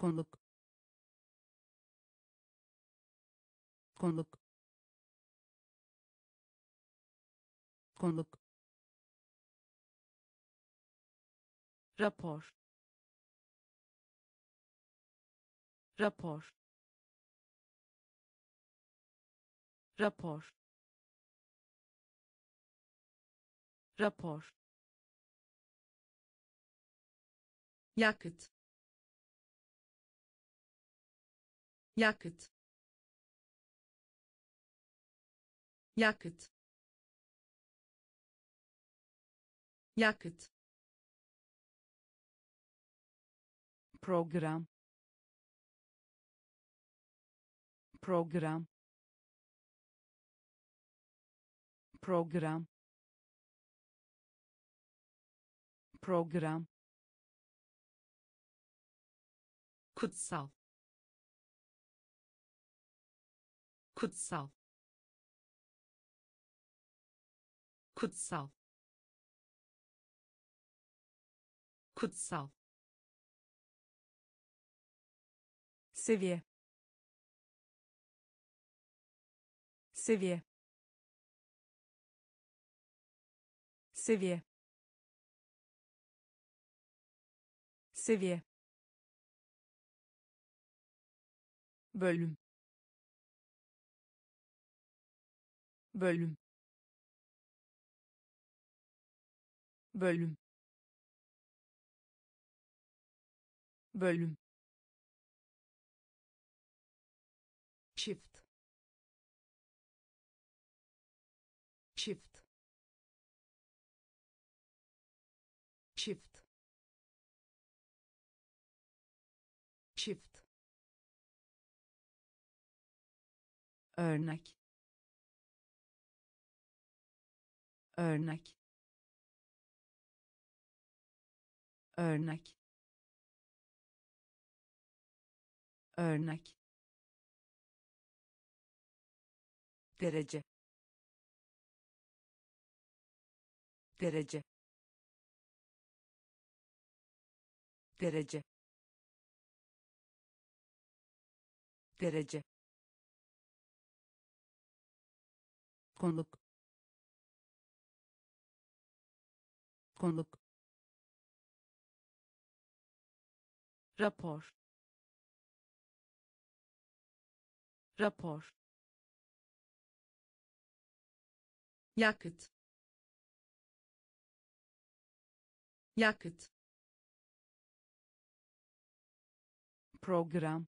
konuk. Konuk. Konuk. Rapor. Rapor. Rapor. Rapor. Yakıt yakıt. Yakıt. Yakıt. Program. Program. Program. Program. Kutsal kutsal. Kutsal. Kutsal. Seviye. Seviye. Seviye. Seviye. Bölüm bölüm. Bölüm. Bölüm. Çift. Çift. Çift. Çift. Örnek örnek. Örnek. Örnek. Derece. Derece. Derece. Derece. Konuk konuk. Rapor. Rapor. Yakıt. Yakıt. Program.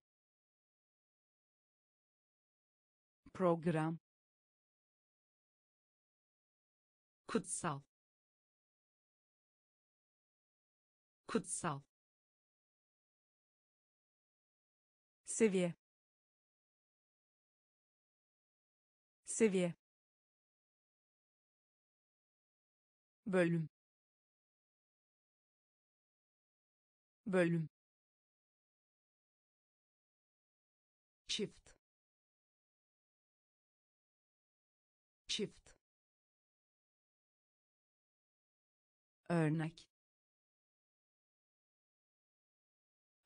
Program. Kutsal kutsal. Seviye. Seviye. Bölüm. Bölüm. Çift. Çift. Örnek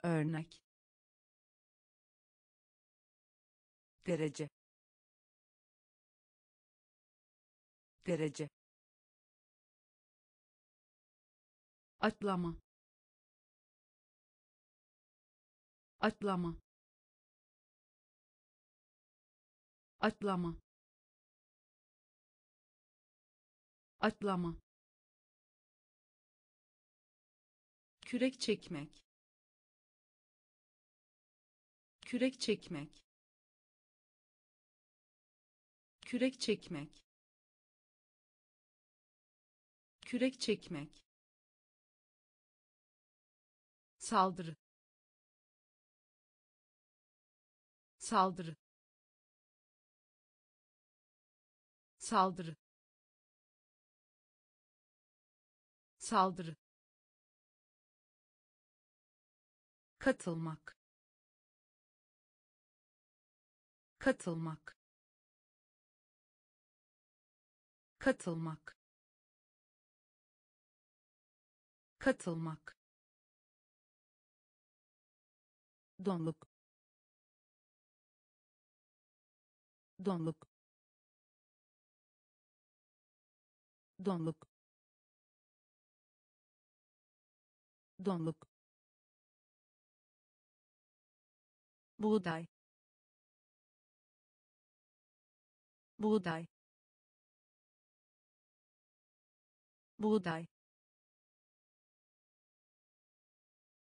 örnek. Derece. Derece. Atlama. Atlama. Atlama. Atlama. Kürek çekmek kürek çekmek. Kürek çekmek. Kürek çekmek. Saldırı. Saldırı. Saldırı. Saldırı. Katılmak katılmak. Katılmak. Katılmak. Donluk. Donluk. Donluk. Donluk. Buğday buğday. Buğday.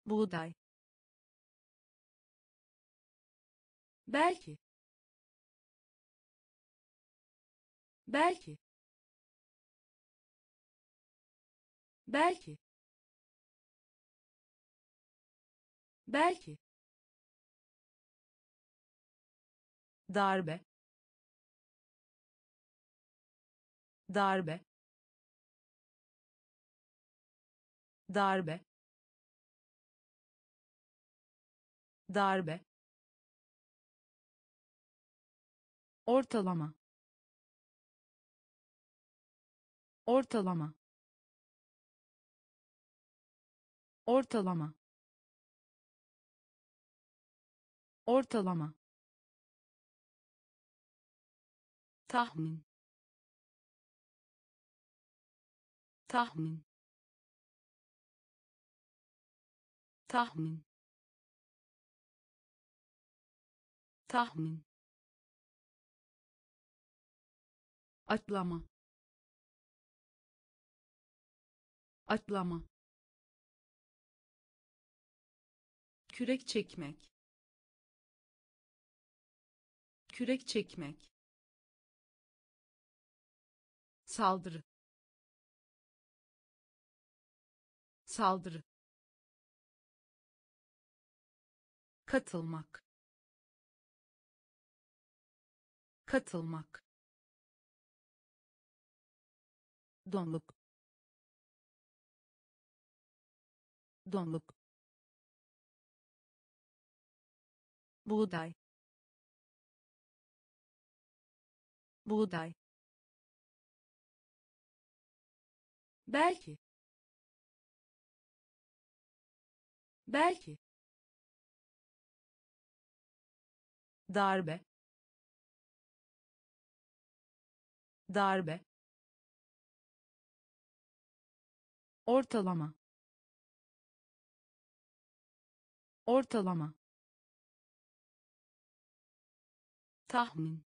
Buğday. Belki. Belki. Belki. Belki. Darbe darbe darbe darbe ortalama ortalama ortalama ortalama tahmin tahmin. Tahmin. Tahmin. Atlama. Atlama. Kürek çekmek. Kürek çekmek. Saldırı saldırı katılmak katılmak donluk donluk buğday buğday belki belki. Darbe. Darbe. Ortalama. Ortalama. Tahmin.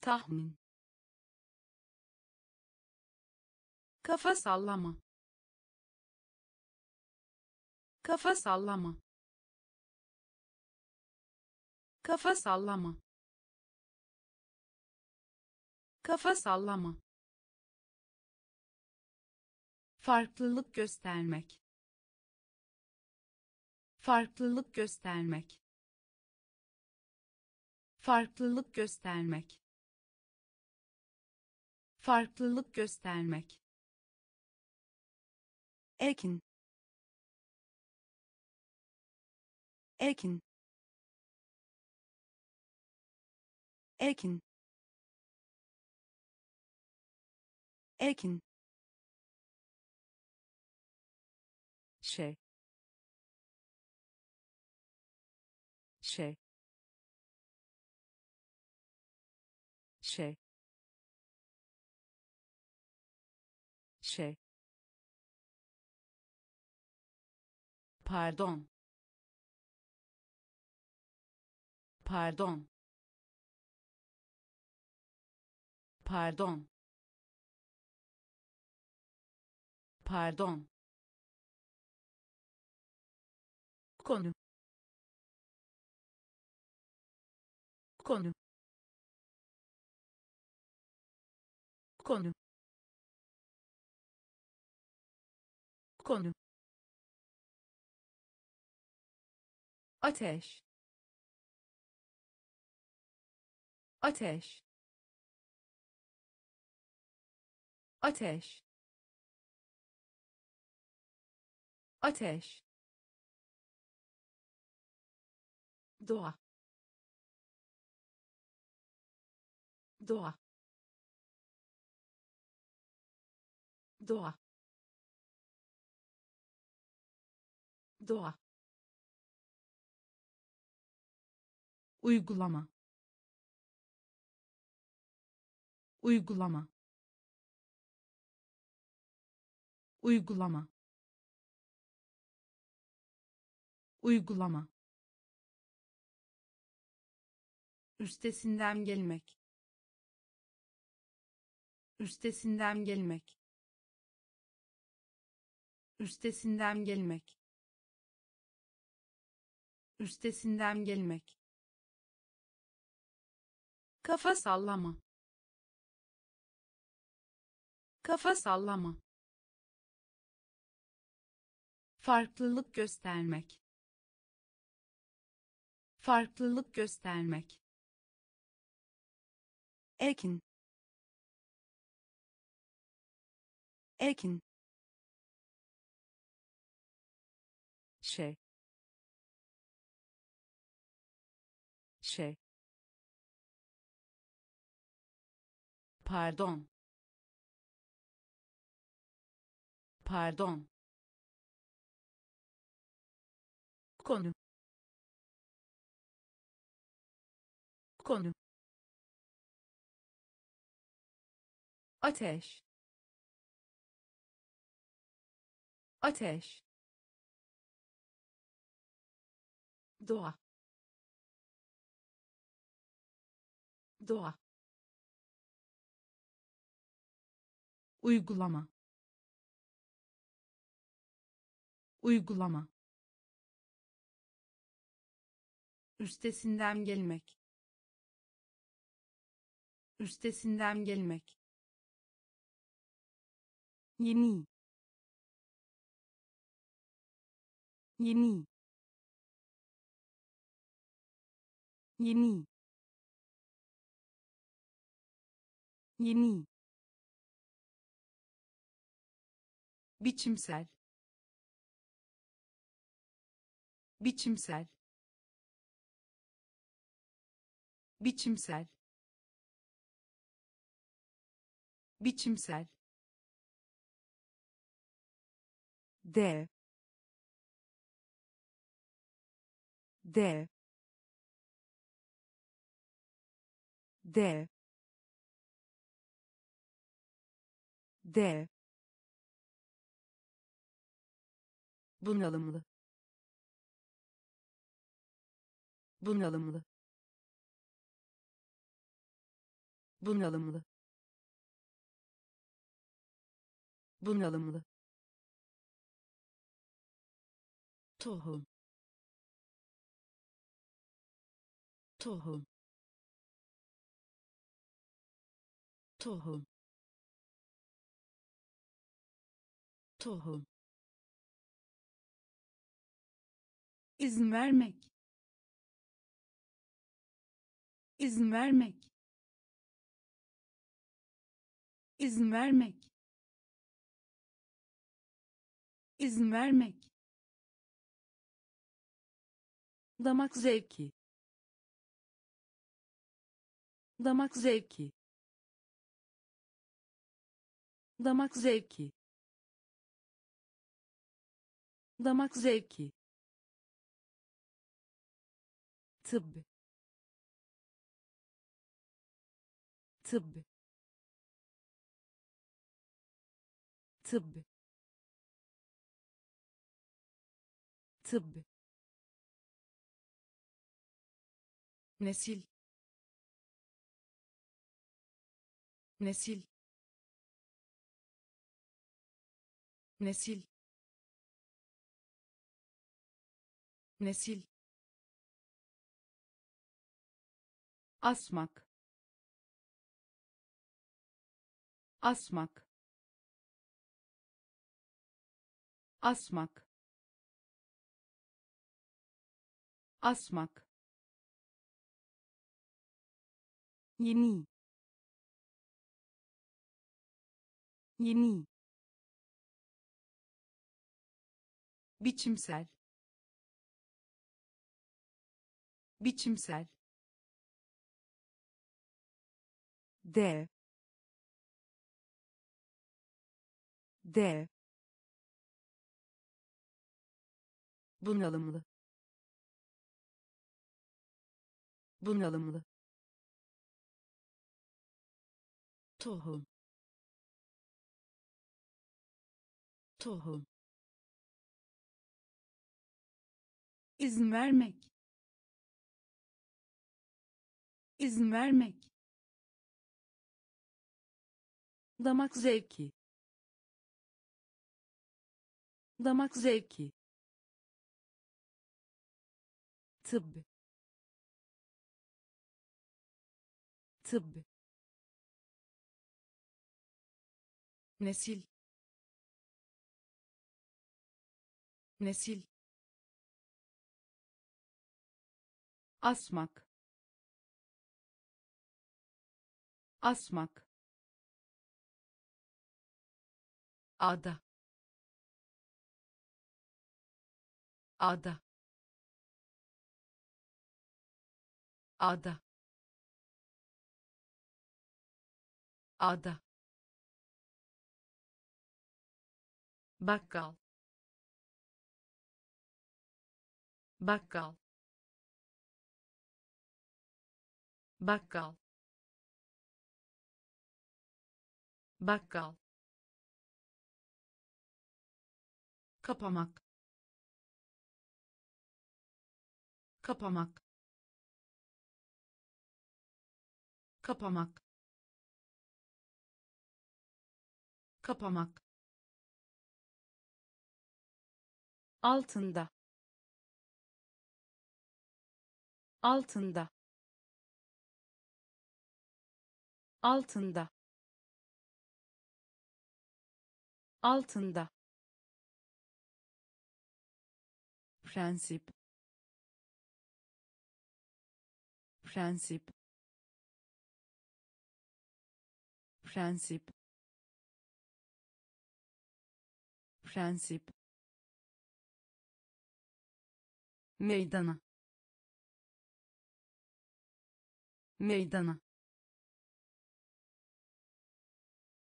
Tahmin. Kafa sallama kafa sallama. Kafa sallama. Kafa sallama. Farklılık göstermek. Farklılık göstermek. Farklılık göstermek. Farklılık göstermek. Ekin ekin ekin ekin şey. Şey. Şey. Şey. Pardon pardon. Pardon. Pardon. Konu. Konu. Konu. Konu. Ateş ateş. Ateş. Ateş. Doğa. Doğa. Doğa. Doğa. Uygulama uygulama. Uygulama. Uygulama. Üstesinden gelmek. Üstesinden gelmek. Üstesinden gelmek. Üstesinden gelmek. Kafa sallama kafa sallama. Farklılık göstermek. Farklılık göstermek. Ekin ekin şey. Şey. Pardon pardon. Konu. Konu. Ateş. Ateş. Doğa. Doğa. Uygulama uygulama. Üstesinden gelmek. Üstesinden gelmek. Yeni. Yeni. Yeni. Yeni. Biçimsel biçimsel. Biçimsel. Biçimsel. Dev dev dev dev bunalımlı bunalımlı bunalımlı bunalımlı tohum tohum tohum tohum. İzin vermek izin vermek. İzin vermek. İzin vermek. Damak zevki. Damak zevki. Damak zevki. Damak zevki. Tıbb tıbb. Tıbb. Tıbb. Nesil. Nesil. Nesil. Nesil. Asmak asmak. Asmak. Asmak. Yeni. Yeni. Biçimsel. Biçimsel. Dev dev bunalımlı. Bunalımlı. Tohum. Tohum. İzin vermek. İzin vermek. Damak zevki damak zevki. Tıbb. Tıbb. Nesil. Nesil. Asmak. Asmak. Ada ada. Ada. Ada. Bakkal. Bakkal. Bakkal. Bakkal. Kapamak kapamak kapamak kapamak altında altında altında altında. Prensip prensip. Prensip. Prensip. Meydana. Meydana.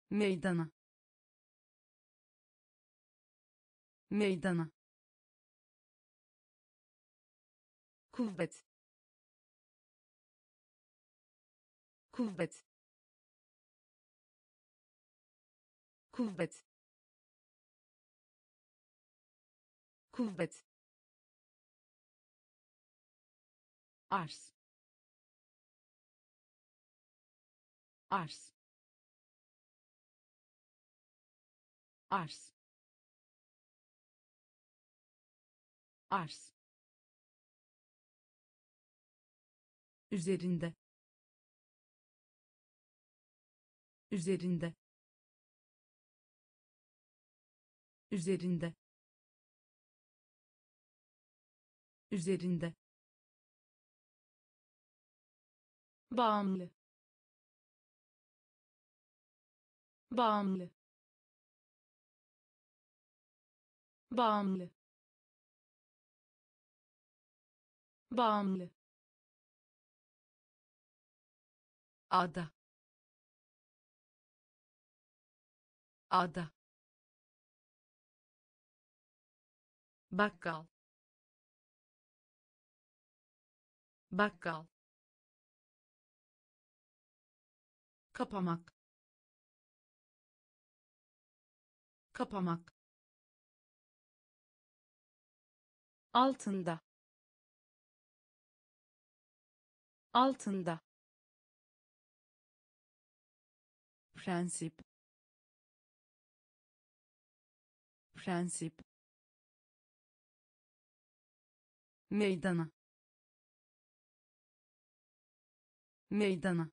Meydana. Meydana. Kuvvet kuvvet. Kuvvet. Kuvvet. Arz arz arz arz üzerinde üzerinde üzerinde üzerinde bağımlı bağımlı bağımlı bağımlı. Ada ada. Bakkal. Bakkal. Kapamak. Kapamak. Altında. Altında. Prensip prensip meydana meydana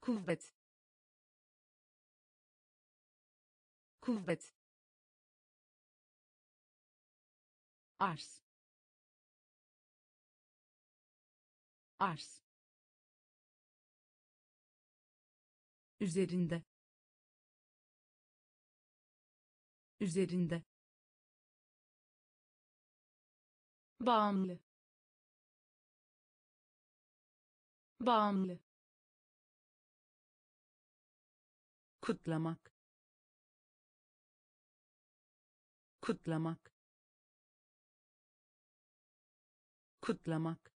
kuvvet kuvvet arz arz üzerinde üzerinde. Bağımlı. Bağımlı. Kutlamak. Kutlamak. Kutlamak.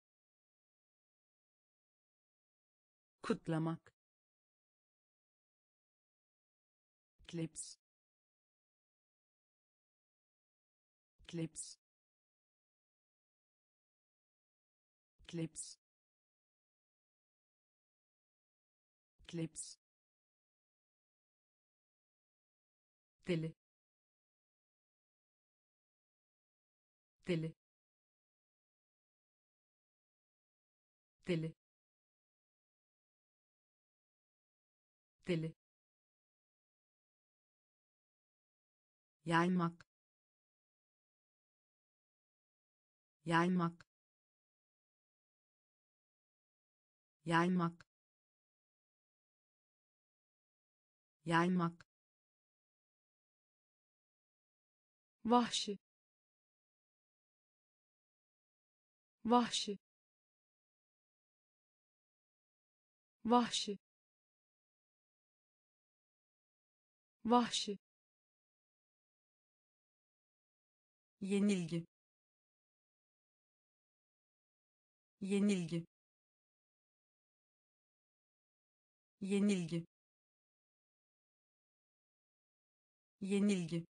Kutlamak. Klips klips klips klips deli deli deli deli. Yaymak yaymak. Yaymak. Yaymak. Vahşi. Vahşi. Vahşi. Vahşi. Yenilgi yenilgi. Yenilgi. Yenilgi.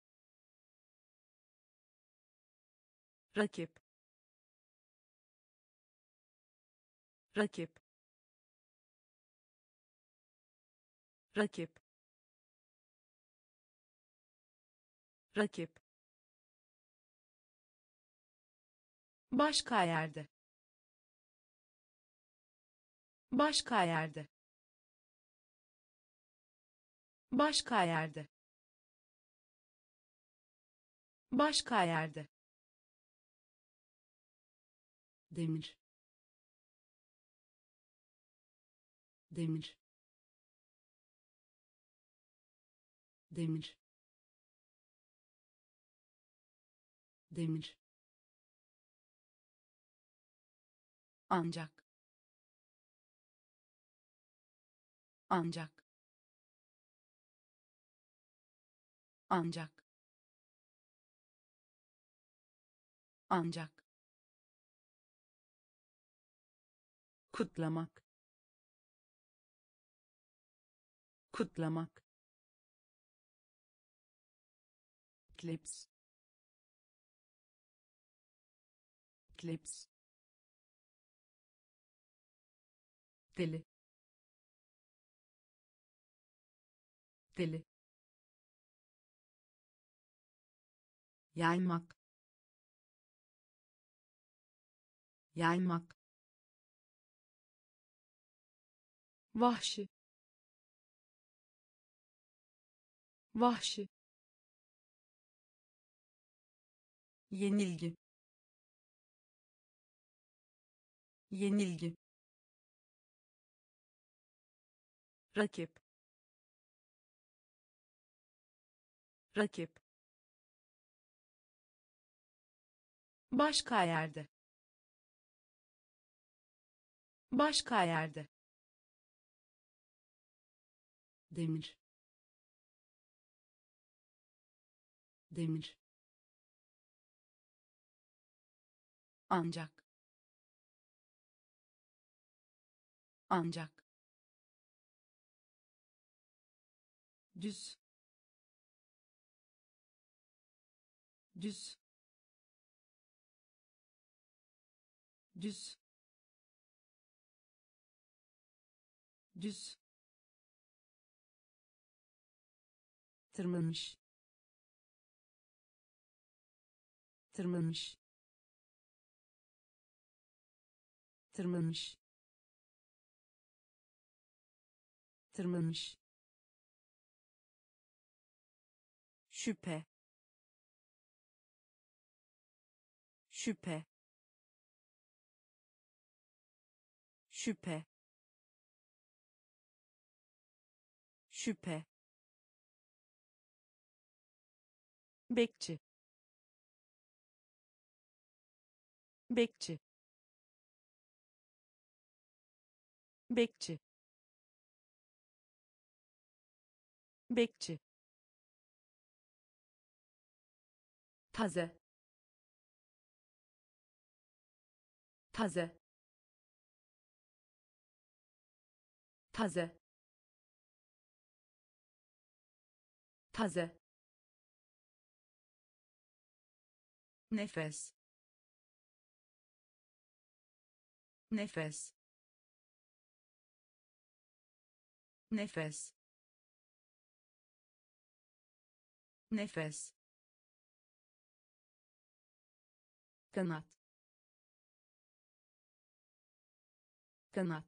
Rakip. Rakip. Rakip. Rakip. Başka yerde başka yerde. Başka yerde. Başka yerde. Demir. Demir. Demir. Demir. Ancak ancak. Ancak. Ancak. Kutlamak. Kutlamak. Klips. Klips. Deli deli yaymak. Yaymak. Vahşi. Vahşi. Yenilgi. Yenilgi. Rakip rakip. Başka yerde. Başka yerde. Demir. Demir. Ancak. Ancak. Düz düz. Düz. Düz. Tırmanmış. Tırmanmış. Tırmanmış. Tırmanmış. Şüphe şüphe. Şüphe. Şüphe. Bekçi. Bekçi. Bekçi. Bekçi. Taze taze. Taze. Taze. Nefes. Nefes. Nefes. Nefes. Kanat kanat.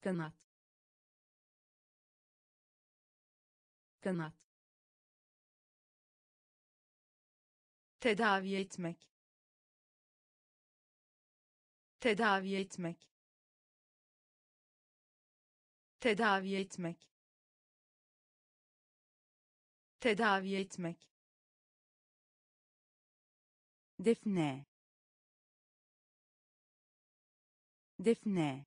Kanat. Kanat. Tedavi etmek. Tedavi etmek. Tedavi etmek. Tedavi etmek. Defne defne.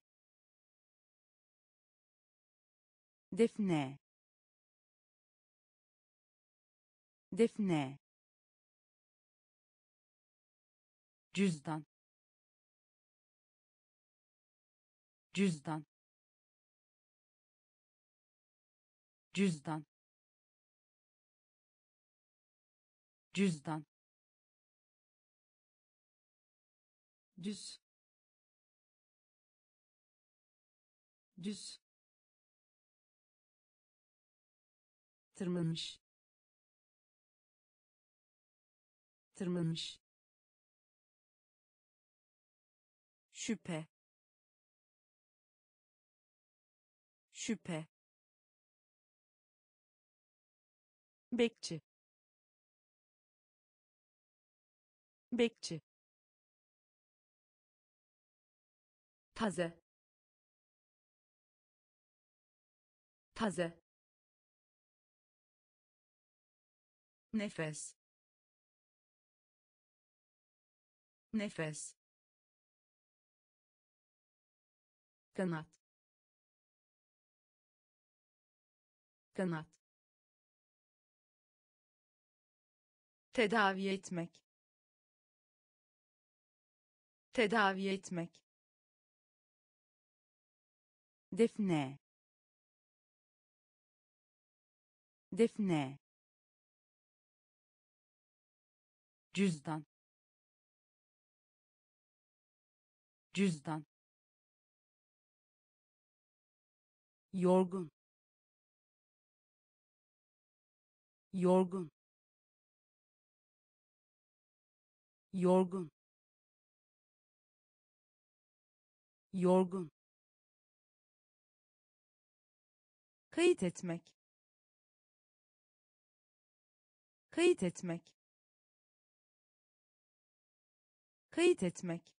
Defne. Defne. Cüzdan. Cüzdan. Cüzdan. Cüzdan. Düz düz. Tırmanmış. Tırmanmış. Şüphe. Şüphe. Bekçi. Bekçi. Taze taze nefes nefes kanat kanat tedavi etmek tedavi etmek defne defne. Cüzdan. Cüzdan. Yorgun. Yorgun. Yorgun. Yorgun. Kayıt etmek kayıt etmek. Kayıt etmek.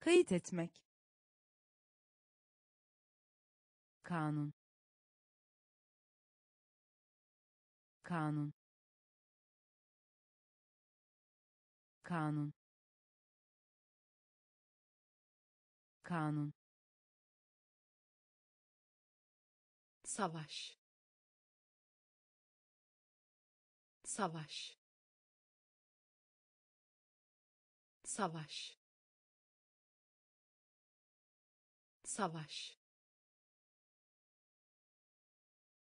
Kayıt etmek. Kanun. Kanun. Kanun. Kanun. Savaş savaş. Savaş. Savaş.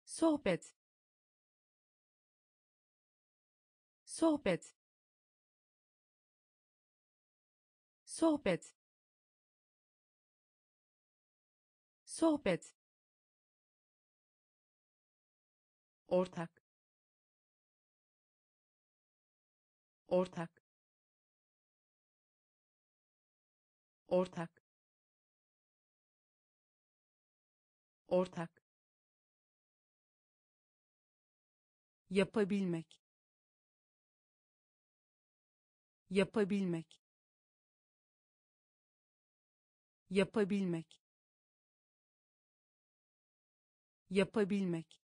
Sohbet. Sohbet. Sohbet. Sohbet. Ortak ortak. Ortak. Ortak. Yapabilmek. Yapabilmek. Yapabilmek. Yapabilmek.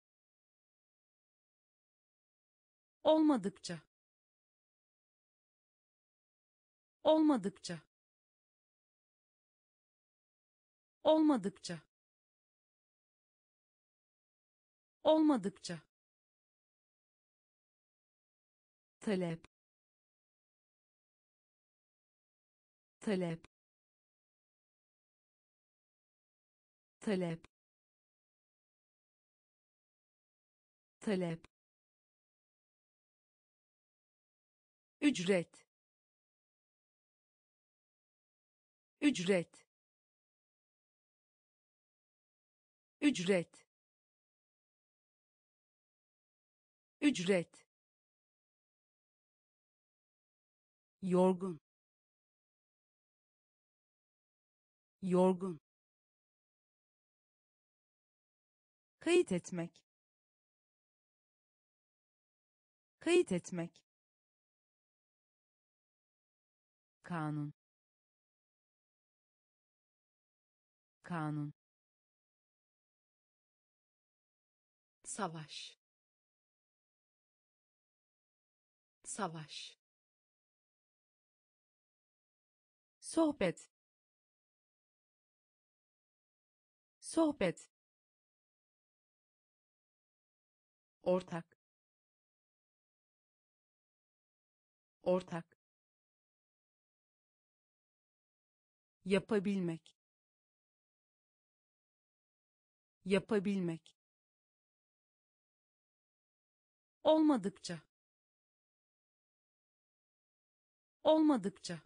Olmadıkça olmadıkça. Olmadıkça. Olmadıkça. Talep. Talep. Talep. Talep. Ücret ücret. Ücret. Ücret. Yorgun. Yorgun. Kayıt etmek. Kayıt etmek. Kanun kanun. Savaş. Savaş. Sohbet. Sohbet. Ortak. Ortak. Yapabilmek yapabilmek. Olmadıkça. Olmadıkça.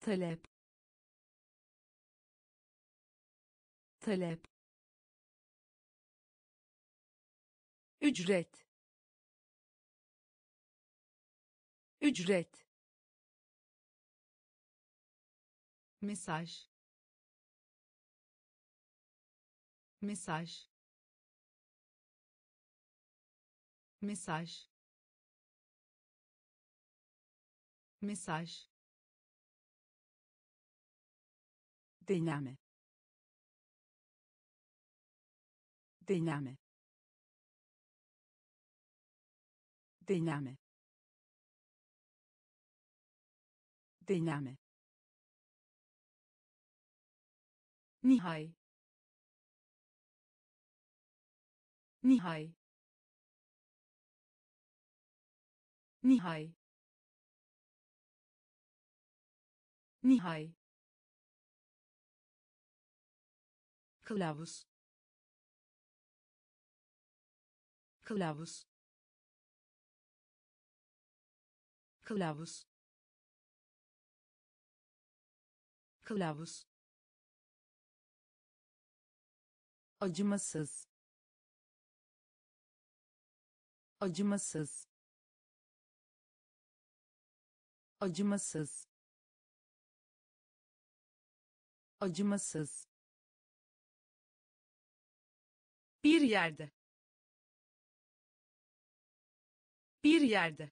Talep. Talep. Ücret. Ücret. Mesaj mesaj. Mesaj. Mesaj. Deneme. Deneme. Deneme. Deneme. Nihai. Nihai. Nihai. Nihai. kılavuz kılavuz kılavuz kılavuz acımasız acımasız acımasız acımasız. Bir yerde bir yerde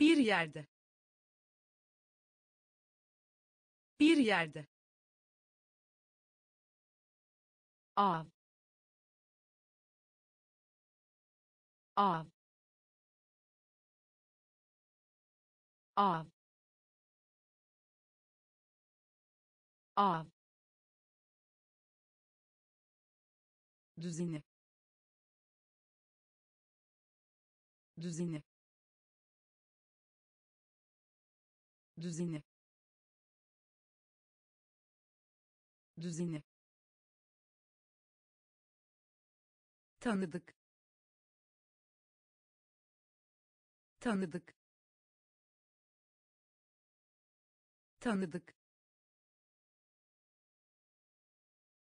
bir yerde bir yerde. Av av. Av. Av. Düzeni. Düzeni. Düzeni. Düzeni. Tanıdık tanıdık. Tanıdık.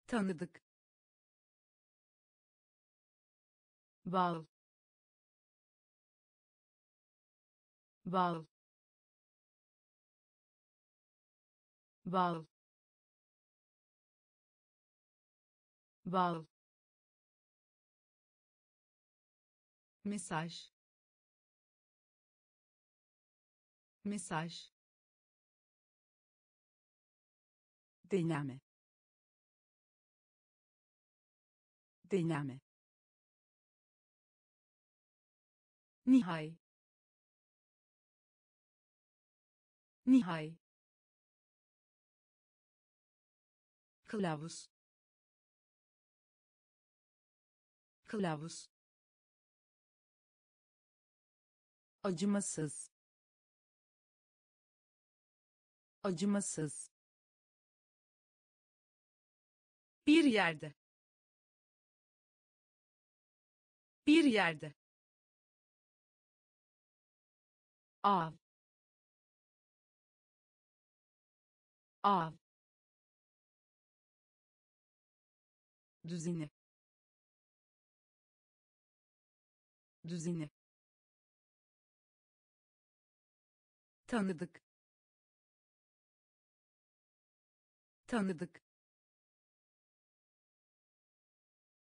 Tanıdık. Bal bal bal bal mesaj mesaj. Deneme. Deneme. Nihai. Nihai. kılavuz. Kılavuz. Acımasız acımasız. Bir yerde. Bir yerde. Av. Av. Düzeni. Düzeni. Tanıdık tanıdık.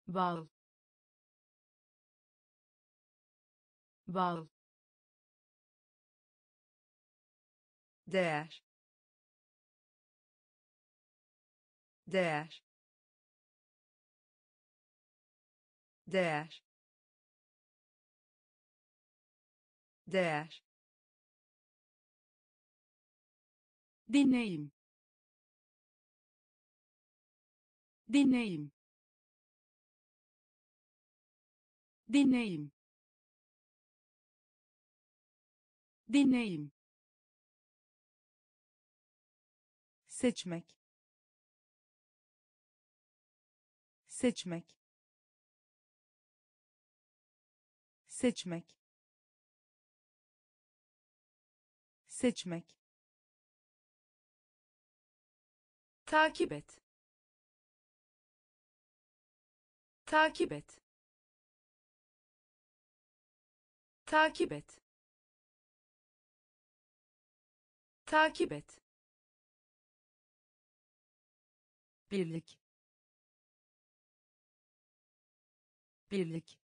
Bağıl bağıl değer. Değer. Değer. Değer. Deneyim deneyim deneyim deneyim seçmek. Seçmek. Seçmek. Seçmek. Takip et takip et. Takip et. Takip et. Birlik. Birlik.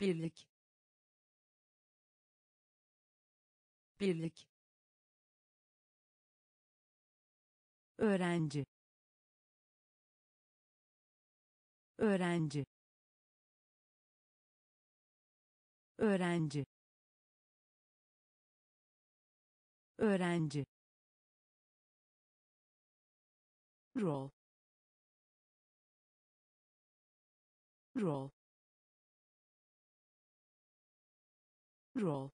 Birlik. Birlik. Öğrenci öğrenci. Öğrenci. Öğrenci. Rol. Rol. Rol.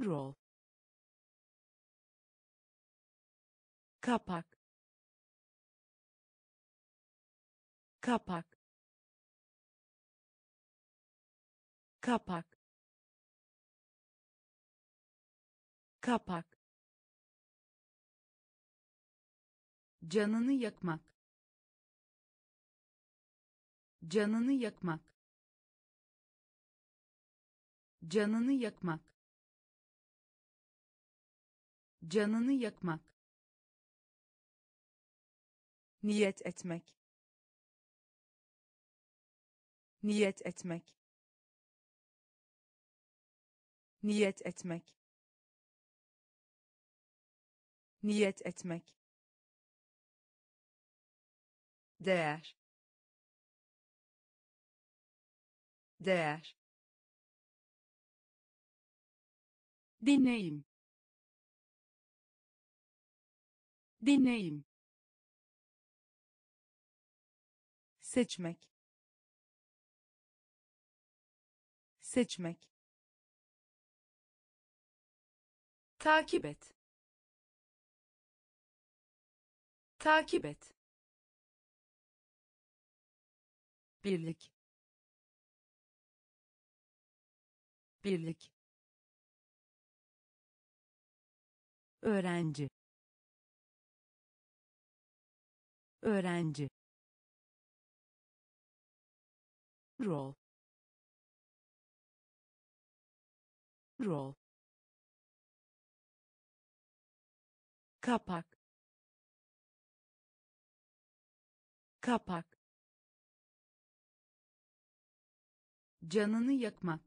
Rol. Kapak kapak. Kapak. Kapak. Canını yakmak. Canını yakmak. Canını yakmak. Canını yakmak. Niyet etmek niyet etmek. Niyet etmek. Niyet etmek. Değer. Değer. Deneyim deneyim seçmek seçmek. Takip et. Takip et. Birlik. Birlik. Öğrenci. Öğrenci. Rol rol kapak. Kapak. Canını yakmak.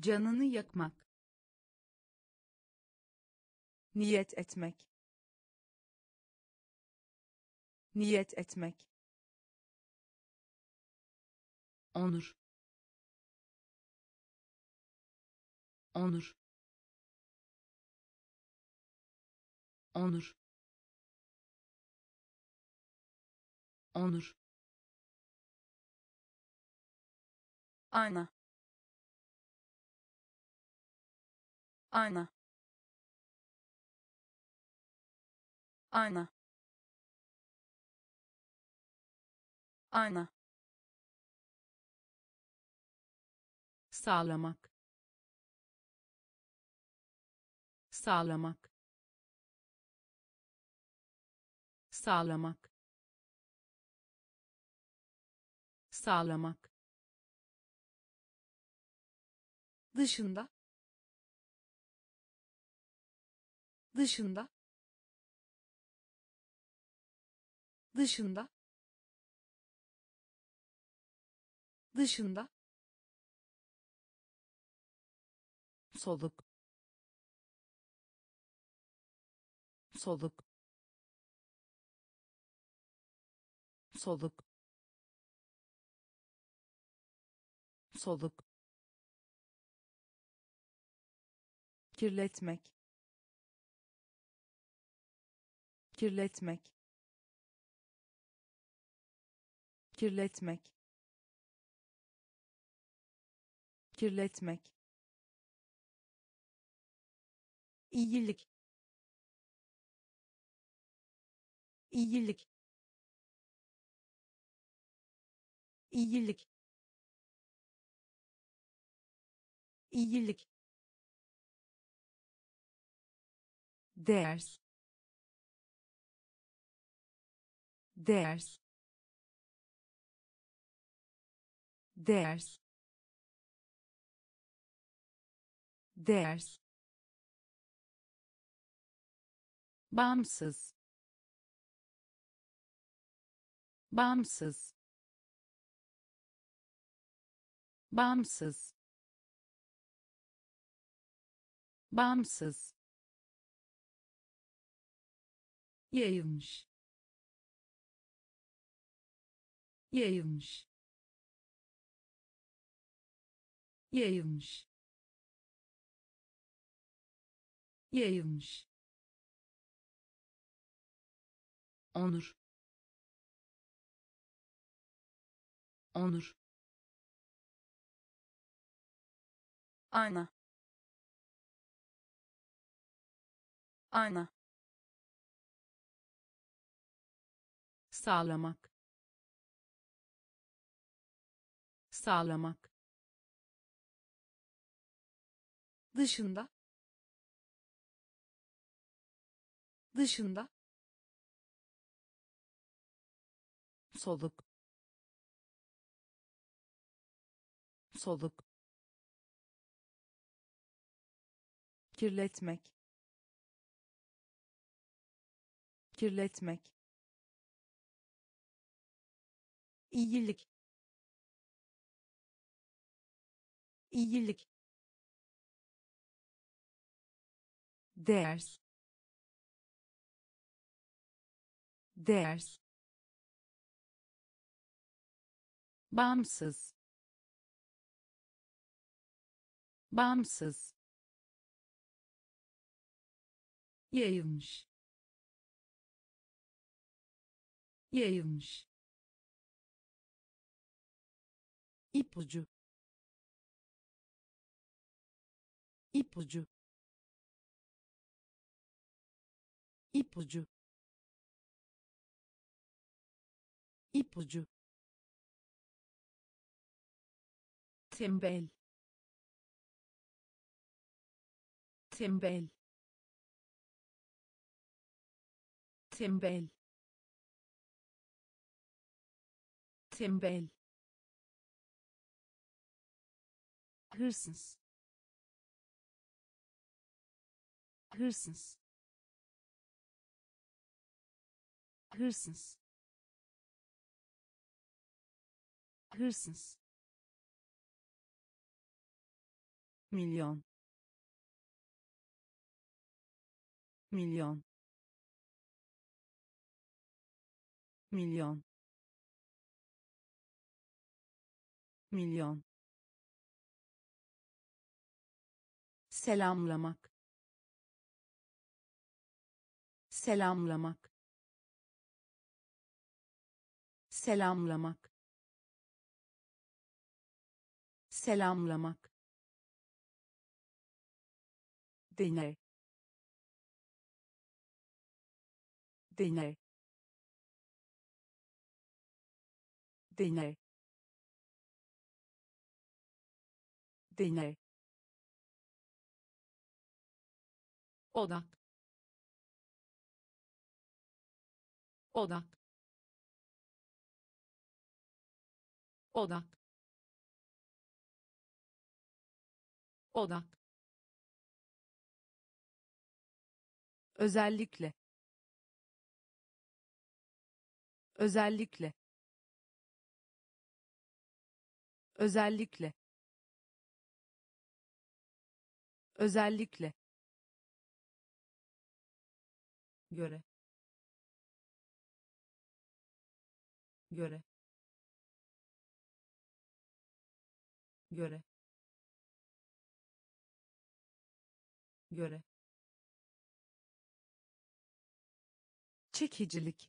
Canını yakmak. Niyet etmek. Niyet etmek. Onur onur. Onur. Onur. Ayna. Ayna. Ayna. Ayna. Sağlamak sağlamak. Sağlamak. Sağlamak. Dışında. Dışında. Dışında. Dışında. Soluk soluk soluk soluk kirletmek kirletmek kirletmek kirletmek. İyilik iyilik iyilik iyilik ders ders ders ders bağımsız bağımsız. Bağımsız. Bağımsız. Yayılmış. Yayılmış. Yayılmış. Yayılmış. Onur onur. Ayna. Ayna. Sağlamak. Sağlamak. Dışında. Dışında. Soluk soluk. Kirletmek. Kirletmek. İyilik. İyilik. Ders ders bağımsız bağımsız yayılmış yayılmış ipucu ipucu ipucu ipucu tembel tembel. Tembel. Tembel. Hırsız. Hırsız. Hırsız. Hırsız. Milyon milyon. Milyon. Milyon. Selamlamak. Selamlamak. Selamlamak. Selamlamak. Deney deney. Deney. Deney. Odak. Odak. Odak. Odak. Özellikle özellikle. Özellikle. Özellikle. Göre. Göre. Göre. Göre. Çekicilik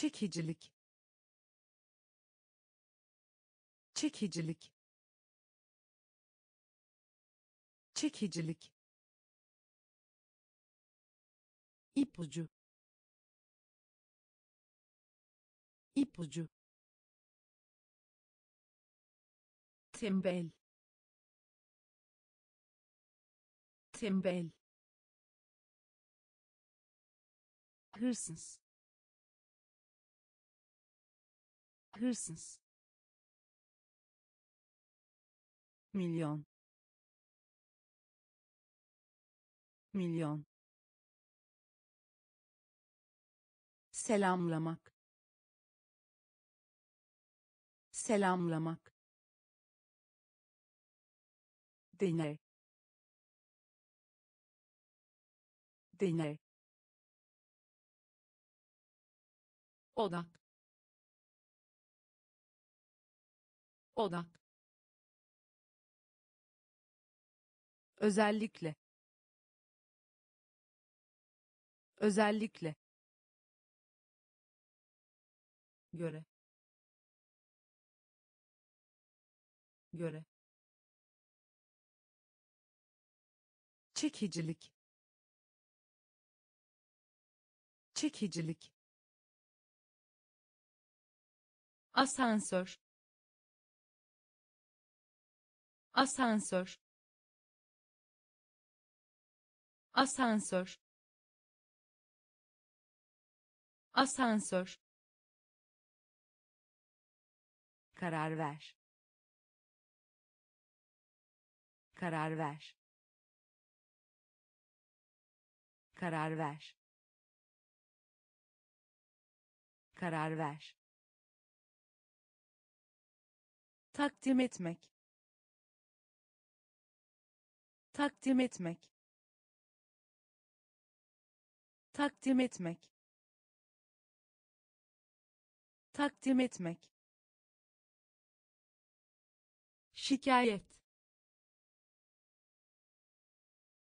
çekicilik. Çekicilik. Çekicilik. İpucu. İpucu. Tembel. Tembel. Hırsız hırsız. Milyon. Milyon. Selamlamak. Selamlamak. Deney deney odak odak. Özellikle. Özellikle. Göre. Göre. Çekicilik. Çekicilik. Asansör asansör. Asansör. Asansör. Karar ver. Karar ver. Karar ver. Karar ver. Takdim etmek takdim etmek. Takdim etmek. Takdim etmek. Şikayet.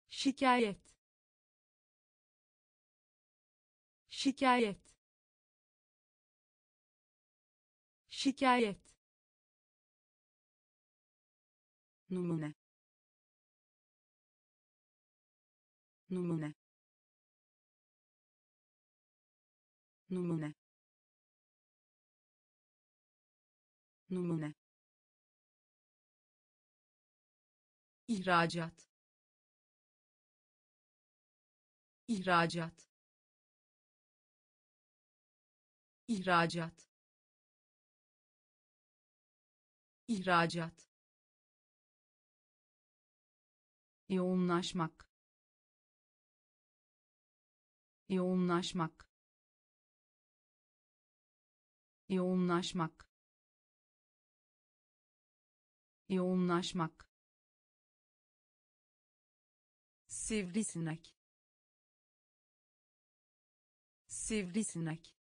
Şikayet. Şikayet. Şikayet. Numune numune. Numune. Numune. İhracat. İhracat. İhracat. İhracat. Yoğunlaşmak yoğunlaşmak. Yoğunlaşmak. Yoğunlaşmak. Sivrisinek. Sivrisinek.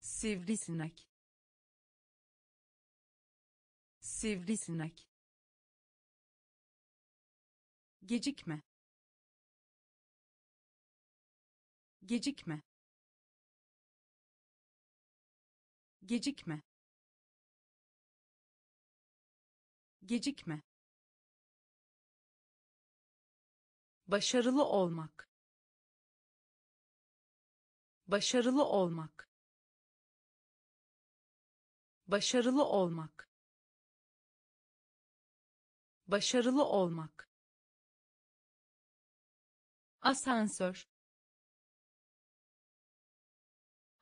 Sivrisinek. Sivrisinek. Gecikme gecikme. Gecikme. Gecikme. Başarılı olmak. Başarılı olmak. Başarılı olmak. Başarılı olmak. Asansör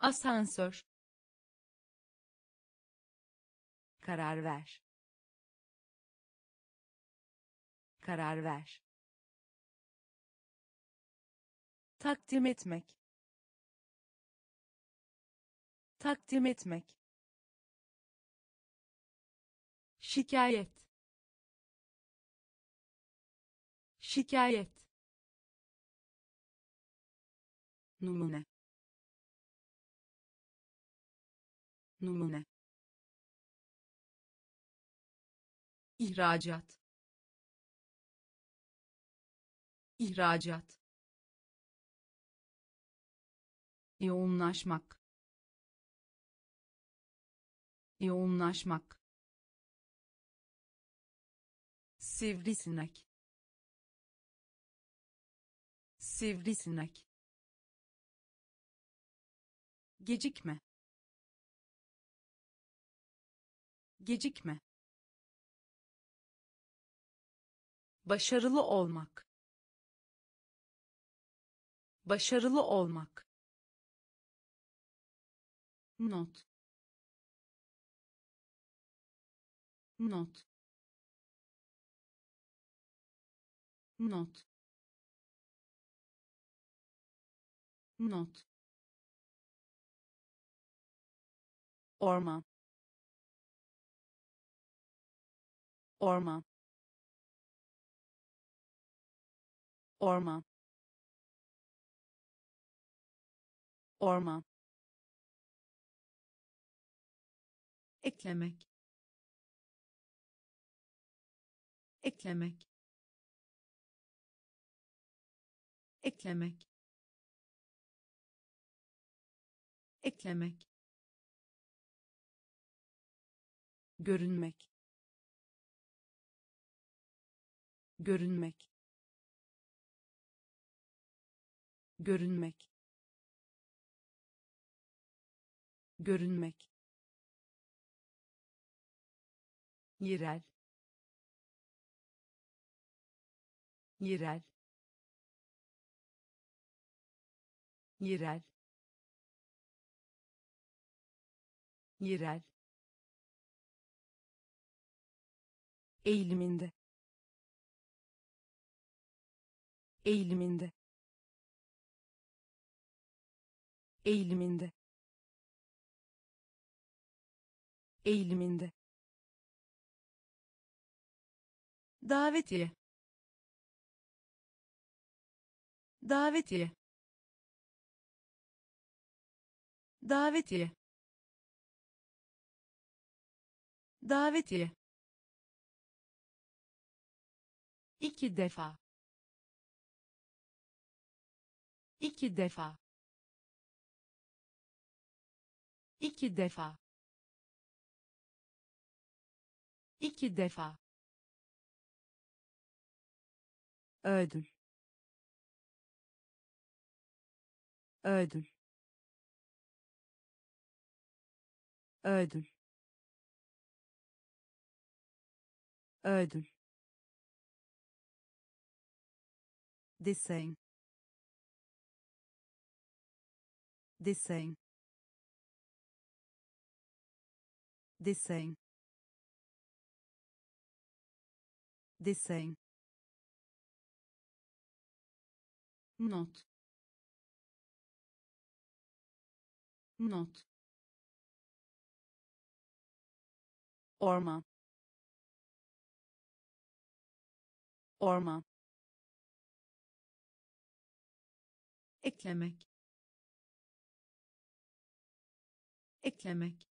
asansör. Karar ver. Karar ver. Takdim etmek. Takdim etmek. Şikayet. Şikayet. Numune numune. İhracat. İhracat. Yoğunlaşmak. Yoğunlaşmak. Sivrisinek. Sivrisinek. Gecikme gecikme. Başarılı olmak. Başarılı olmak. Not. Not. Not. Not. Orman orman orman orman eklemek. Eklemek. Eklemek. Eklemek. Görünmek görünmek. Görünmek. Görünmek. Yerel. Yerel. Yerel. Yerel. Eğiliminde eğiliminde. Eğiliminde. Eğiliminde. Davetiye. Davetiye. Davetiye. Davetiye. İki defa iki defa. İki defa. İki defa. Ödül. Ödül. Ödül. Ödül. Desen desen desen desen not not orman orman eklemek eklemek.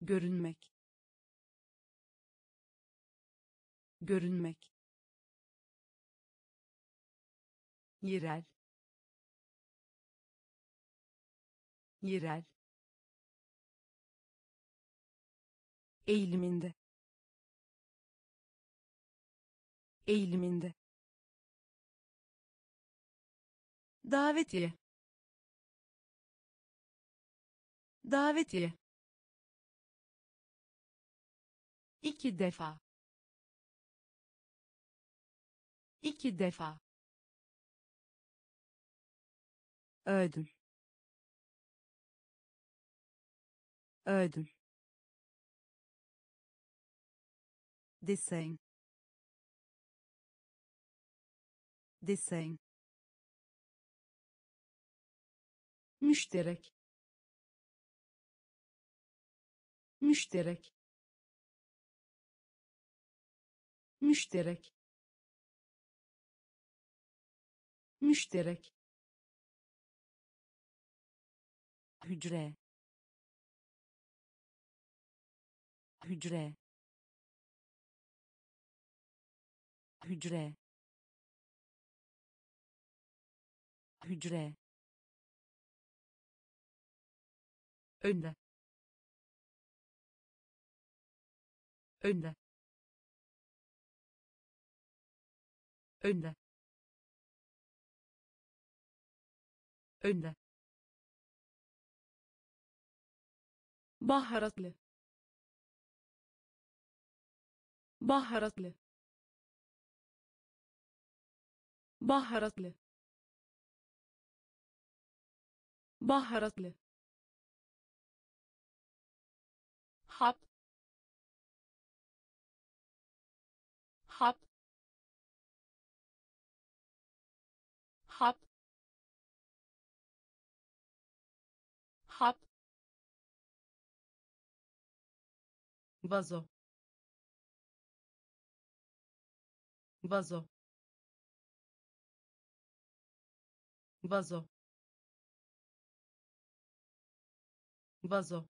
Görünmek. Görünmek. Yerel. Yerel. Eğiliminde. Eğiliminde. Davetiye davetiye. İki defa. İki defa. Ödül. Ödül. Desen desen müşterek müşterek. Müşterek. Müşterek. Hücre. Hücre. Hücre. Hücre. Önde önde. Önde. Önde. Baharatlı. Baharatlı. Baharatlı. Baharatlı vazo. Vazo. Vazo. Vazo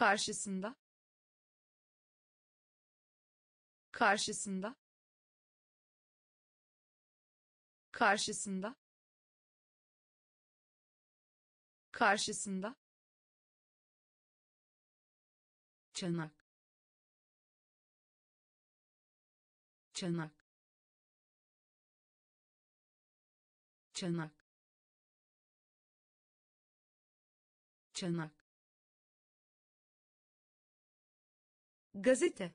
karşısında. Karşısında. Karşısında. Karşısında. Çanak. Çanak. Çanak. Çanak gazete.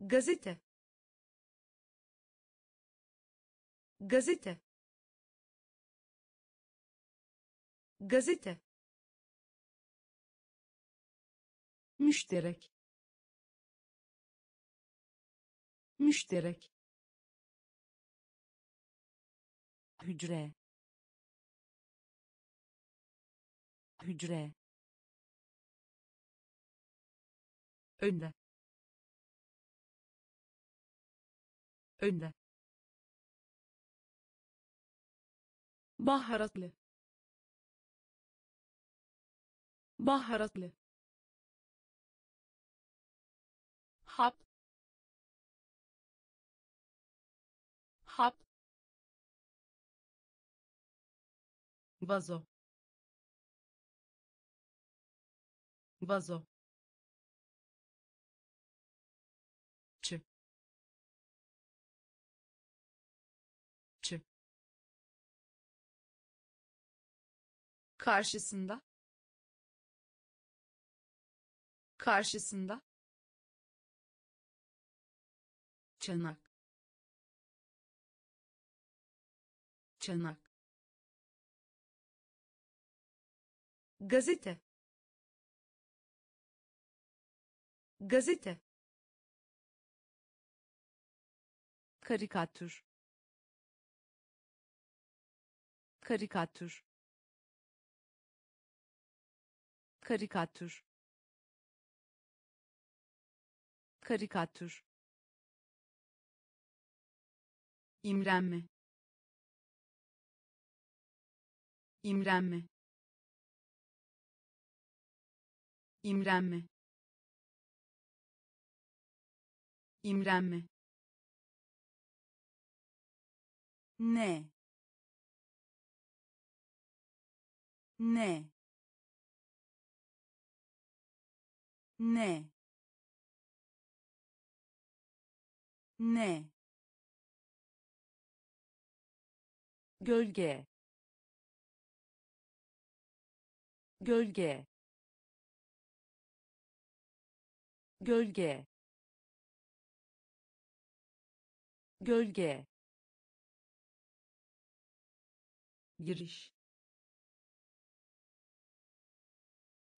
Gazete. Gazete. Gazete. Müşterek. Müşterek. Hücre. Hücre önde. Önde. Baharatlı. Baharatlı. Hap. Hap. Vazo. Vazo karşısında. Karşısında. Çanak. Çanak. Gazete. Gazete. Karikatür. Karikatür karikatür. Karikatür. İmrenme. İmrenme. İmrenme. İmrenme. Ne? Ne ne? Ne? Gölge. Gölge. Gölge. Gölge. Giriş.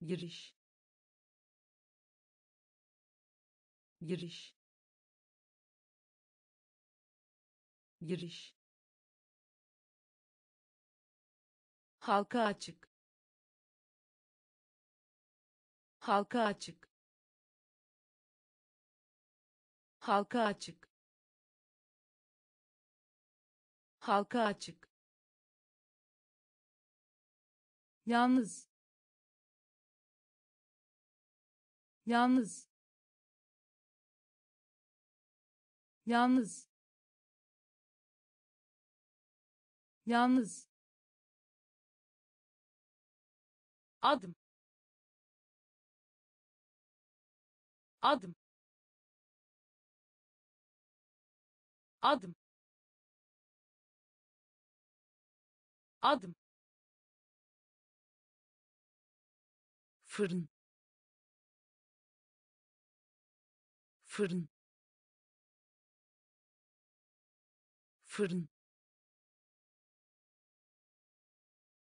Giriş giriş. Giriş. Halka açık. Halka açık. Halka açık. Halka açık. Yalnız. Yalnız yalnız. Yalnız. Adım. Adım. Adım. Adım. Fırın. Fırın fırın.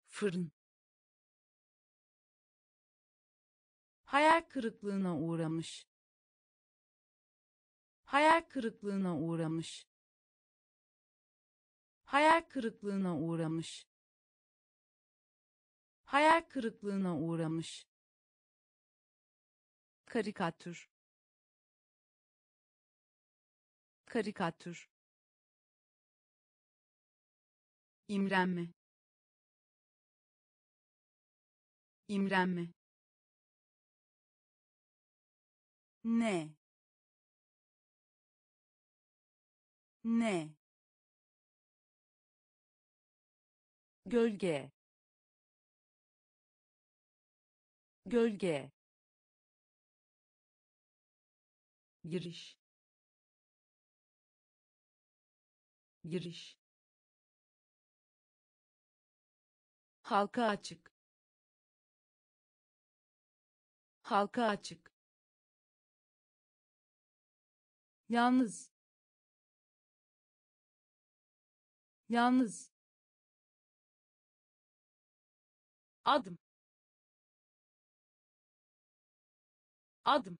Fırın. Hayal kırıklığına uğramış. Hayal kırıklığına uğramış. Hayal kırıklığına uğramış. Hayal kırıklığına uğramış. Karikatür. Karikatür imrenme. İmrenme. Ne? Ne? Gölge. Gölge. Giriş. Giriş halka açık. Halka açık. Yalnız. Yalnız. Adım. Adım.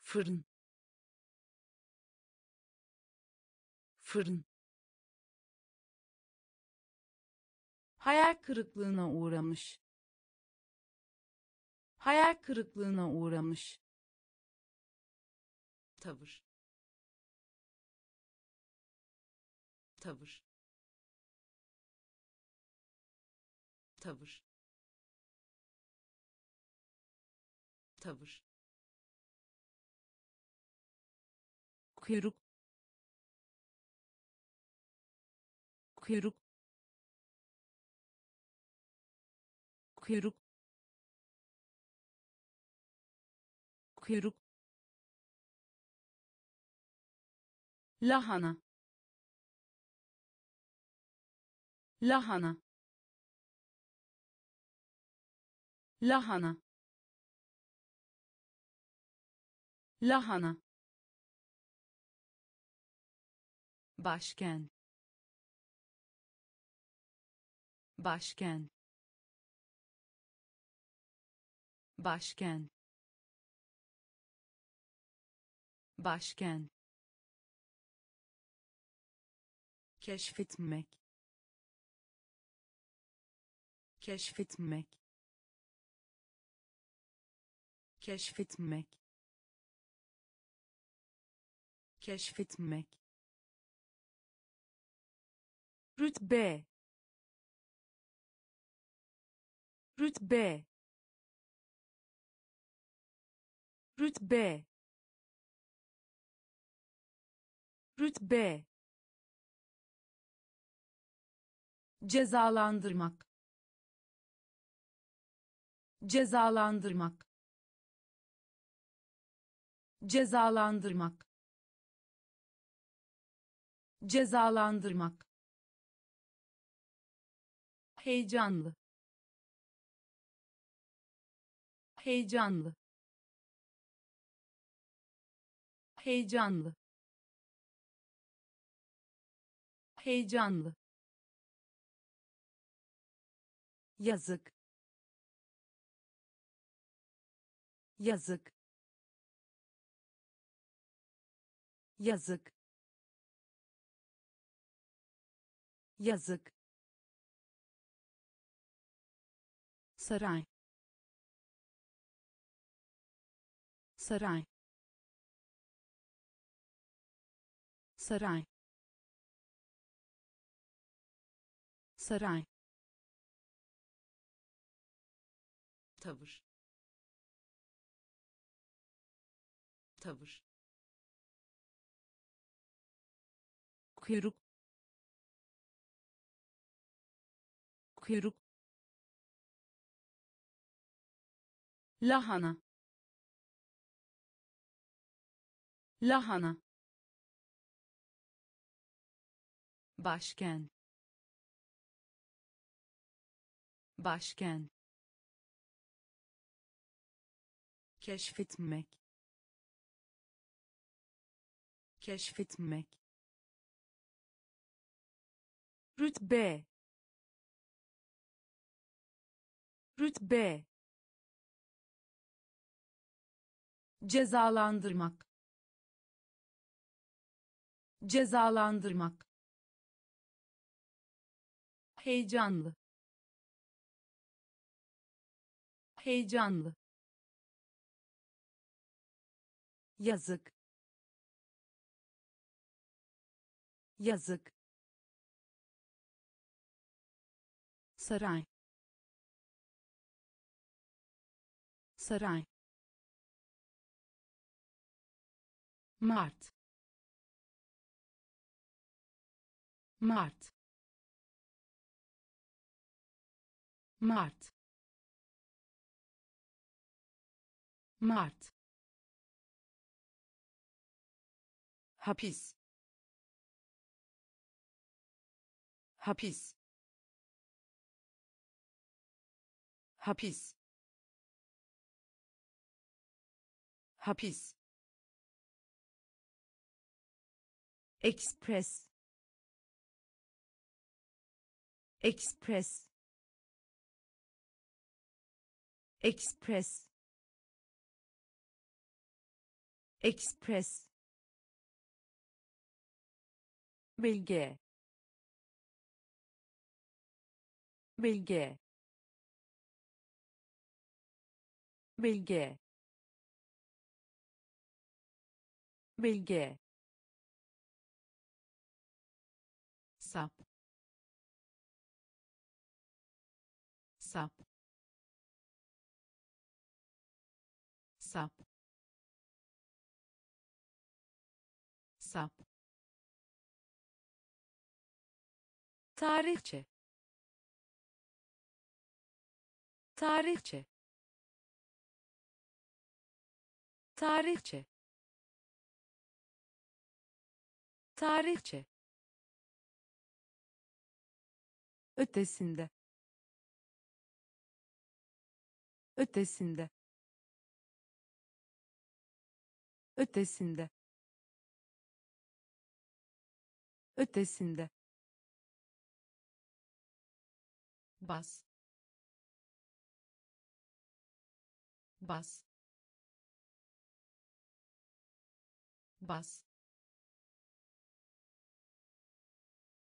Fırın. Fırın hayal kırıklığına uğramış. Hayal kırıklığına uğramış. Tavır. Tavır. Tavır. Tavır. Kuyruk. Kuyruk kuyruk. Kuyruk. Lahana. Lahana. Lahana. Lahana. Başken. Başken başken başken keşfetmek. Keşfetmek. Keşfetmek. Keşfetmek. Rütbe. Rütbe rütbe rütbe cezalandırmak. Cezalandırmak. Cezalandırmak. Cezalandırmak. Heyecanlı. Heyecanlı heyecanlı. Heyecanlı. Yazık. Yazık. Yazık. Yazık. Saray. Saray saray. Saray. Tavır. Tavır. Kuyruk. Kuyruk. Lahana. Lahana başken başken keşfetmek. Keşfetmek. Rütbe. Rütbe. Cezalandırmak. Cezalandırmak heyecanlı. Heyecanlı. Yazık. Yazık. Saray. Saray. Mart. Mart Mart. Mart. Hapis. Hapis. Hapis. Hapis. Express. Express Express. Express. Bilge bilge bilge bilge tarihçe. Tarihçe. Tarihçe. Tarihçe. Ötesinde. Ötesinde. Ötesinde. Ötesinde bas. Bas. Bas.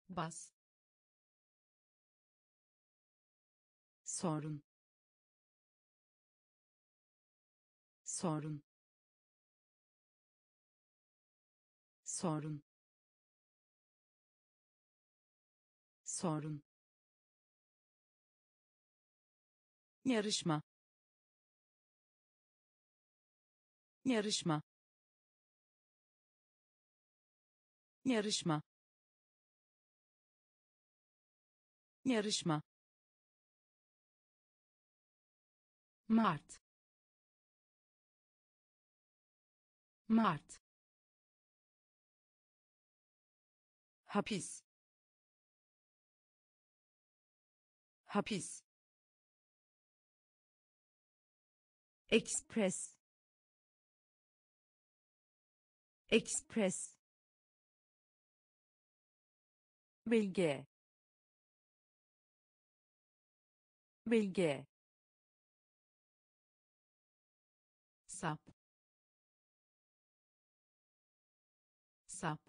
Bas. Sorun. Sorun. Sorun. Sorun yarışma. Yarışma. Yarışma. Yarışma. Mart. Mart. Hapis. Hapis Express. Express. Bilge bilge sap. Sap.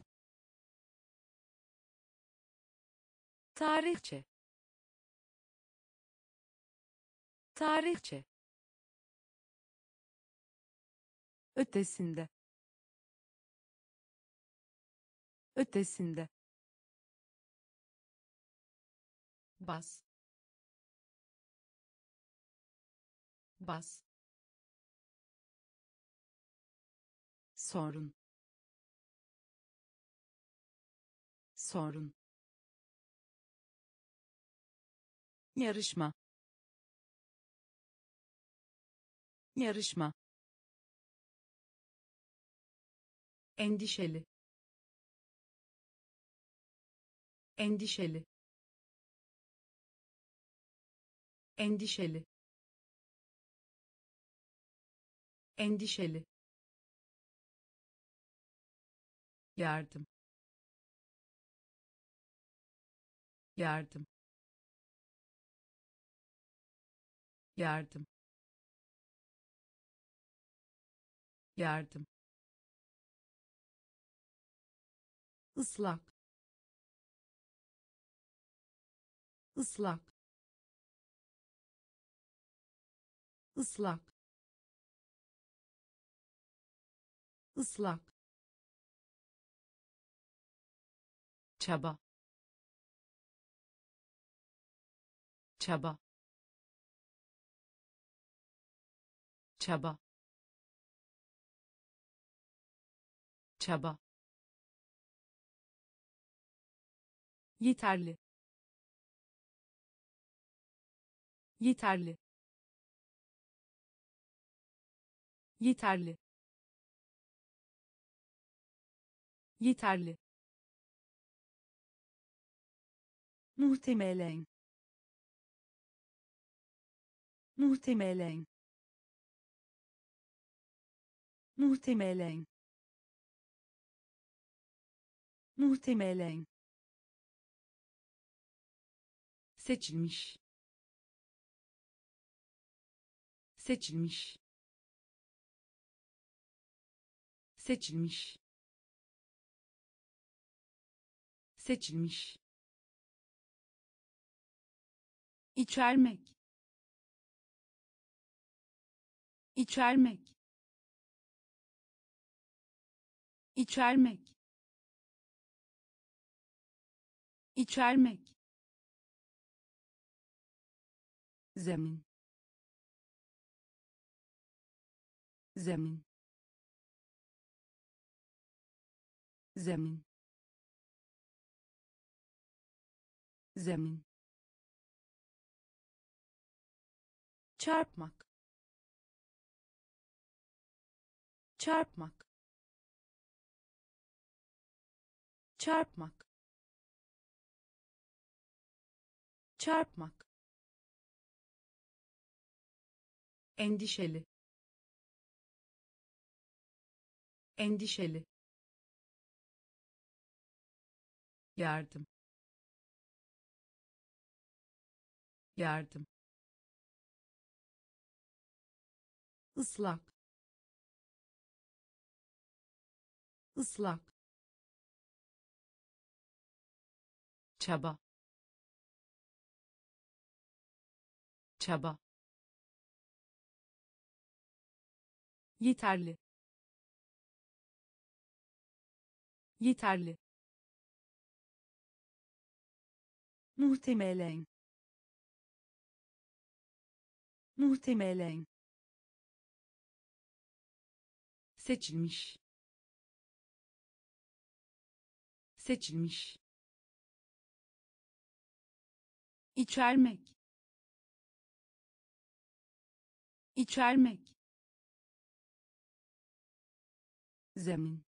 Tarihçe. Tarihçe ötesinde. Ötesinde. Bas. Bas. Sorun. Sorun. Yarışma. Yarışma endişeli. Endişeli. Endişeli. Endişeli. Yardım. Yardım. Yardım. Yardım ıslak ıslak ıslak ıslak çaba. Çaba. Çaba. Çaba yeterli. Yeterli. Yeterli. Yeterli. Muhtemelen. Muhtemelen. Muhtemelen. Muhtemelen seçilmiş. Seçilmiş. Seçilmiş. Seçilmiş. İçermek. İçermek. İçermek. İçermek zemin. Zemin. Zemin. Zemin. Çarpmak. Çarpmak. Çarpmak. Çarpmak endişeli. Endişeli. Yardım. Yardım. Islak ıslak çaba. Çaba yeterli. Yeterli. Muhtemelen. Muhtemelen. Seçilmiş. Seçilmiş. İçermek. İçermek zemin.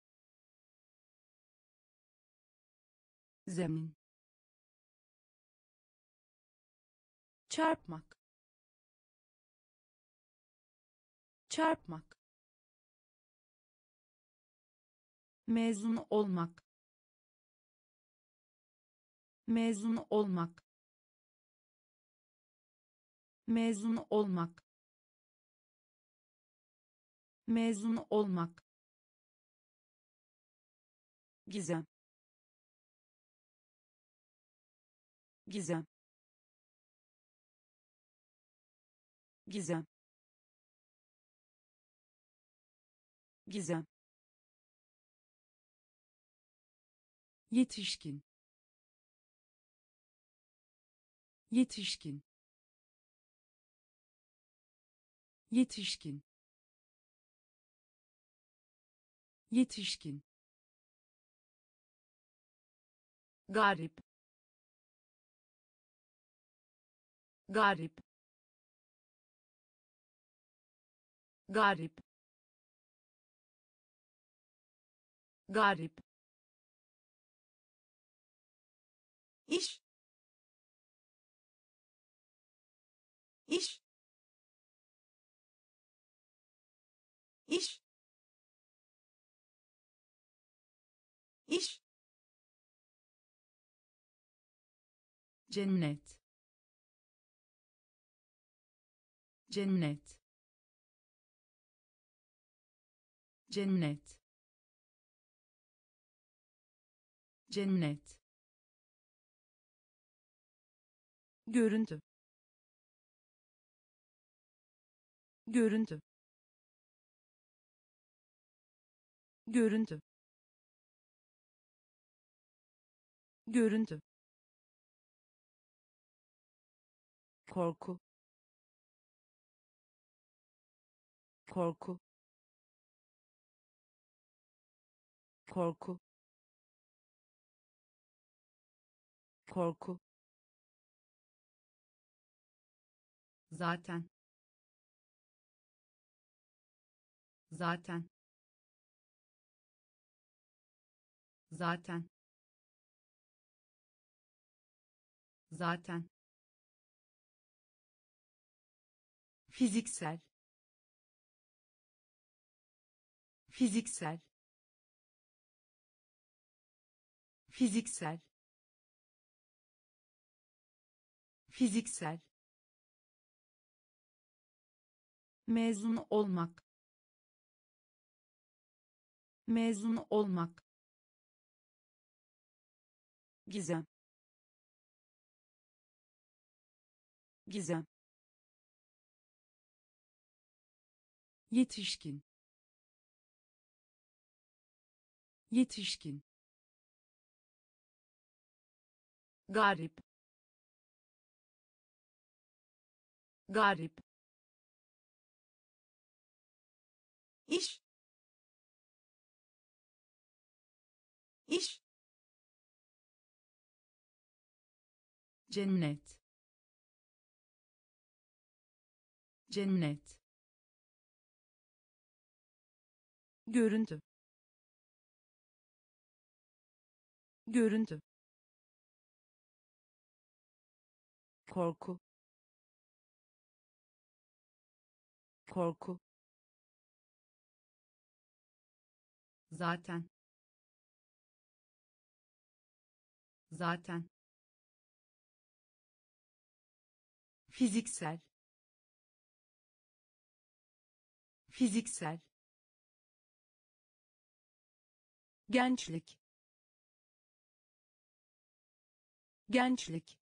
Zemin. Çarpmak. Çarpmak. Mezun olmak. Mezun olmak. Mezun olmak. Mezun olmak gizem. Gizem. Gizem. Gizem. Yetişkin. Yetişkin. Yetişkin. Yetişkin garip garip garip garip iş iş iş iş cennet. Cennet. Cennet. Cennet. Görüntü. Görüntü. Görüntü. Görüntü korku. Korku. Korku. Korku. Zaten. Zaten. Zaten. Zaten fiziksel. Fiziksel. Fiziksel. Fiziksel. Mezun olmak. Mezun olmak. Gizem. Gizem yetişkin. Yetişkin. Garip. Garip. İş. İş. Cennet. Cennet görüntü. Görüntü. Korku. Korku. Zaten. Zaten. Fiziksel. Fiziksel gençlik. Gençlik.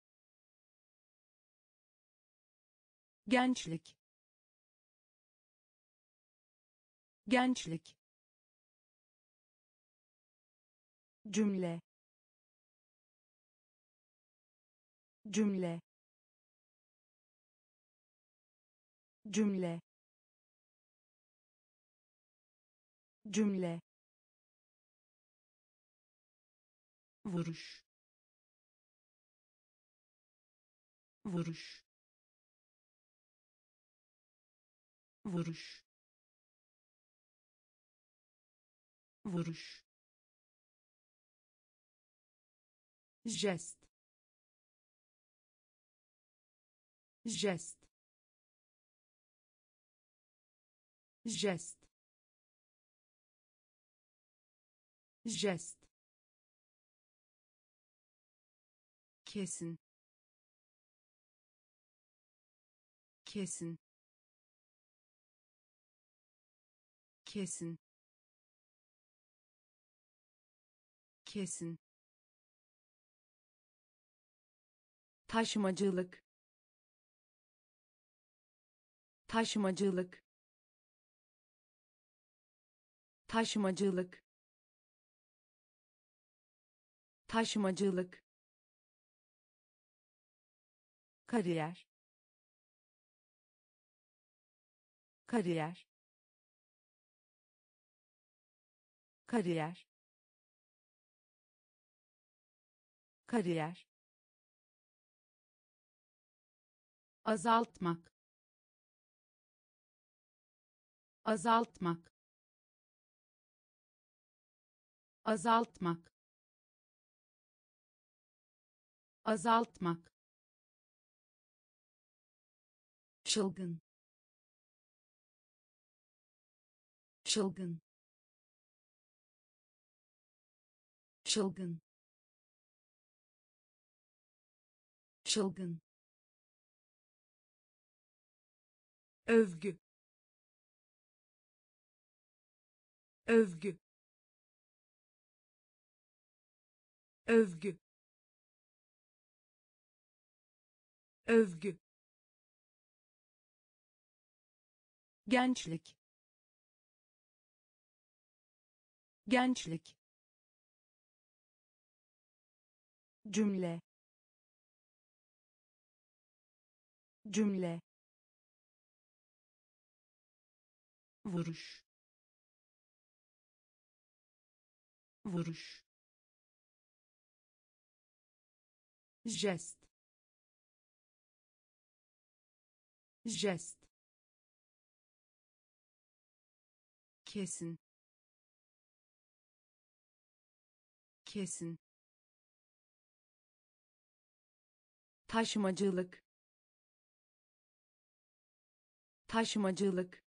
Gençlik. Gençlik. Cümle. Cümle. Cümle. Cümle vuruş. Vuruş. Vuruş. Vuruş. Jest. Jest. Jest. Jest kesin. Kesin. Kesin. Kesin. Taşımacılık. Taşımacılık. Taşımacılık. Taşımacılık kariyer. Kariyer. Kariyer. Kariyer. Azaltmak. Azaltmak. Azaltmak. Azaltmak çılgın. Çılgın. Çılgın. Çılgın. Övgü. Övgü. Övgü. Övgü gençlik. Gençlik. Cümle. Cümle. Vuruş. Vuruş. Jest. Jest kesin. Kesin. Taşımacılık. Taşımacılık.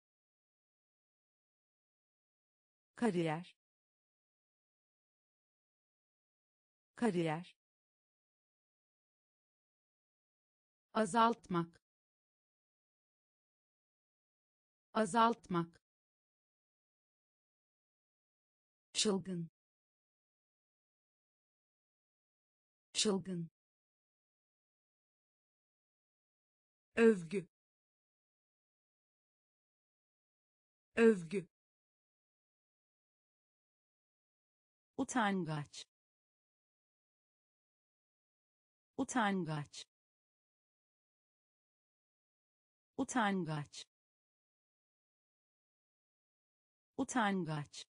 Kariyer. Kariyer. Azaltmak. Azaltmak çılgın. Çılgın. Övgü. Övgü. Utangaç. Utangaç. Utangaç. Utangaç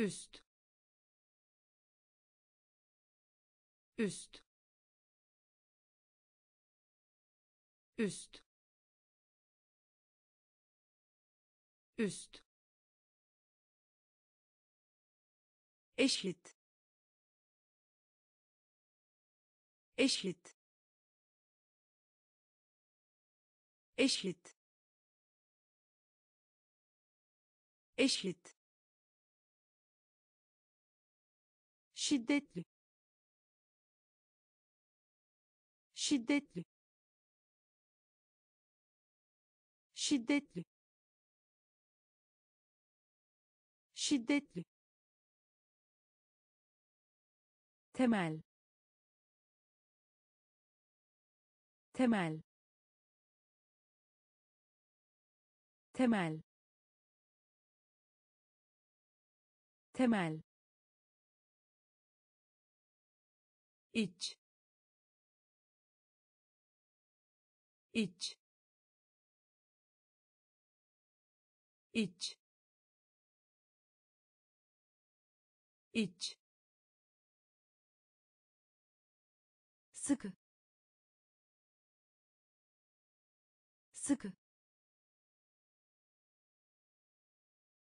üst. Üst. Üst. Üst. Eşit. Eşit. Eşit. Eşit şiddetli. Şiddetli. Şiddetli. Şiddetli. Temel. Temel. Temel. Temel iç. İç. İç. İç. Sıkı. Sıkı.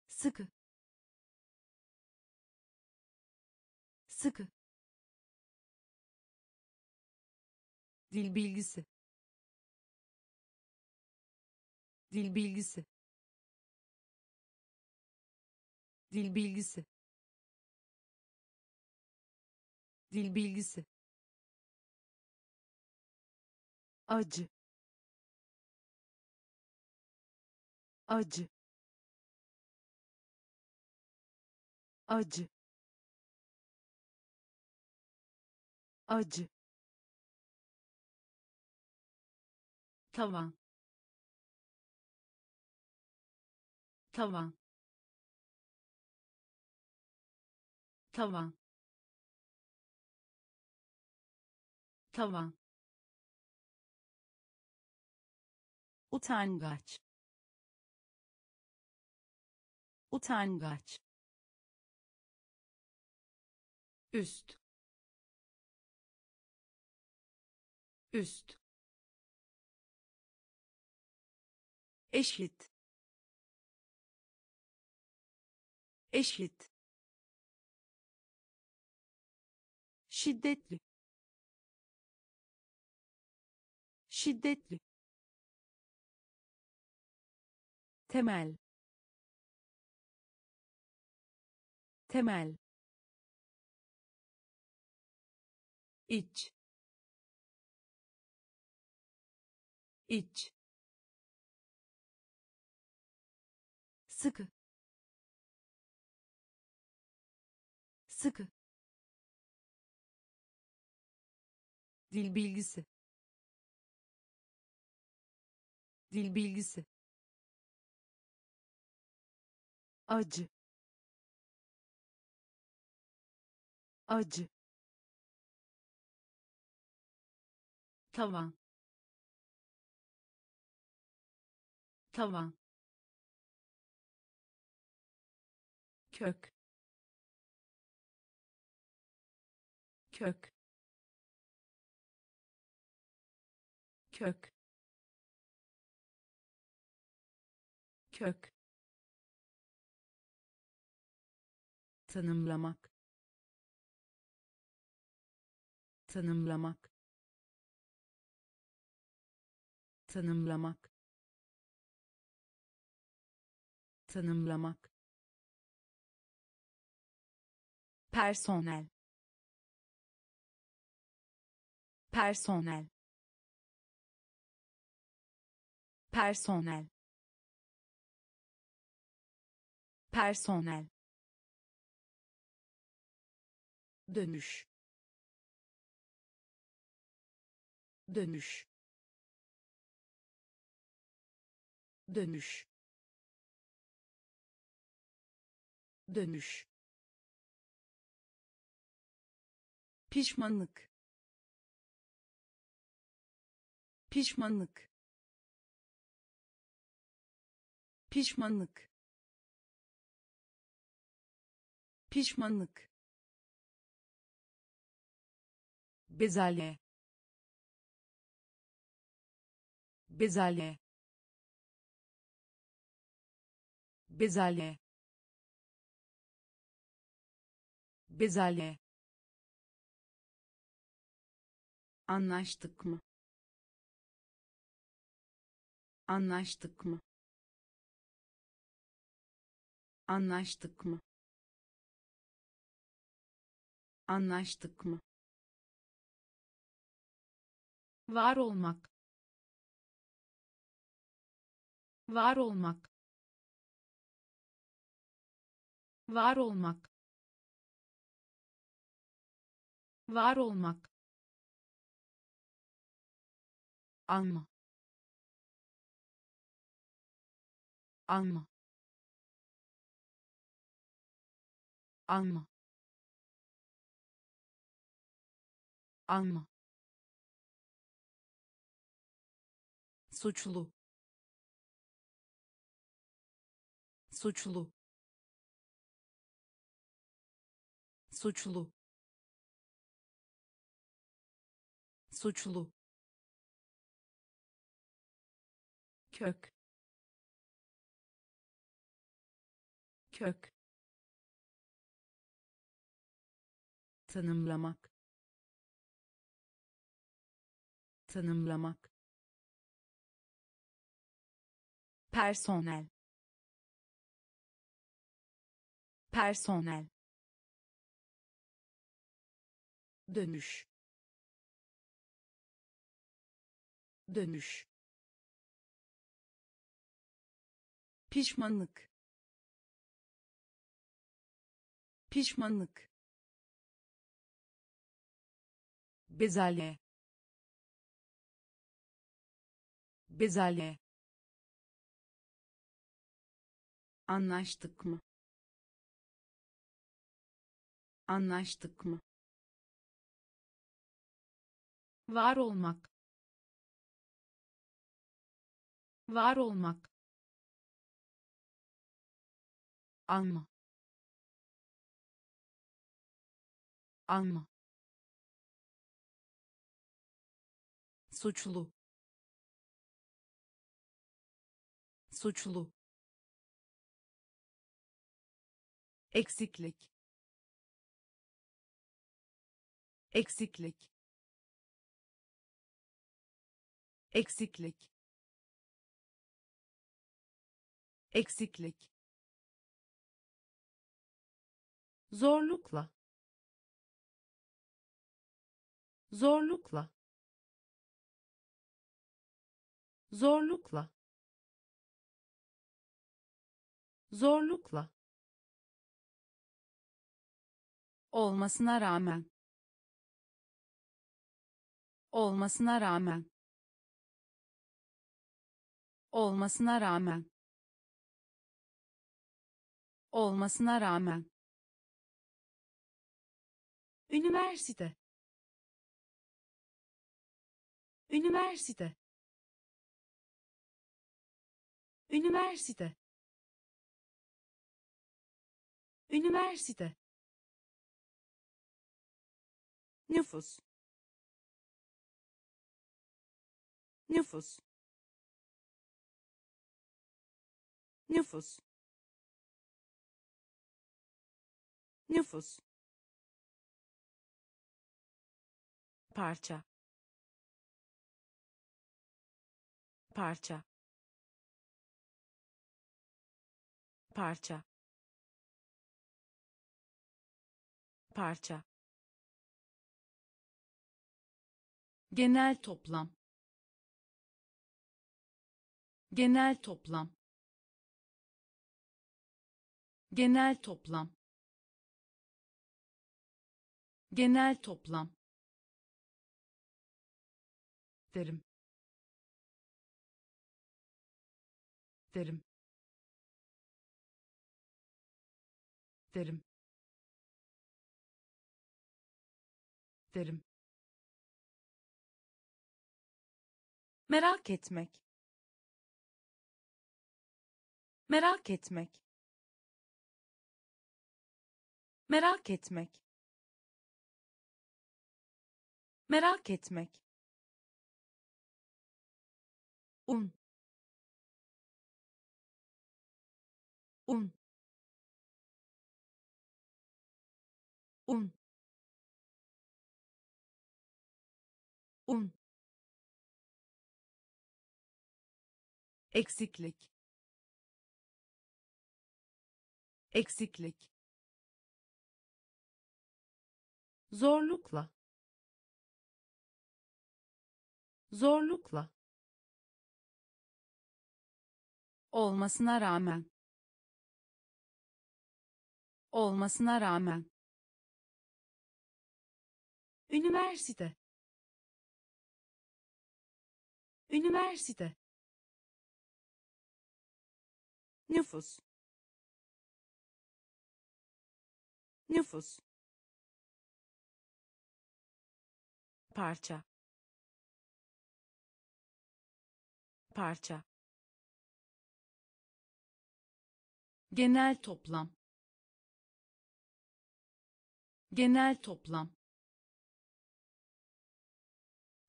Sıkı. Sıkı dil bilgisi. Dil bilgisi. Dil bilgisi. Dil bilgisi. Acı. Acı. Acı. Acı tavan tavan tavan tavan utangaç. Utangaç. Üst. Üst eşit. Eşit. Şiddetli. Şiddetli. Temel. Temel. İç. İç sıkı. Sıkı. Dil bilgisi. Dil bilgisi. Acı. Acı. Tavan. Tavan kök kök kök kök. Tanımlamak tanımlamak tanımlamak tanımlamak personel. Personel. Personel. Personel. Dönüş. Dönüş. Dönüş. Dönüş pişmanlık. Pişmanlık. Pişmanlık. Pişmanlık. Bezelye. Bezelye. Bezelye. Bezelye anlaştık mı? Anlaştık mı? Anlaştık mı? Anlaştık mı? Var olmak. Var olmak. Var olmak. Var olmak alma. Alma. Alma. Alma. Suçlu. Suçlu. Suçlu. Suçlu kök kök tanımlamak tanımlamak personel personel dönüş dönüş pişmanlık. Pişmanlık. Bezelye. Bezelye. Anlaştık mı? Anlaştık mı? Var olmak. Var olmak alma. Alma. Suçlu. Suçlu. Eksiklik. Eksiklik. Eksiklik. Eksiklik zorlukla. Zorlukla. Zorlukla. Zorlukla. Olmasına rağmen. Olmasına rağmen. Olmasına rağmen. Olmasına rağmen üniversite. Üniversite. Üniversite. Üniversite. Nüfus. Nüfus. Nüfus. Nüfus parça. Parça. Parça. Parça. Genel toplam. Genel toplam. Genel toplam. Genel toplam derim. Derim. Derim. Derim. Merak etmek. Merak etmek. Merak etmek. Merak etmek un. Un. Un. Un. Eksiklik. Eksiklik. Zorlukla. Zorlukla olmasına rağmen. Olmasına rağmen. Üniversite. Üniversite. Nüfus. Nüfus. Parça. Parça genel toplam. Genel toplam.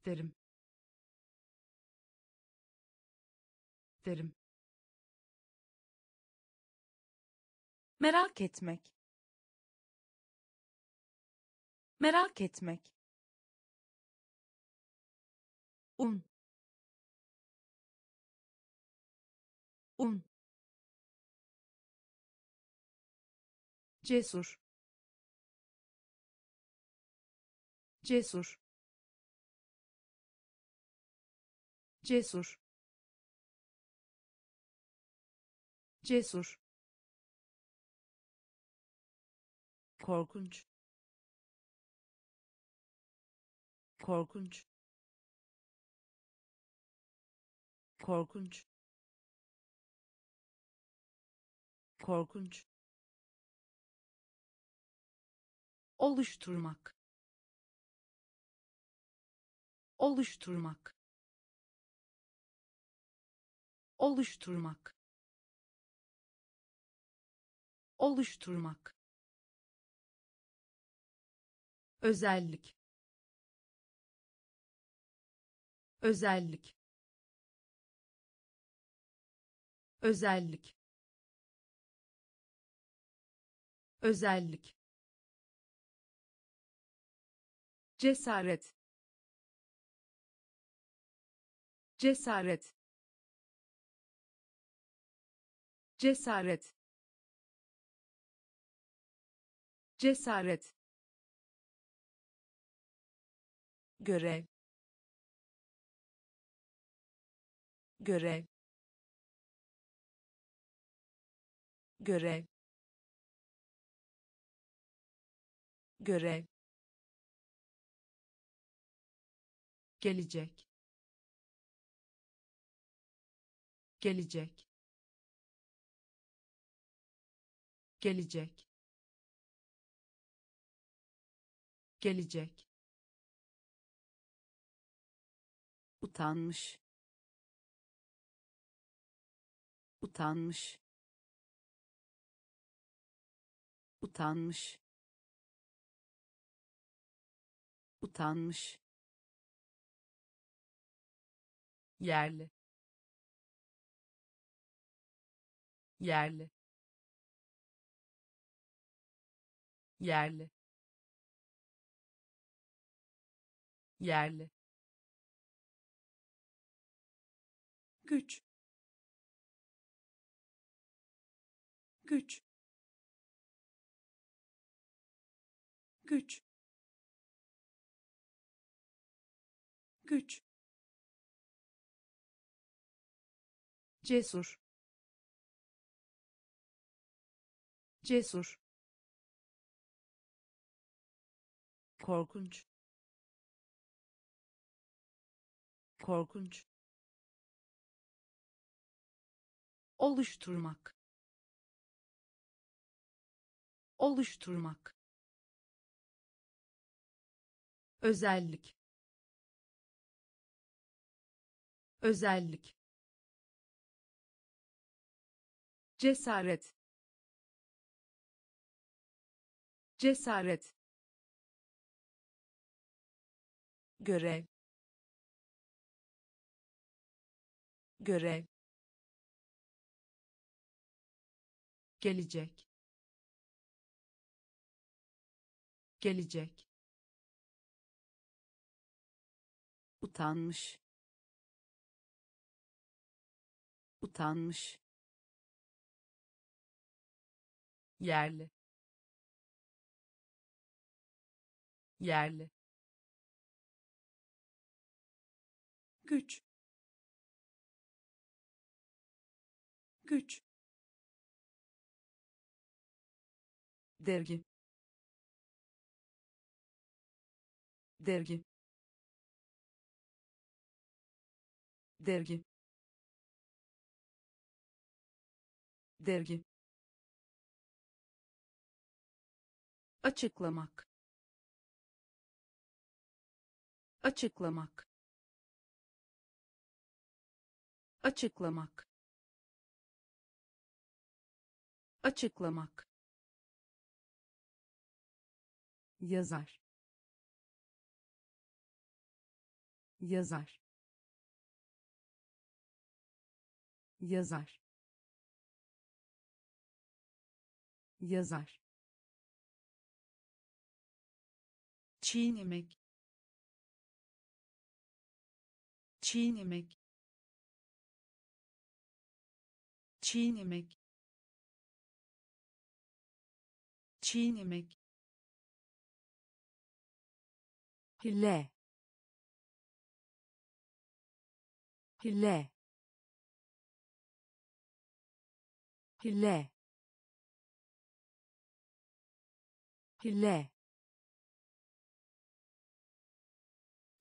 Derim. Derim. Merak etmek. Merak etmek. Un. Un cesur. Cesur. Cesur. Cesur. Korkunç. Korkunç. Korkunç. Korkunç oluşturmak. Oluşturmak. Oluşturmak. Oluşturmak. Özellik. Özellik. Özellik. Özellik cesaret. Cesaret. Cesaret. Cesaret. Görev görev görev görev gelecek. Gelecek. Gelecek. Gelecek. Utanmış. Utanmış. Utanmış. Utanmış yerli. Yerli. Yerli. Yerli. Güç. Güç. Güç. Güç cesur. Cesur. Korkunç. Korkunç. Oluşturmak. Oluşturmak. Özellik. Özellik cesaret. Cesaret. Görev görev gelecek. Gelecek. Utanmış. Utanmış yerli. Yerli. Güç. Güç. Dergi. Dergi. Dergi. Dergi açıklamak. Açıklamak. Açıklamak. Açıklamak. Yazar. Yazar. Yazar. Yazar çiğnemek çiğnemek çiğnemek çiğnemek hile. Hile. Hile. Hile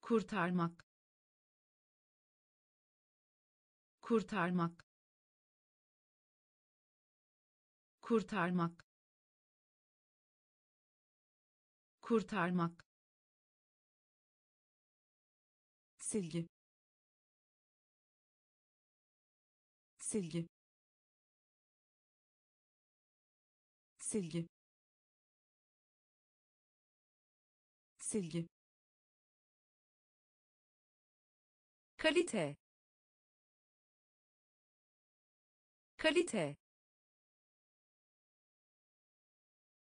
kurtarmak. Kurtarmak. Kurtarmak. Kurtarmak. Silgi. Silgi. Silgi. Silgi kalite. Kalite.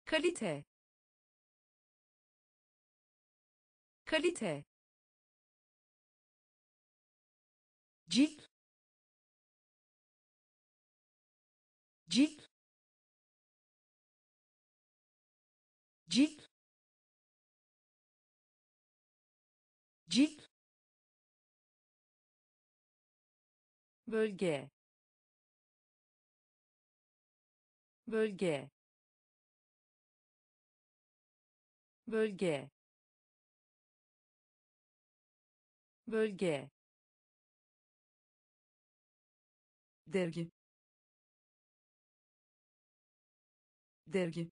Kalite. Kalite. Cilt cilt cilt cilt bölge. Bölge. Bölge. Bölge. Dergi. Dergi.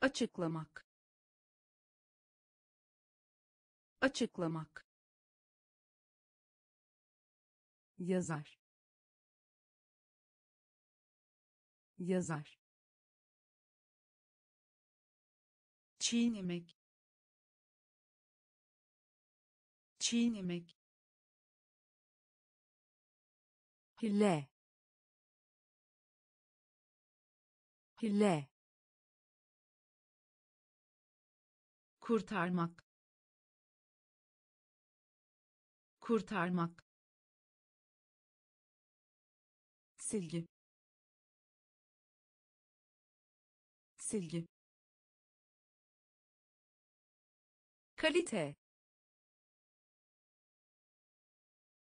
Açıklamak. Açıklamak yazar. Yazar. Çiğnemek. Çiğnemek. Hile. Hile. Kurtarmak. Kurtarmak silgi. Silgi. Kalite.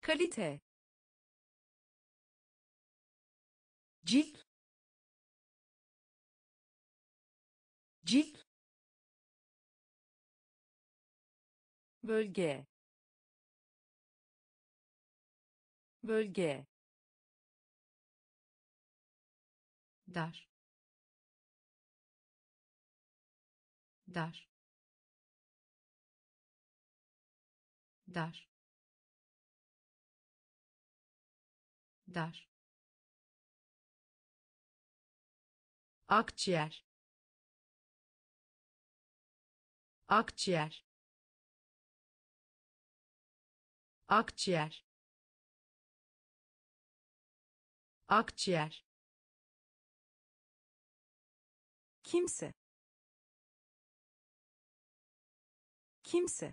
Kalite. Cilt cilt bölge. Bölge dar dar dar dar akciğer. Akciğer. Akciğer. Akciğer kimse. Kimse.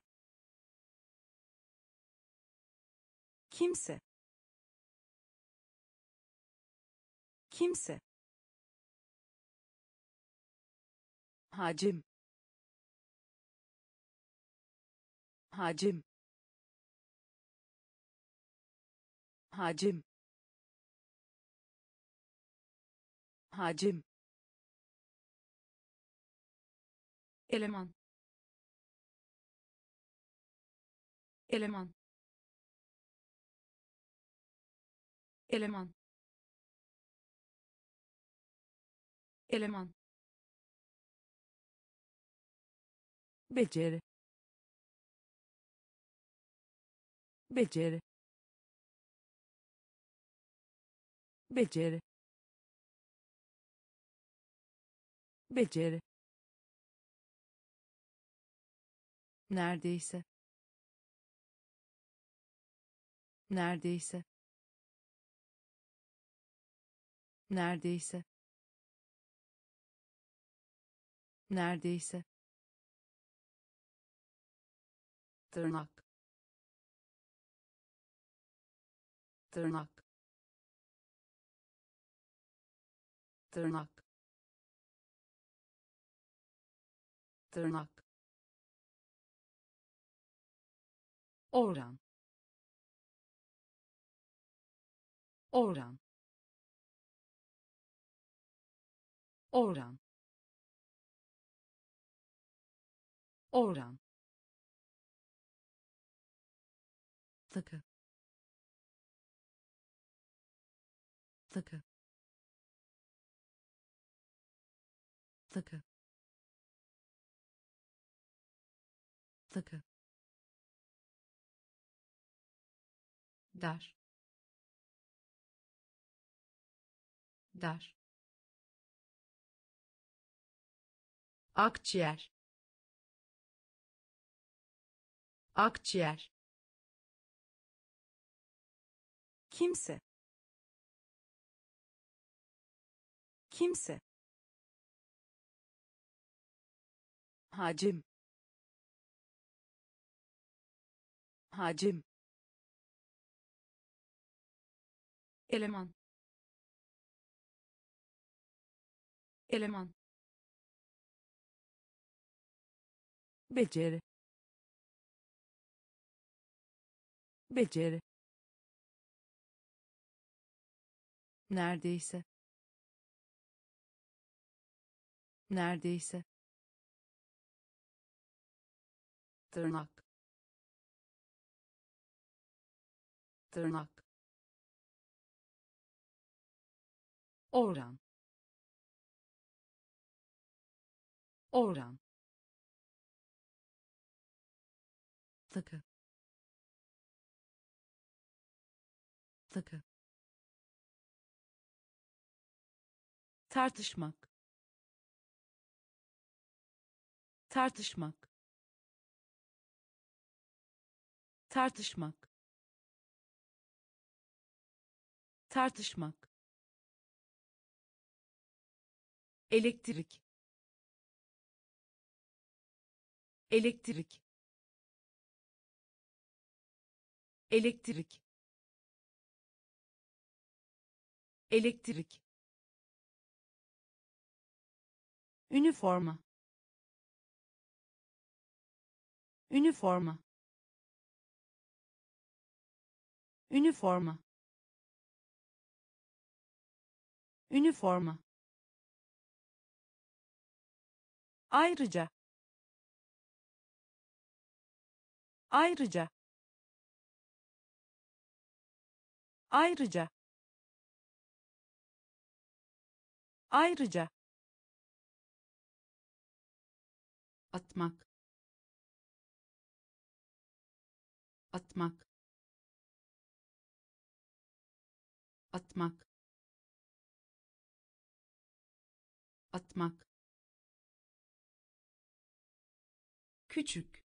Kimse. Kimse. Hacim. Hacim. Hacim. Hacim eleman. Eleman. Eleman. Eleman. Beceri. Beceri. Beceri. Beceri neredeyse. Neredeyse. Neredeyse. Neredeyse. Tırnak. Tırnak. Tırnak. Tırnak oran. Oran. Oran. Oran. Takı takı takı takı dar dar akciğer. Akciğer. Kimse. Kimse. Hacim. Hacim eleman. Eleman. Beceri. Beceri. Neredeyse. Neredeyse. Tırnak. Tırnak oran. Oran. Takı takı tartışmak. Tartışmak. Tartışmak. Tartışmak elektrik. Elektrik. Elektrik. Elektrik. Üniforma. Üniforma. Üniforma. Üniforma ayrıca. Ayrıca. Ayrıca. Ayrıca. Atmak. Atmak. Atmak. Atmak küçük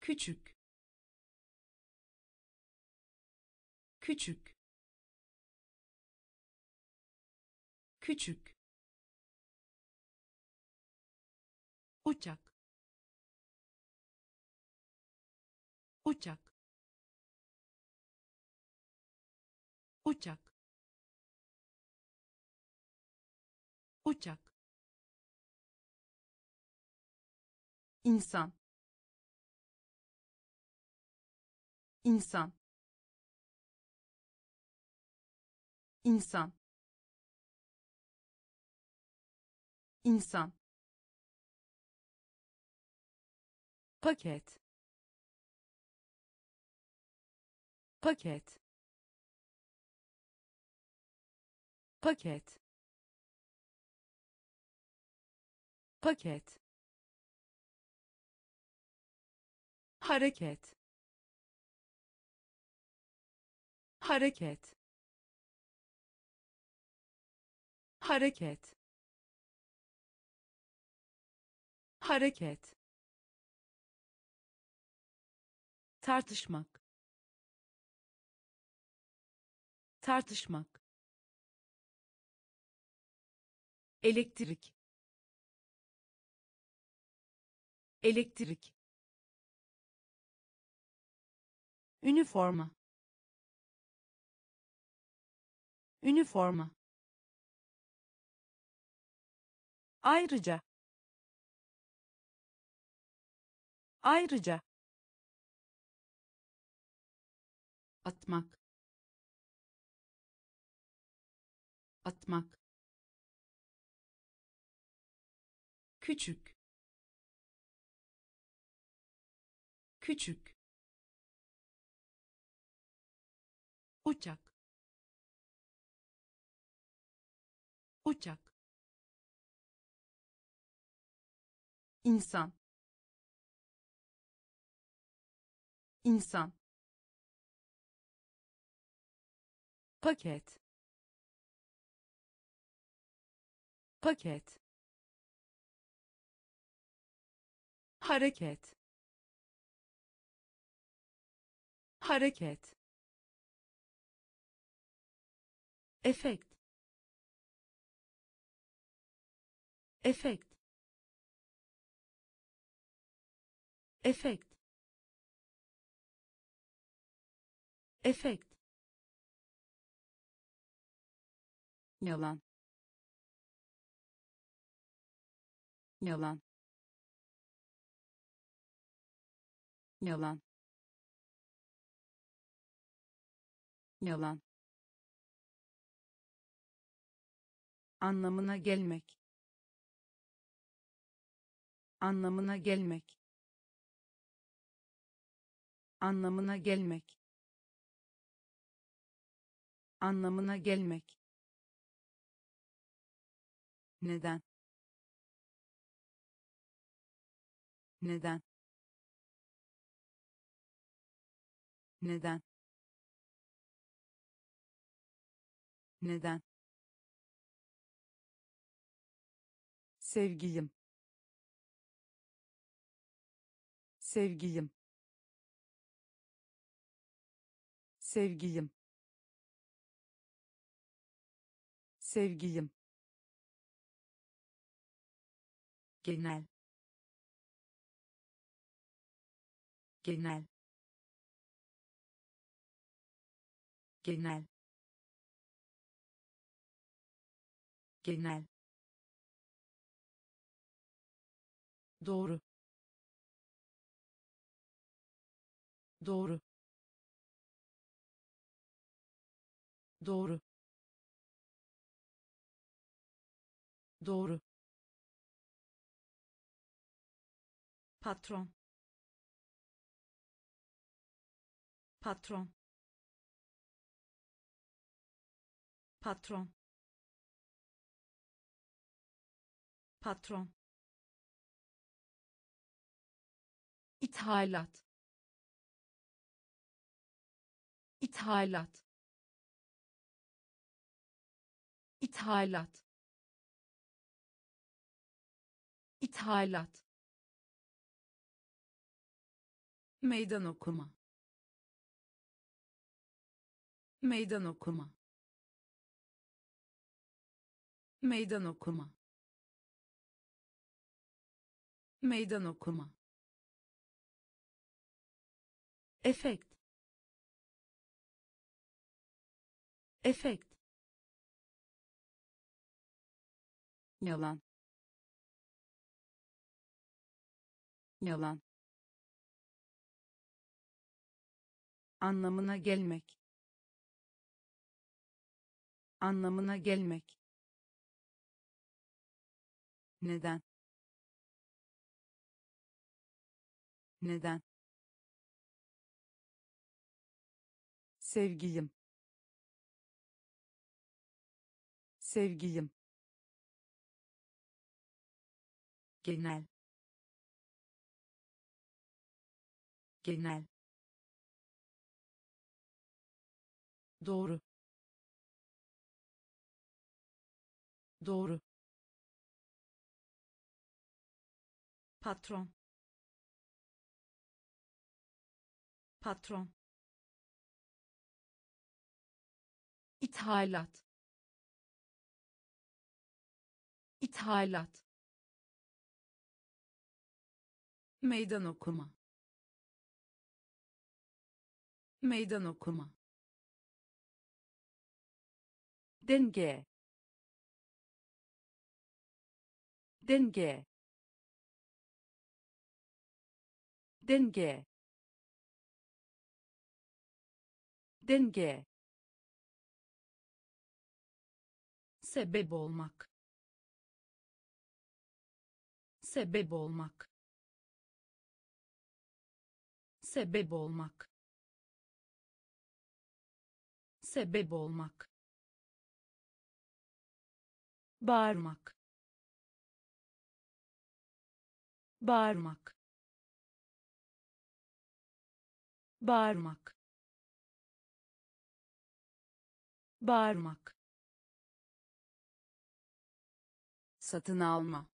küçük küçük küçük. Uçak uçak. Uçak uçak insan. İnsan. İnsan. İnsan. Paket. Paket. Paket. Paket hareket. Hareket. Hareket. Hareket. Tartışmak. Tartışmak. Elektrik. Elektrik üniforma. Üniforma. Ayrıca. Ayrıca. Atmak. Atmak. Küçük. Küçük uçak uçak insan. İnsan. Paket. Paket. Hareket. Hareket efekt efekt efekt efekt yalan. Yalan. Yalan. Yalan anlamına gelmek. Anlamına gelmek. Anlamına gelmek. Anlamına gelmek. Neden? Neden? Neden? Neden sevgilim sevgilim sevgilim sevgilim genel. Genel. Genel. Genel doğru. Doğru. Doğru. Doğru. Patron. Patron. Patron. Patron ithalat. İthalat. İthalat. İthalat. Meydan okuma. Meydan okuma. Meydan okuma. Meydan okuma efekt efekt yalan. Yalan. Anlamına gelmek. Anlamına gelmek. Neden? Neden sevgilim sevgilim genel. Genel. Doğru. Doğru. Patron. Patron ithalat. İthalat. Meydan okuma. Meydan okuma. Denge. Denge. Denge. Denge sebep olmak. Sebep olmak. Sebep olmak. Sebep olmak. Bağırmak. Bağırmak. Bağırmak. Bağırmak satın alma.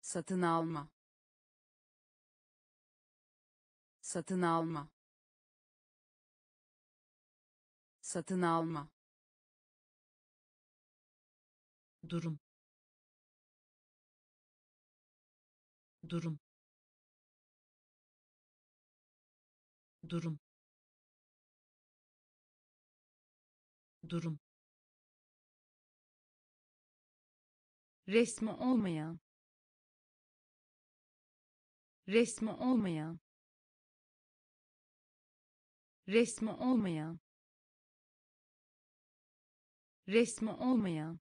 Satın alma. Satın alma. Satın alma. Durum. Durum. Durum. Durum resmi olmayan. Resmi olmayan. Resmi olmayan. Resmi olmayan.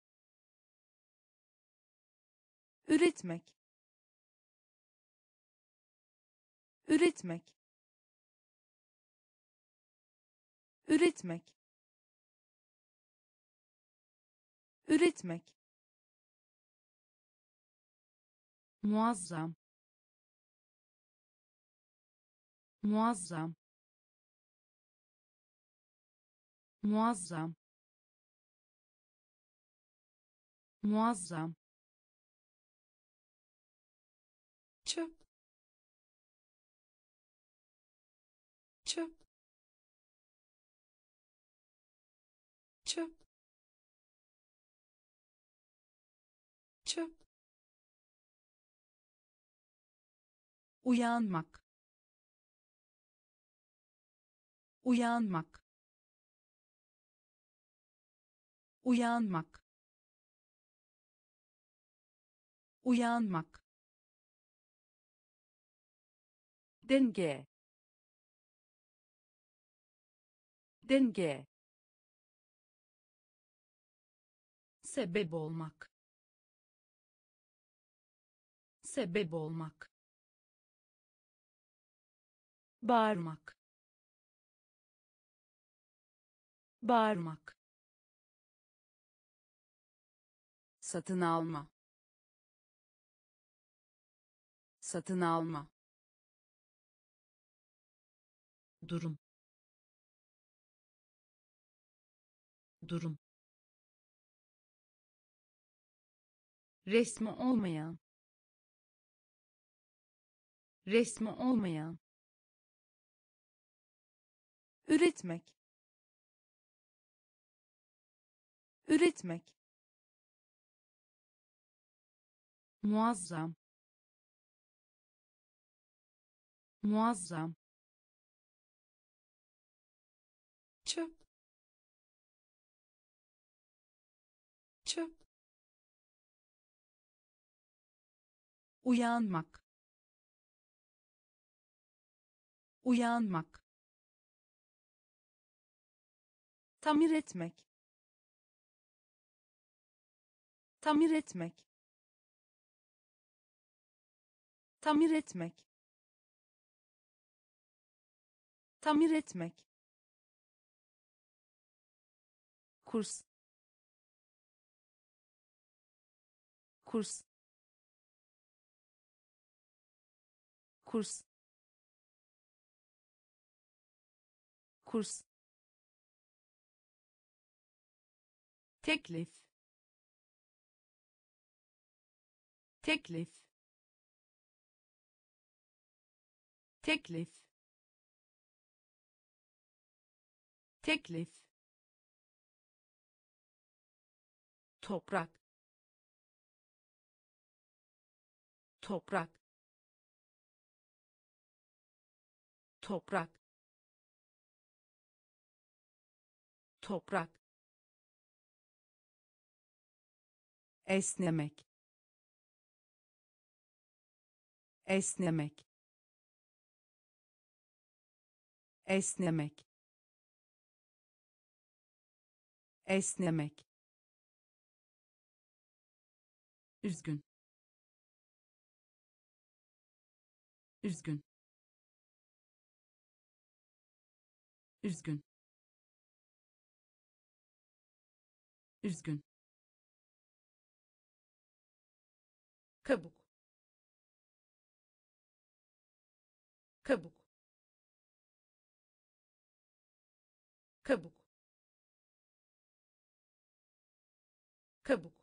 Üretmek. Üretmek. Üretmek. Üretmek muazzam. Muazzam. Muazzam. Muazzam uyanmak. Uyanmak. Uyanmak. Uyanmak. Denge. Denge. Sebep olmak. Sebep olmak bağırmak. Bağırmak. Satın alma. Satın alma. Durum. Durum. Resmi olmayan. Resmi olmayan üretmek. Üretmek. Muazzam. Muazzam. Çöp. Çöp. Uyanmak. Uyanmak tamir etmek. Tamir etmek. Tamir etmek. Tamir etmek. Kurs. Kurs. Kurs. Kurs teklif. Teklif. Teklif. Teklif. Toprak. Toprak. Toprak. Toprak esnemek. Esnemek. Esnemek. Esnemek. Üzgün. Üzgün. Üzgün. Üzgün kabuk. Kabuk. Kabuk. Kabuk.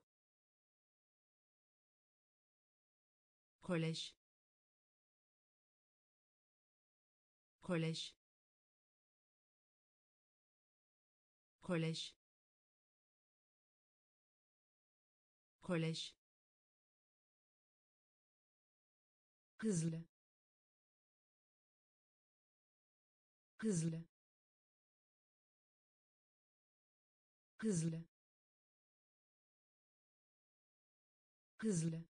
Kolej. Kolej. Kolej. Kolej hızlı. Hızlı. Hızlı. Hızlı.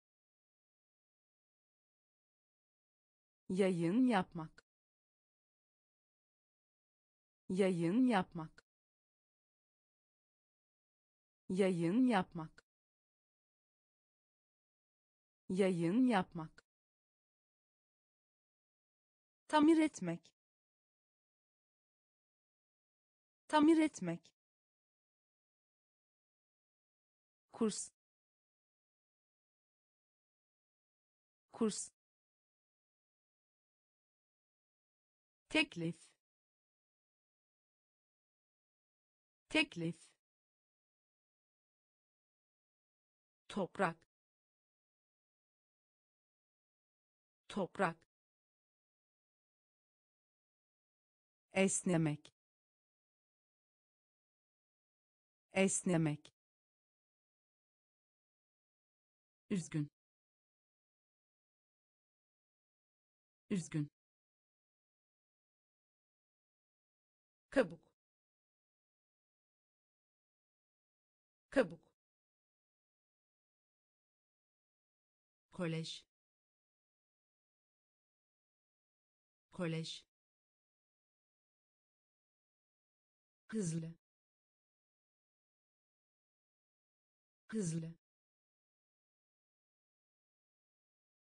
Yayın yapmak. Yayın yapmak. Yayın yapmak. Yayın yapmak tamir etmek. Tamir etmek. Kurs. Kurs. Teklif. Teklif. Toprak. Toprak esnemek. Esnemek. Üzgün. Üzgün. Kabuk. Kabuk. Kolej. Kolej hızlı. Hızlı.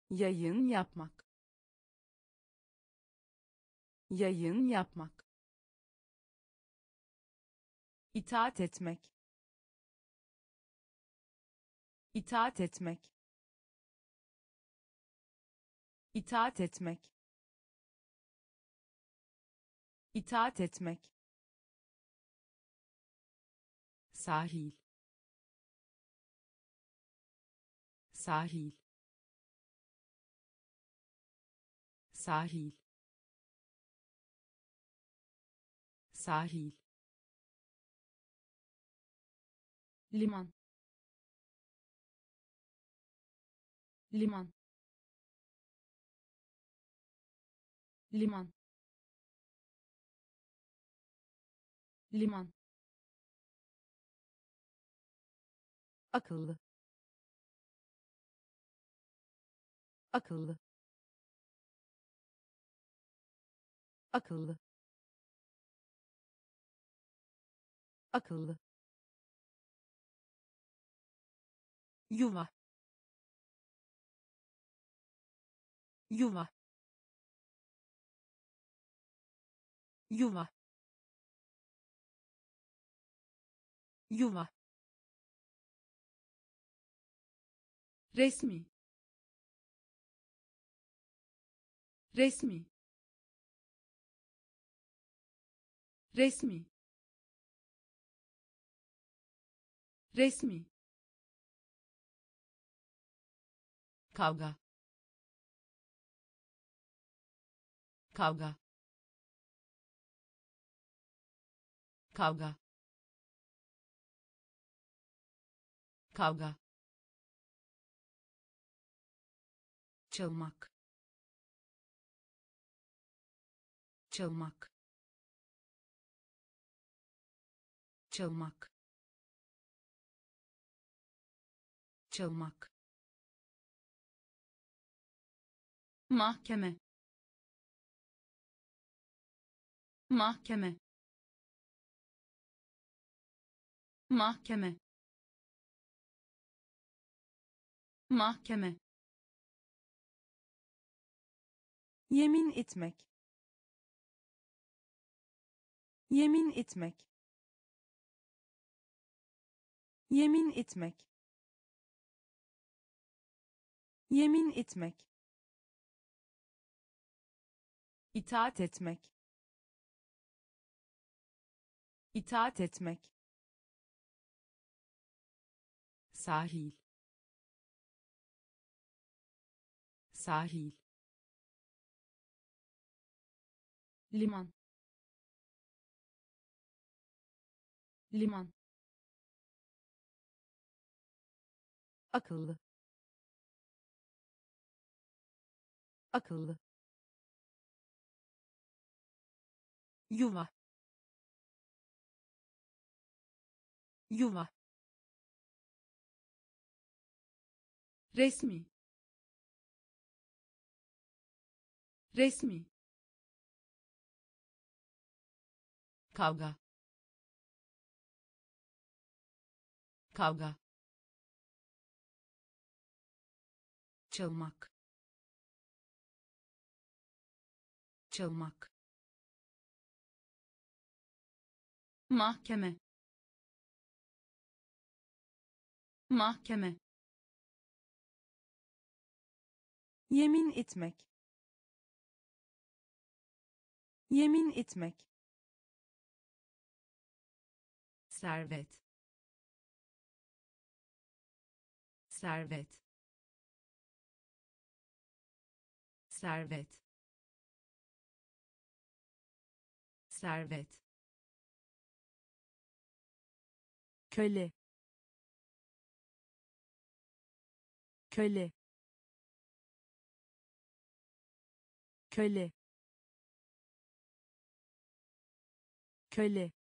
Yayın yapmak. Yayın yapmak. İtaat etmek. İtaat etmek. İtaat etmek. İtaat etmek sahil. Sahil. Sahil. Sahil. Liman. Liman. Liman. Liman akıllı. Akıllı. Akıllı. Akıllı. Yuva. Yuva. Yuva. Yuva resmi. Resmi. Resmi. Resmi. Kavga. Kavga. Kavga. Kavga çalmak. Çalmak. Çalmak. Çalmak. Mahkeme. Mahkeme. Mahkeme. Mahkeme yemin etmek. Yemin etmek. Yemin etmek. Yemin etmek. İtaat etmek. İtaat etmek. Sahil. Sahil liman. Liman. Akıllı. Akıllı. Yuva. Yuva. Resmi. Resmi kavga. Kavga. Çalmak. Çalmak. Mahkeme. Mahkeme. Yemin etmek. Yemin etmek servet. Servet. Servet. Servet. Köle. Köle. Köle. Köle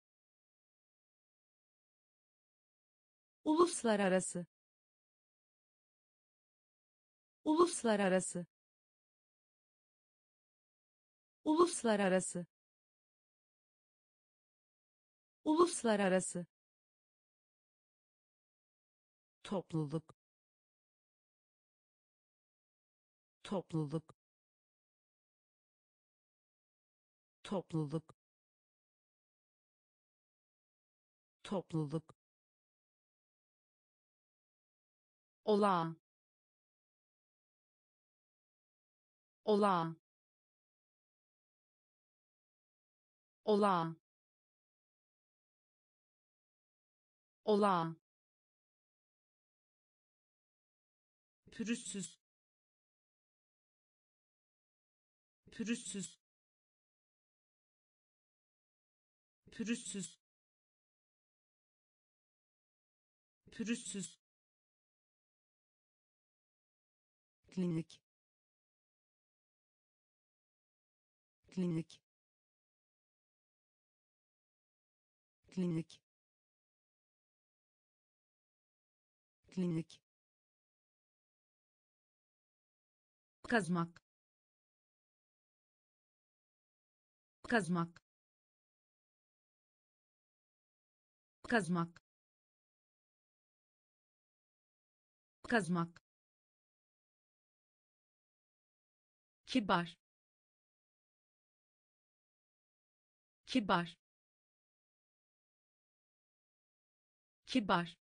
uluslararası. Uluslararası. Uluslararası. Uluslararası. Topluluk. Topluluk. Topluluk. Topluluk olağan. Olağan. Olağan. Olağan. Pürüzsüz. Pürüzsüz. Pürüzsüz. Pürüzsüz klinik. Klinik. Klinik. Klinik. Kazmak. Kazmak. Kazmak. Kazmak kibar. Kibar. Kibar.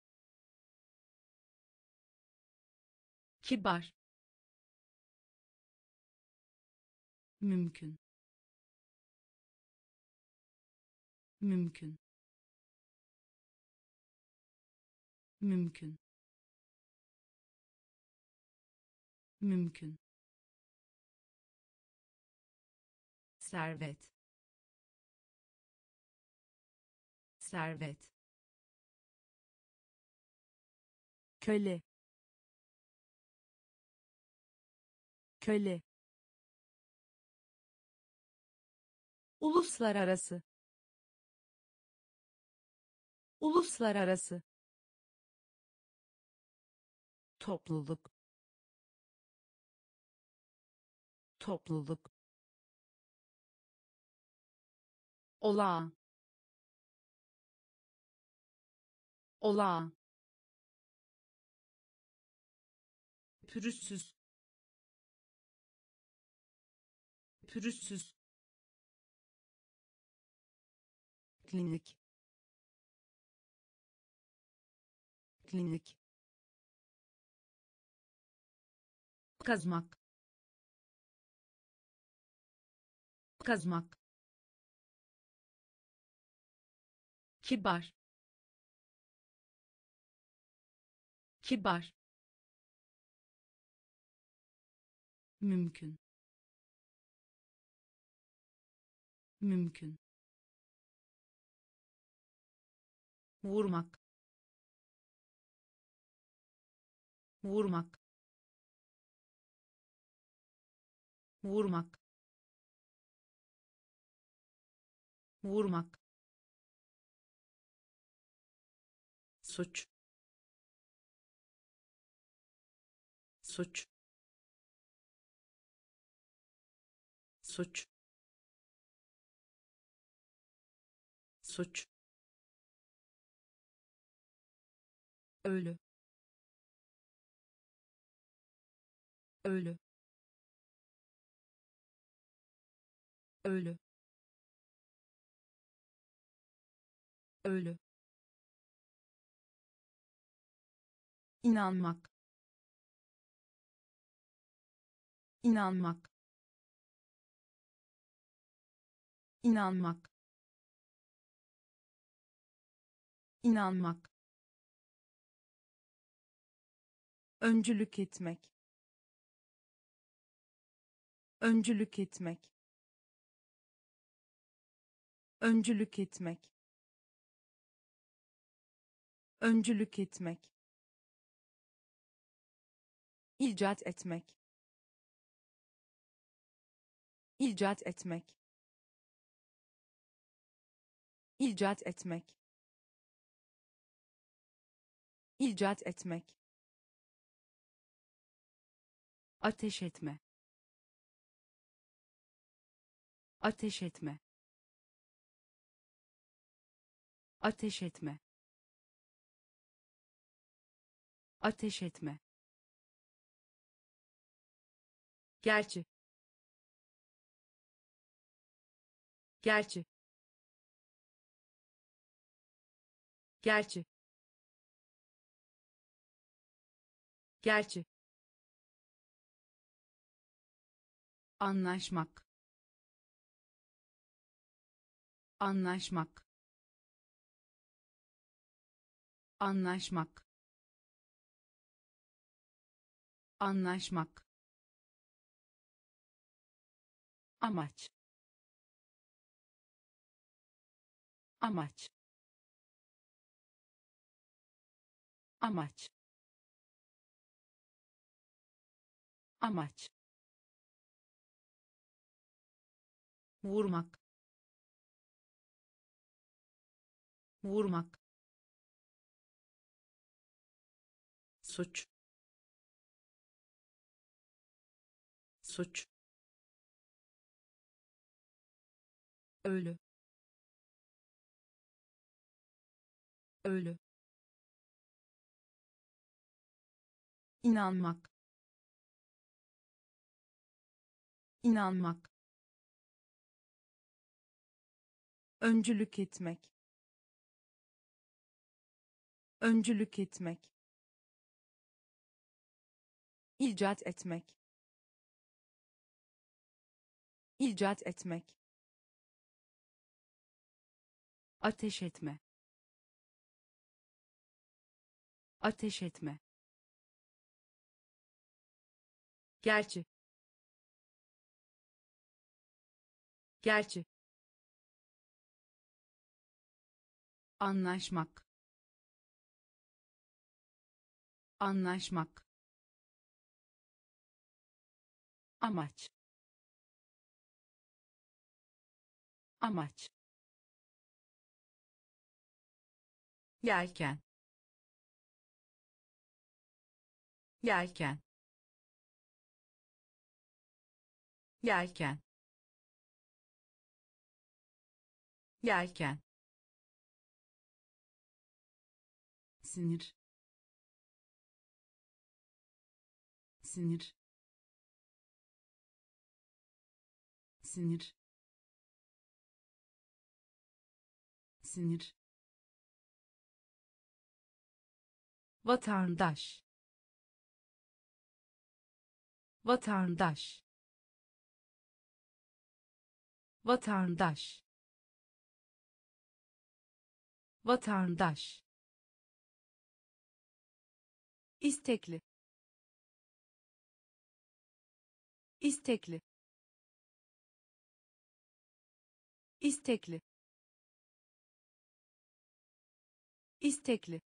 Kibar. Mümkün. Mümkün. Mümkün. Mümkün servet. Servet. Köle. Köle. Uluslararası. Uluslararası. Topluluk. Topluluk olağan. Olağan. Pürüzsüz. Pürüzsüz. Klinik. Klinik. Kazmak. Kazmak kibar. Kibar. Mümkün. Mümkün. Vurmak. Vurmak. Vurmak. Vurmak suç. Suç. Suç. Suç. Ölü. Ölü. Ölü. Ölü inanmak. İnanmak. İnanmak. İnanmak. Öncülük etmek. Öncülük etmek. Öncülük etmek. Öncülük etmek icat etmek. İcat etmek. İcat etmek. İcat etmek. Ateş etme. Ateş etme. Ateş etme. Ateş etme gerçi. Gerçi. Gerçi. Gerçi. Anlaşmak. Anlaşmak. Anlaşmak. Anlaşmak amaç. Amaç. Amaç. Amaç. Vurmak. Vurmak. Suç. Suç ölü. Ölü. İnanmak. İnanmak. Öncülük etmek. Öncülük etmek. İcat etmek. İcat etmek ateş etme. Ateş etme. Gerçi. Gerçi. Anlaşmak. Anlaşmak. Amaç. Amaç yelken. Yelken. Yelken. Yelken. Sinir. Sinir. Sinir. Sinir vatandaş. Vatandaş. Vatandaş. Vatandaş. İstekli. İstekli. İstekli. İstekli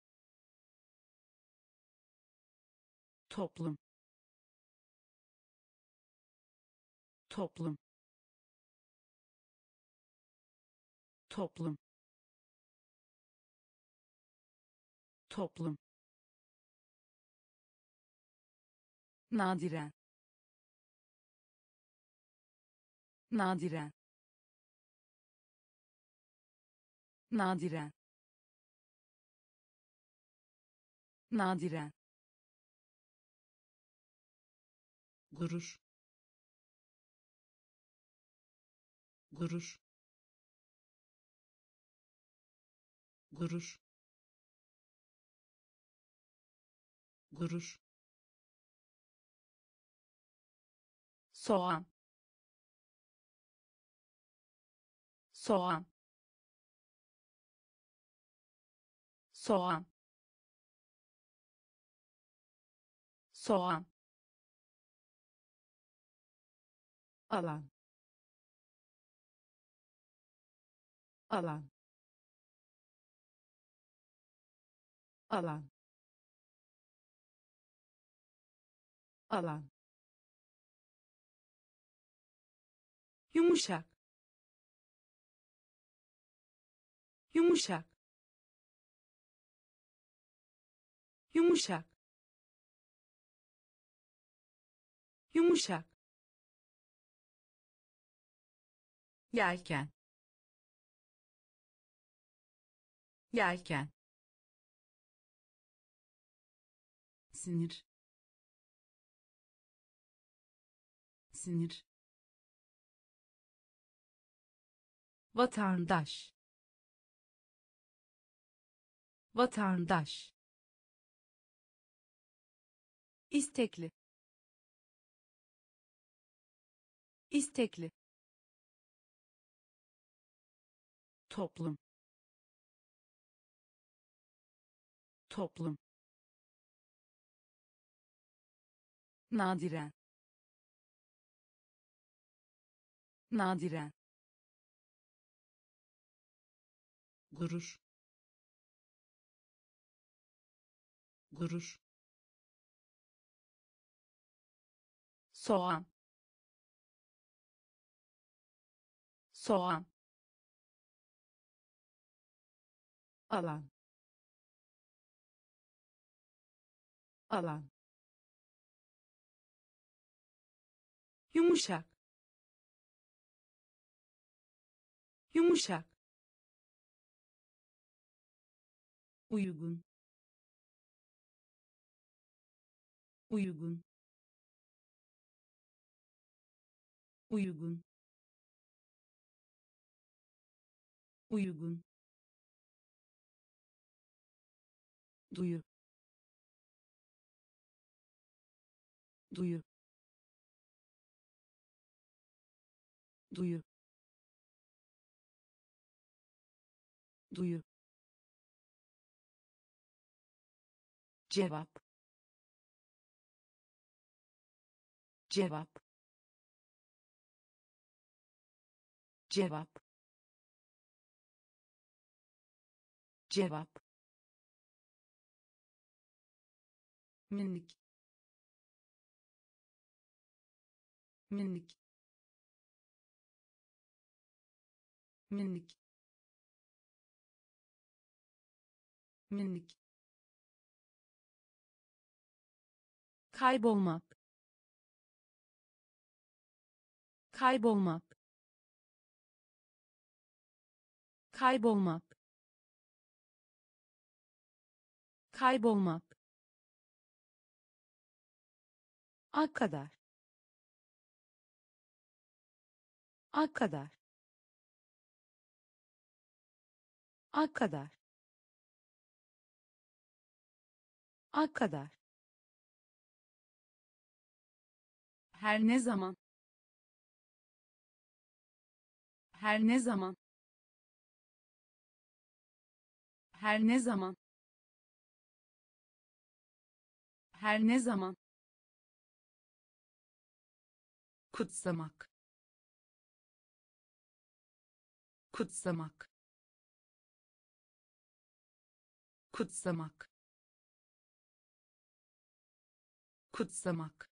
toplum. Toplum. Toplum. Toplum. Nadiren. Nadiren. Nadiren. Nadiren gurur. Gurur. Gurur. Gurur. Soğan. Soğan. Soğan. Soğan alan. Alan. Alan. Alan. Yumuşak. Yumuşak. Yumuşak. Yumuşak yelken. Yelken. Sinir. Sinir. Vatandaş. Vatandaş. İstekli. İstekli toplum. Toplum. Nadiren. Nadiren. Gurur. Gurur. Soğan. Soğan alan. Alan. Yumuşak. Yumuşak. Uygun. Uygun. Uygun. Uygun duyu. Duyu. Duyu. Duyu. Cevap. Cevap. Cevap. Cevap minik. Minik. Minik. Minik. Kaybolmak. Kaybolmak. Kaybolmak. Kaybolmak a kadar. A kadar. A kadar. A kadar. Her ne zaman. Her ne zaman. Her ne zaman. Her ne zaman kutsamak. Kutsamak. Kutsamak. Kutsamak.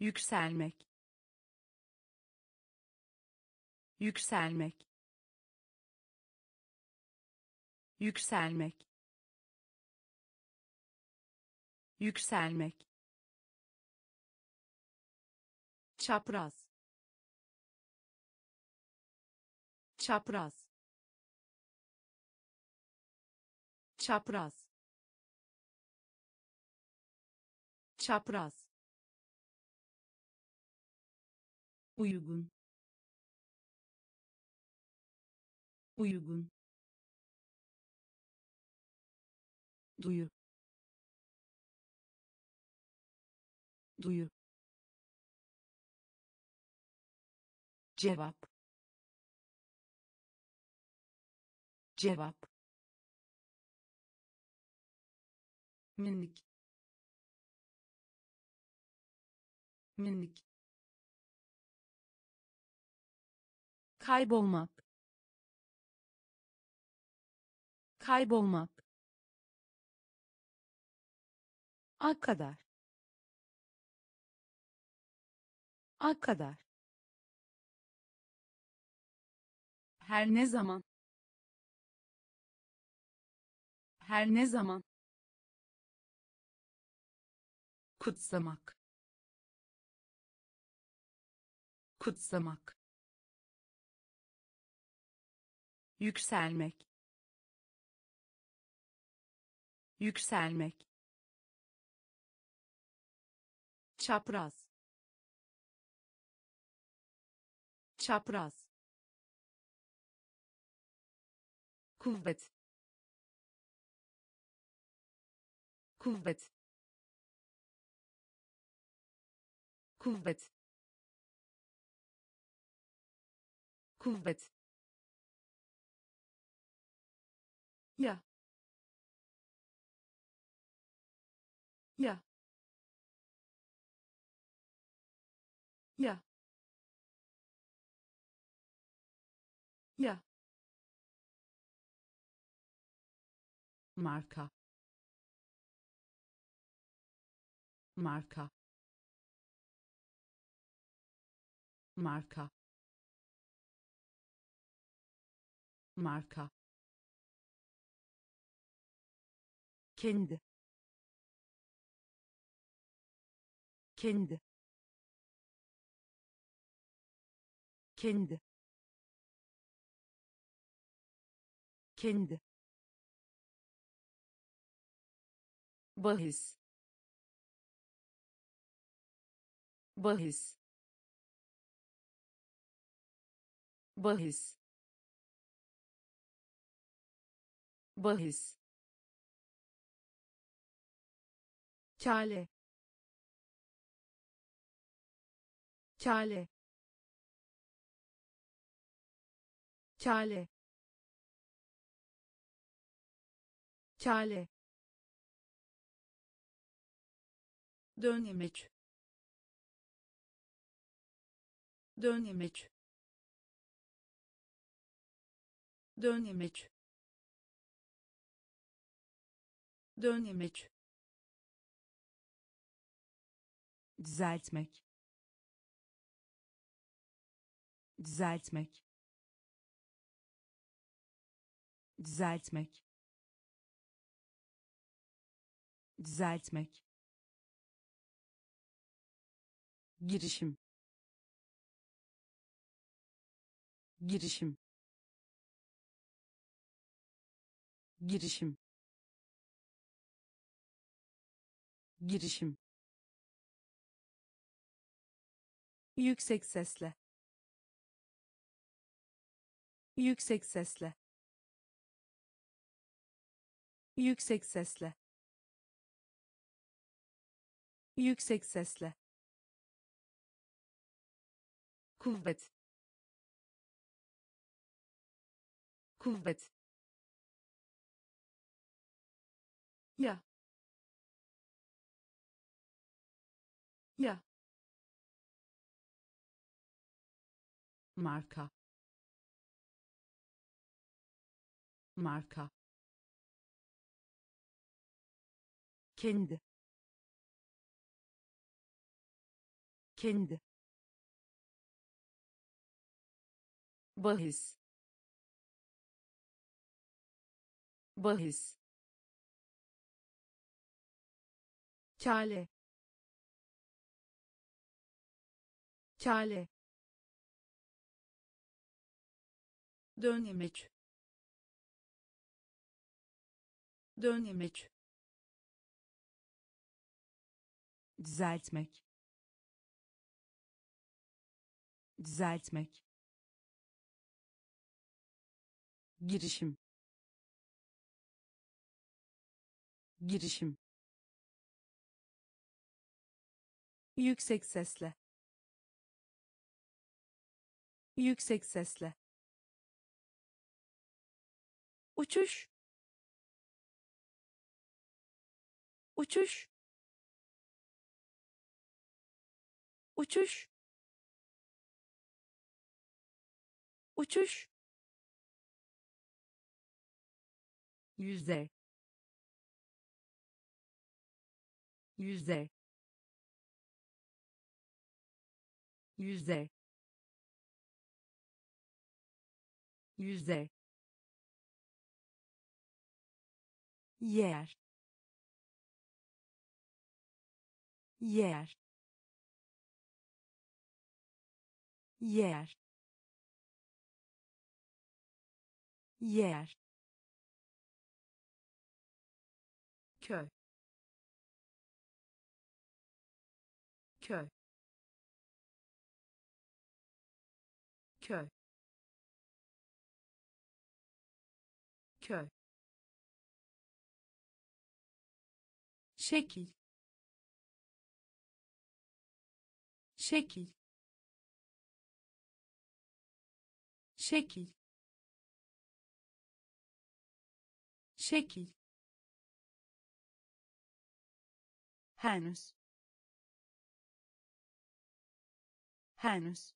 Yükselmek. Yükselmek. Yükselmek. Yükselmek çapraz. Çapraz. Çapraz. Çapraz. Uygun. Uygun. Duyu. Duyu cevap. Cevap. Minik. Minik. Kaybolmak. Kaybolmak. A kadar. A kadar her ne zaman. Her ne zaman. Kutsamak. Kutsamak. Yükselmek. Yükselmek. Çapraz. Çapraz kuvvet kuvvet kuvvet kuvvet ya ya ya ya marka. Marka. Marka. Marka. Kendi. Kendi. Kendi. Kendi bahis bahis bahis bahis Kale. Kale. Kale. Kale. Dönemek dönemek dönemek dönemek düzeltmek. Düzeltmek. Düzeltmek. Düzeltmek girişim. Girişim. Girişim. Girişim. Yüksek sesle. Yüksek sesle. Yüksek sesle. Yüksek sesle kuvvet. Kuvvet. Ya ya marka. Marka. Kendi. Kendi bahis. Bahis. Kale. Kale. dönemek dönemek düzeltmek. Düzeltmek girişim. Girişim. Yüksek sesle. Yüksek sesle. Uçuş. Uçuş. Uçuş. Uçuş yüzde. Yüzde. Yüzde. Yüzde. Yer. Yer. Yer. Yer köy köy köy köy. Şekil şekil şekil şekil henüz henüz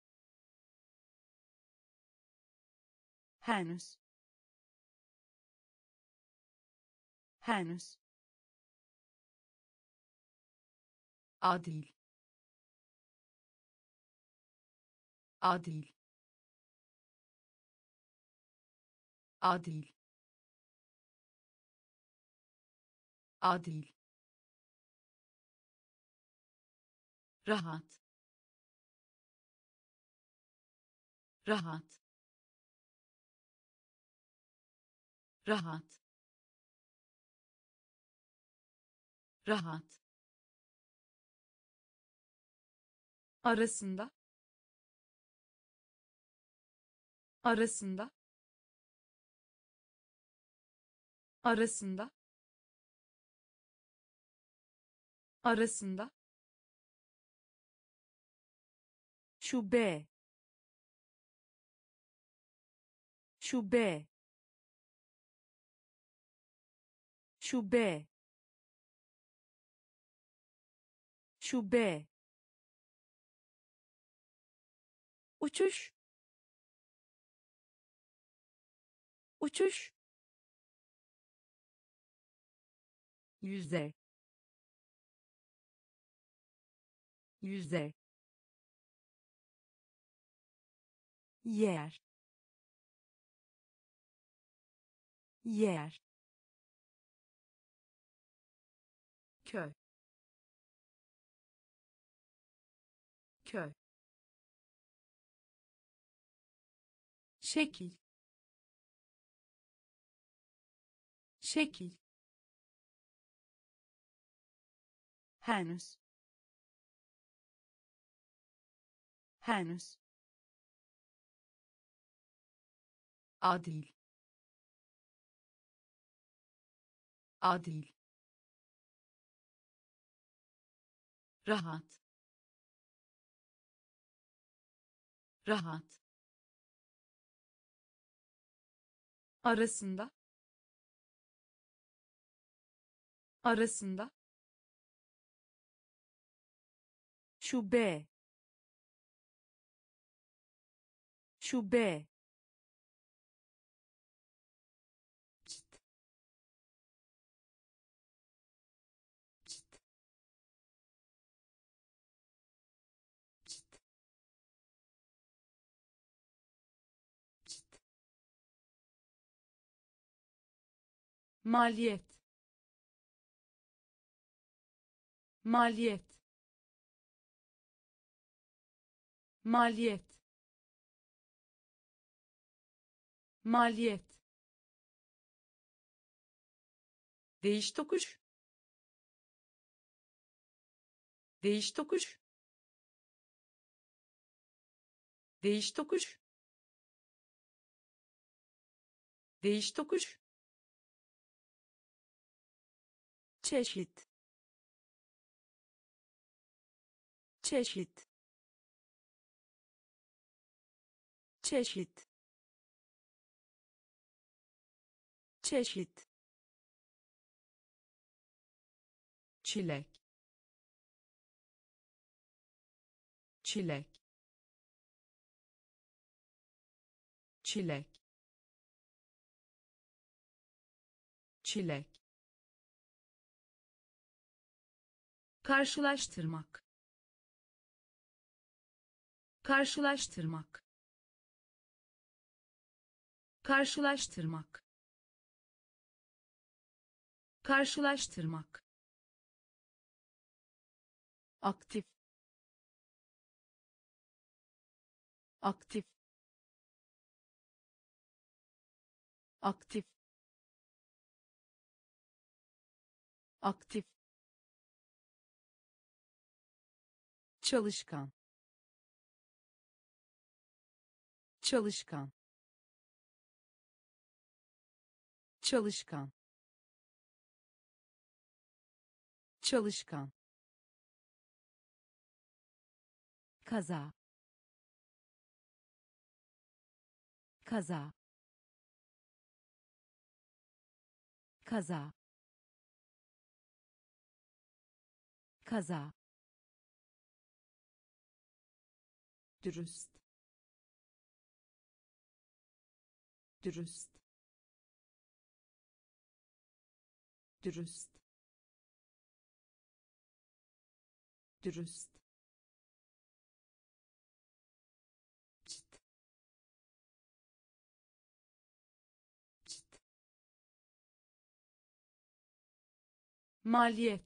henüz henüz adil adil adil adil rahat. Rahat. Rahat. Rahat. Arasında. Arasında. Arasında. Arasında şube şube şube şube. Uçuş uçuş. Yüzde yüzde yer. Yer. Köy. Köy. Şekil. Şekil. Henüz. Henüz adil. Adil. Rahat. Rahat. Arasında. Arasında. Şube. Şube maliyet. Maliyet. Maliyet. Maliyet. Değiş tokuş. Değiş tokuş. Değiş tokuş. Değiş tokuş çeşit. Çeşit. Çeşit. Çeşit. Çilek. Çilek. Çilek. Çilek karşılaştırmak. Karşılaştırmak. Karşılaştırmak. Karşılaştırmak. Aktif. Aktif. Aktif. Aktif çalışkan. Çalışkan. Çalışkan. Çalışkan. Kaza. Kaza. Kaza. Kaza dürüst. Dürüst. Dürüst. Dürüst. Maliyet.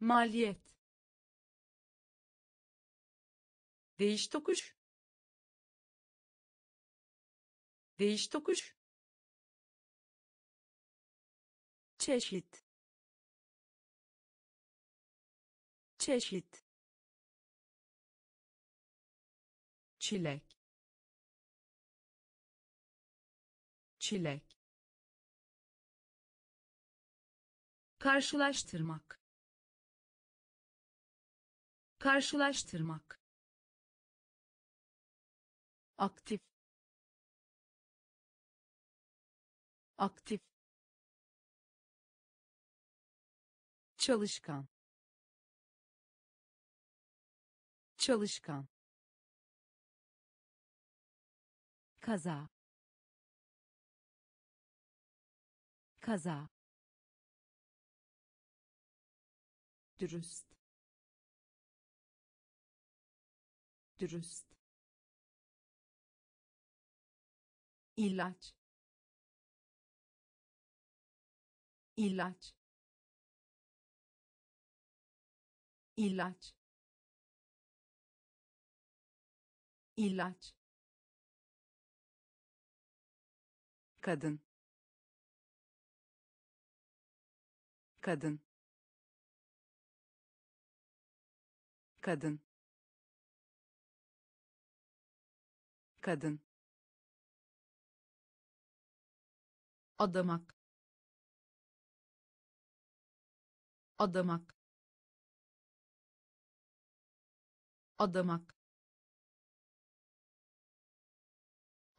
Maliyet değiş tokuş. Değiş tokuş. Çeşit. Çeşit. Çilek. Çilek. Karşılaştırmak. Karşılaştırmak aktif. Aktif. Çalışkan. Çalışkan. Kaza. Kaza. Dürüst. Dürüst ilaç. İlaç. İlaç. İlaç. Kadın. Kadın. Kadın. Kadın adamak. Adamak. Adamak.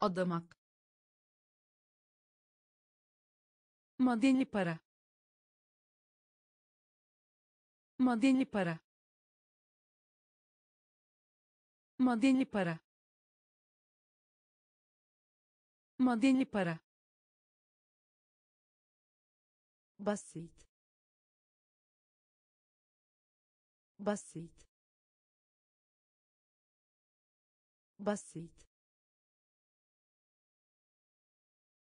Adamak. Madeni para. Madeni para. Madeni para. Madeni para basit. Basit. Basit.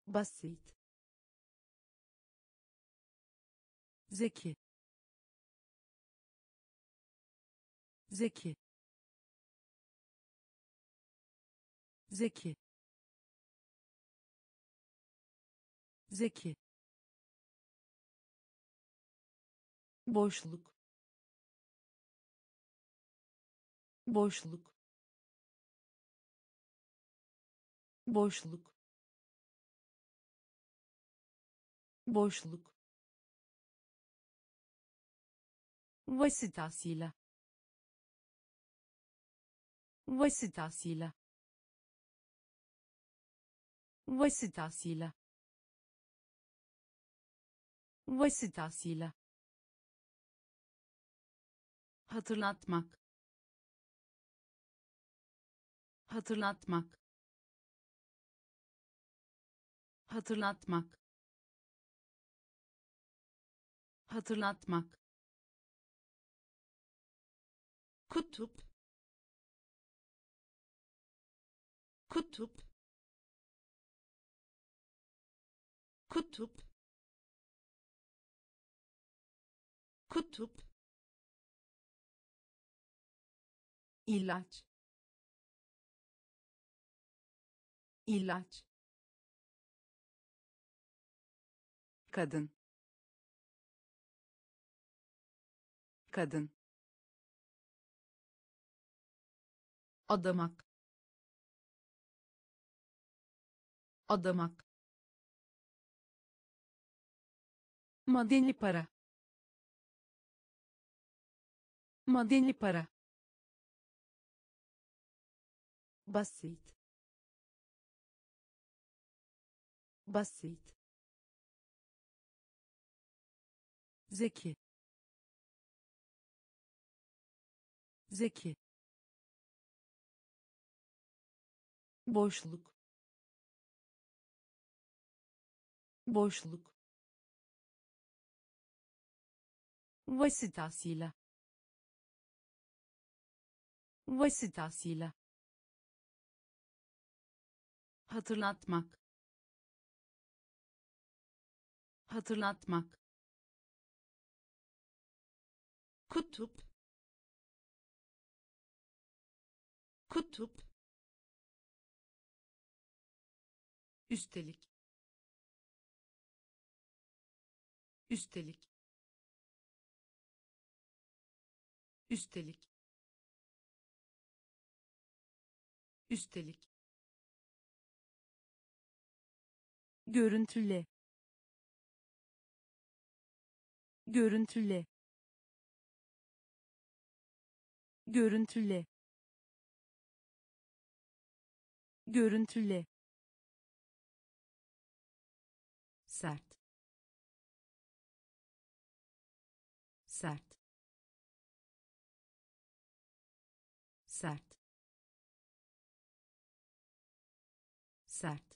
Basit. Zeki. Zeki. Zeki. Zeki boşluk. Boşluk. Boşluk. Boşluk. Vasıtasıyla. Vasıtasıyla. Vasıtasıyla. Vasıtasıyla hatırlatmak. Hatırlatmak. Hatırlatmak. Hatırlatmak. Kutup. Kutup. Kutup. Kutup ilaç. İlaç. Kadın. Kadın. Adamak. Adamak. Madeni para. Madeni para basit. Basit. Zeki. Zeki. Boşluk. Boşluk. Vasıtasıyla. Vasıtasıyla hatırlatmak. Hatırlatmak. Kutup. Kutup. Üstelik. Üstelik. Üstelik. Üstelik görüntüle görüntüle görüntüle görüntüle sert. Sert. Sert. Sert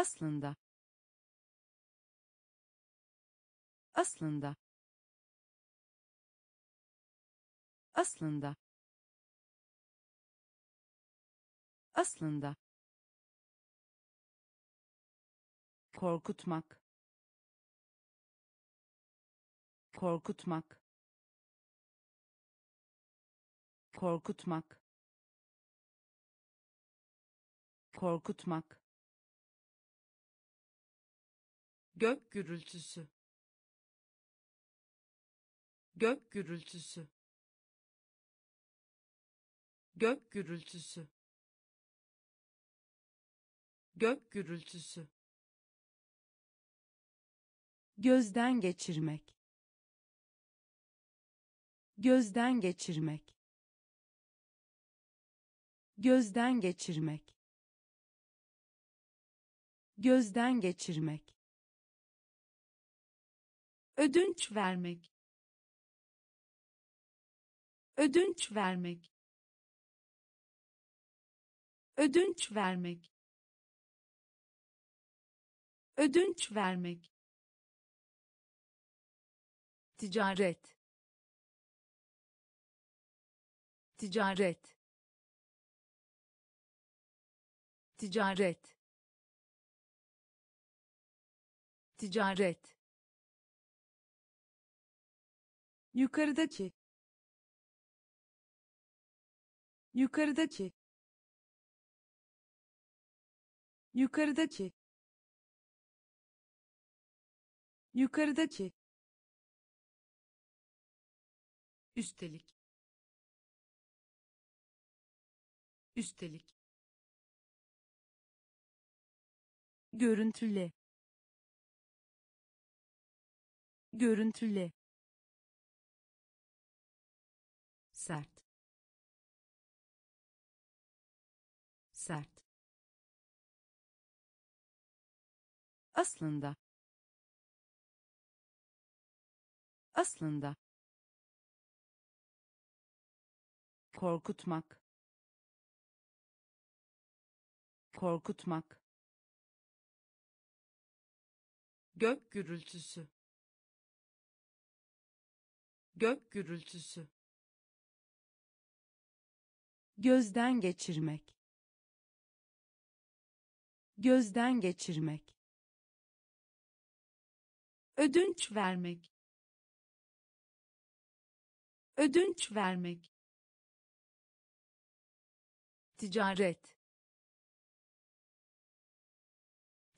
aslında. Aslında. Aslında. Aslında. Korkutmak. Korkutmak. Korkutmak. Korkutmak gök gürültüsü. Gök gürültüsü. Gök gürültüsü. Gök gürültüsü. Gözden geçirmek. Gözden geçirmek. Gözden geçirmek. Gözden geçirmek ödünç vermek. Ödünç vermek. Ödünç vermek. Ödünç vermek. Ticaret. Ticaret. Ticaret. Ticaret yukarıdaki. Yukarıdaki. Yukarıdaki. Yukarıdaki. Üstelik. Üstelik. Görüntüle. Görüntüle sert. Sert. Aslında. Aslında. Korkutmak. Korkutmak. Gök gürültüsü. Gök gürültüsü gözden geçirmek. Gözden geçirmek. Ödünç vermek. Ödünç vermek. Ticaret.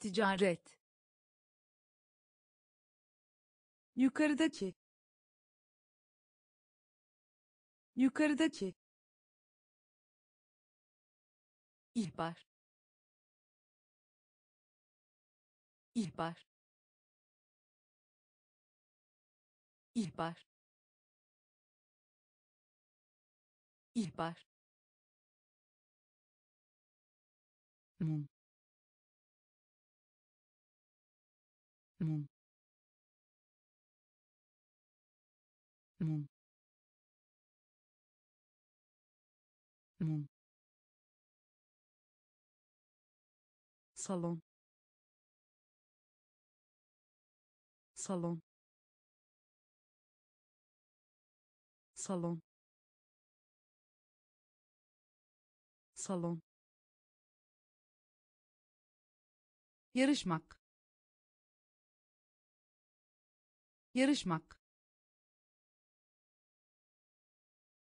Ticaret. Yukarıdaki. Yukarıdaki ihbar ihbar ihbar ihbar mum mum mum mum salon. Salon. Salon. Salon. Yarışmak. Yarışmak.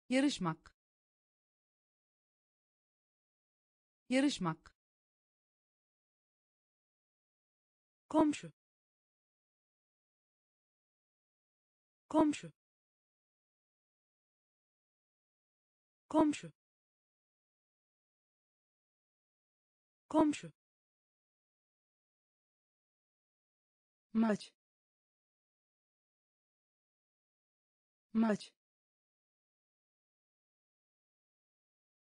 Yarışmak. Yarışmak komşu. Komşu. Komşu. Komşu. Maç. Maç.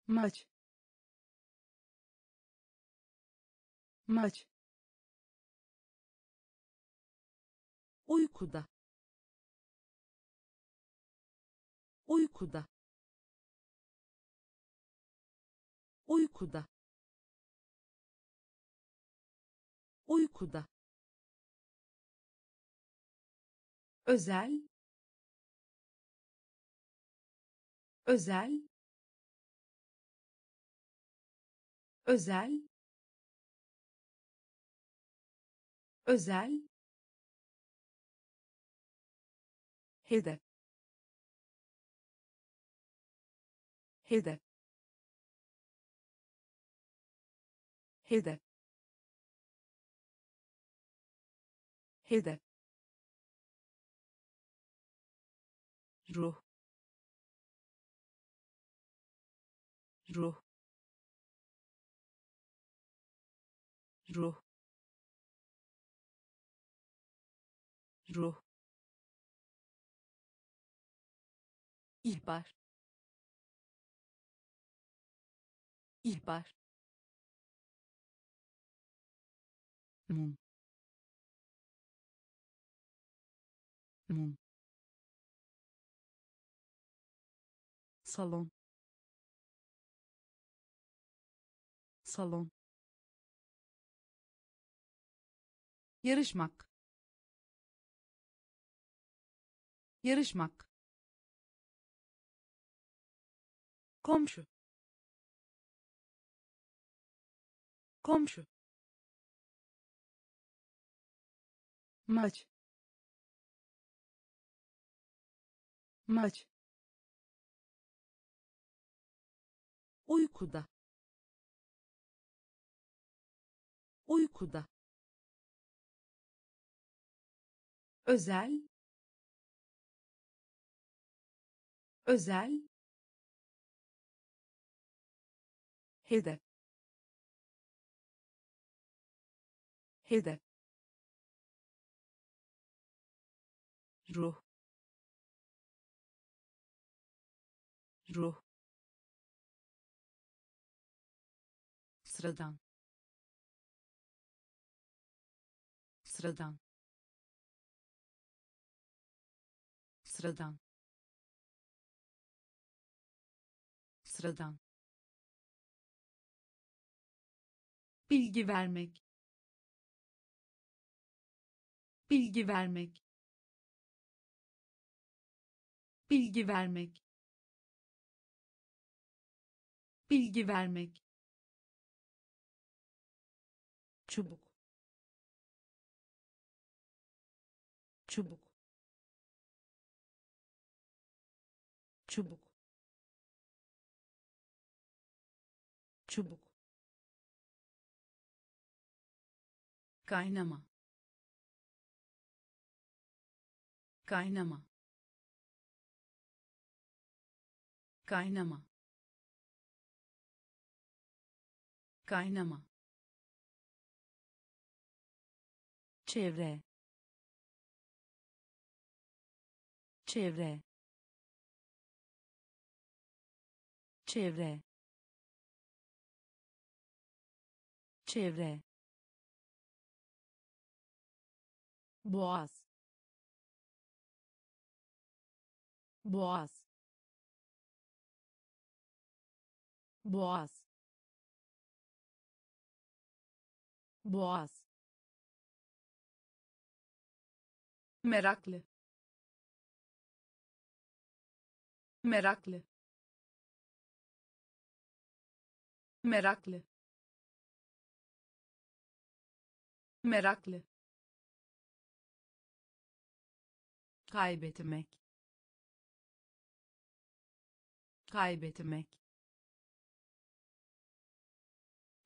Maç. Maç uykuda. Uykuda. Uykuda. Uykuda. Özel. Özel. Özel. Özel hedef hedef hedef hedef ruh ruh ruh ruh ihbar. İhbar. Mum. Mum. Salon. Salon. Yarışmak. Yarışmak komşu. Komşu. Maç. Maç. Uykuda. Uykuda. Özel. Özel hedef hedef ruh. Ruh. Sıradan. Sıradan. Sıradan. Sıradan bilgi vermek. Bilgi vermek. Bilgi vermek. Bilgi vermek. Çubuk. Çubuk. Çubuk. Çubuk kaynama. Kaynama. Kaynama. Kaynama. Çevre. Çevre. Çevre. Çevre boğaz. Boğaz. Boğaz. Boğaz. Meraklı. Meraklı. Meraklı. Meraklı kaybetmek. Kaybetmek.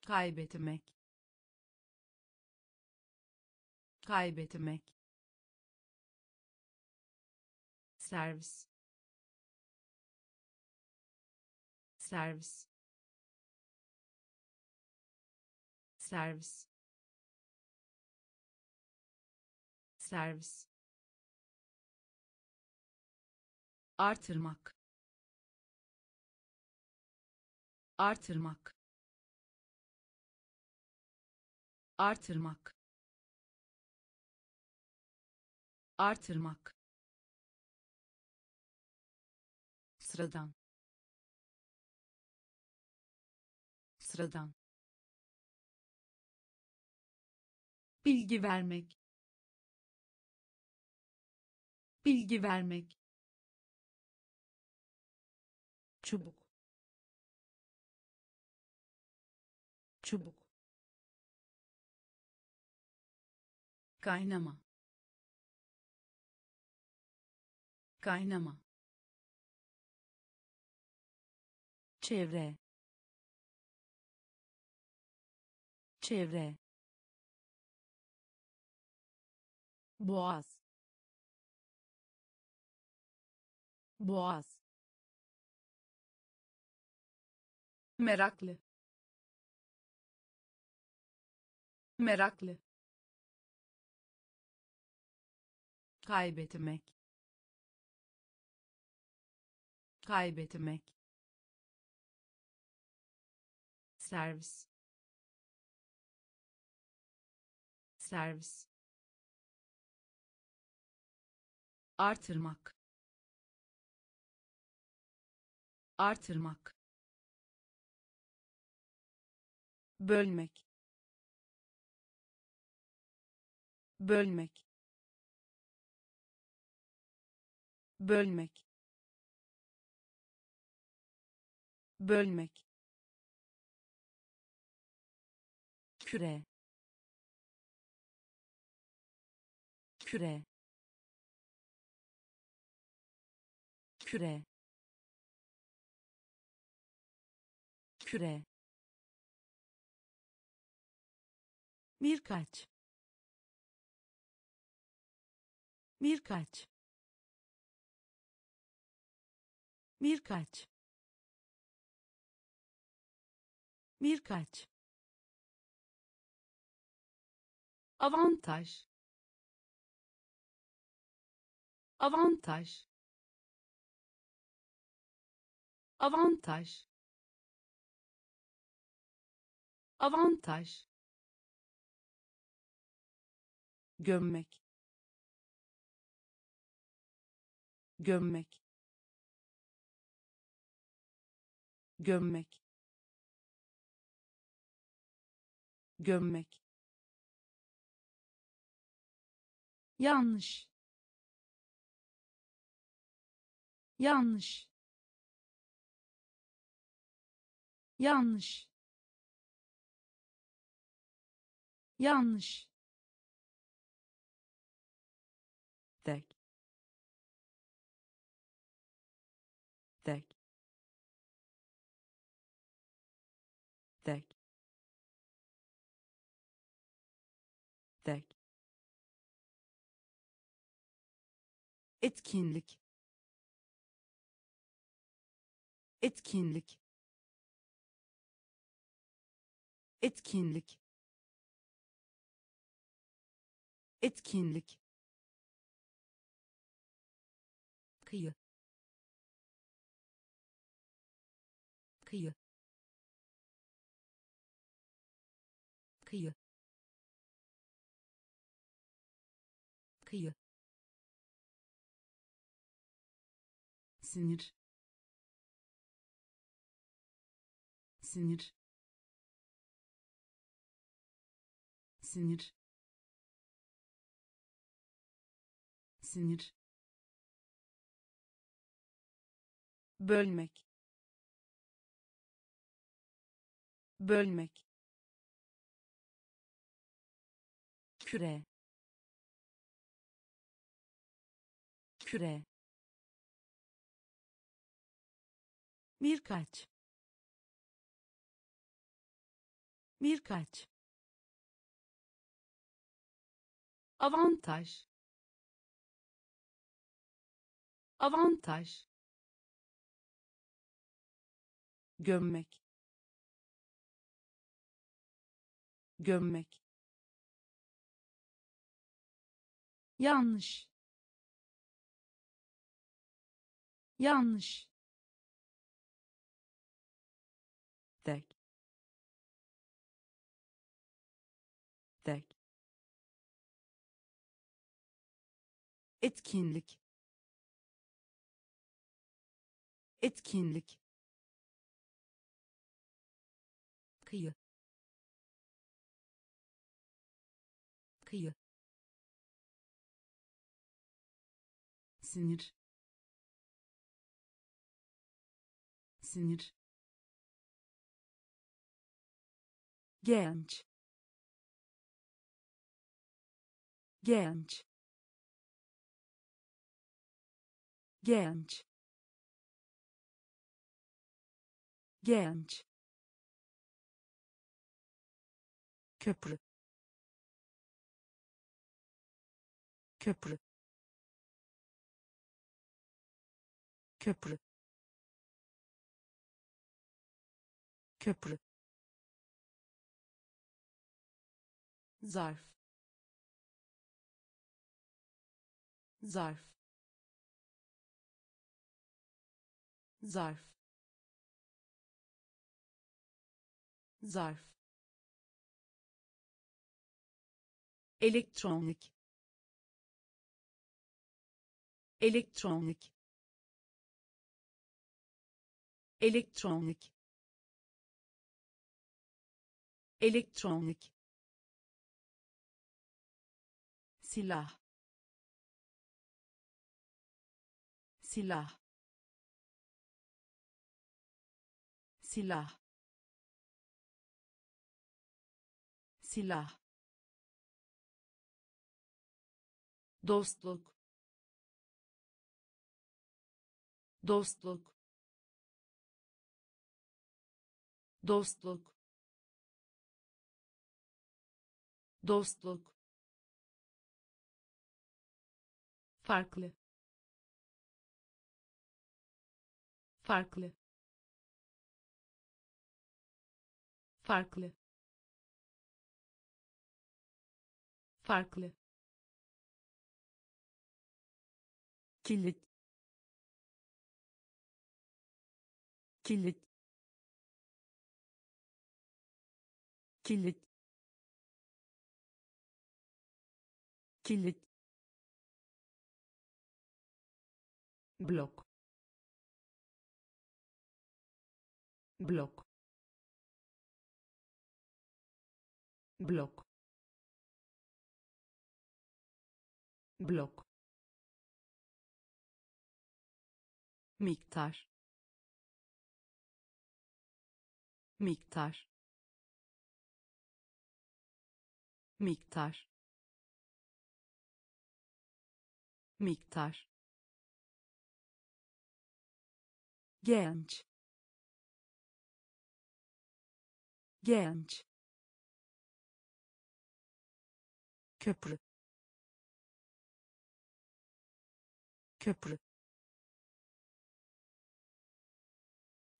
Kaybetmek. Kaybetmek. Servis. Servis. Servis. Servis artırmak. Artırmak. Artırmak. Artırmak. Sıradan. Sıradan. Bilgi vermek. Bilgi vermek çubuk. Çubuk. Kaynama. Kaynama. Çevre. Çevre. Boğaz. Boğaz meraklı. Meraklı. Kaybetmek. Kaybetmek. Servis. Servis. Artırmak. Artırmak bölmek. Bölmek. Bölmek. Bölmek. Küre. Küre. Küre. Küre birkaç. Birkaç. Birkaç. Birkaç. Avantaj. Avantaj. Avantaj. Avantaj gömmek. Gömmek. Gömmek. Gömmek. Yanlış. Yanlış. Yanlış. Yanlış tek. Tek. Tek. Tek. Etkinlik. Etkinlik. Etkinlik. Etkinlik kıyı kıyı kıyı kıyı sinir sinir sinir sinir bölmek. Bölmek. Küre. Küre. Birkaç. Birkaç. Avantaj. Avantaj gömmek. Gömmek. Yanlış. Yanlış. Tek. Tek. Etkinlik. Etkinlik kıyı. Kıyı. Sinir. Sinir. Genç. Genç. Genç. Genç köprü. Köprü. Köprü. Köprü. Zarf. Zarf. Zarf. Zarf elektronik. Elektronik. Elektronik. Elektronik. Silah. Silah. Silah. Silah dostluk. Dostluk. Dostluk. Dostluk. Farklı. Farklı. Farklı. Farklı kilit. Kilit. Kilit. Kilit. Blok. Blok. Blok. Blok miktar. Miktar. Miktar. Miktar. Genç. Genç. Köprü. Köprü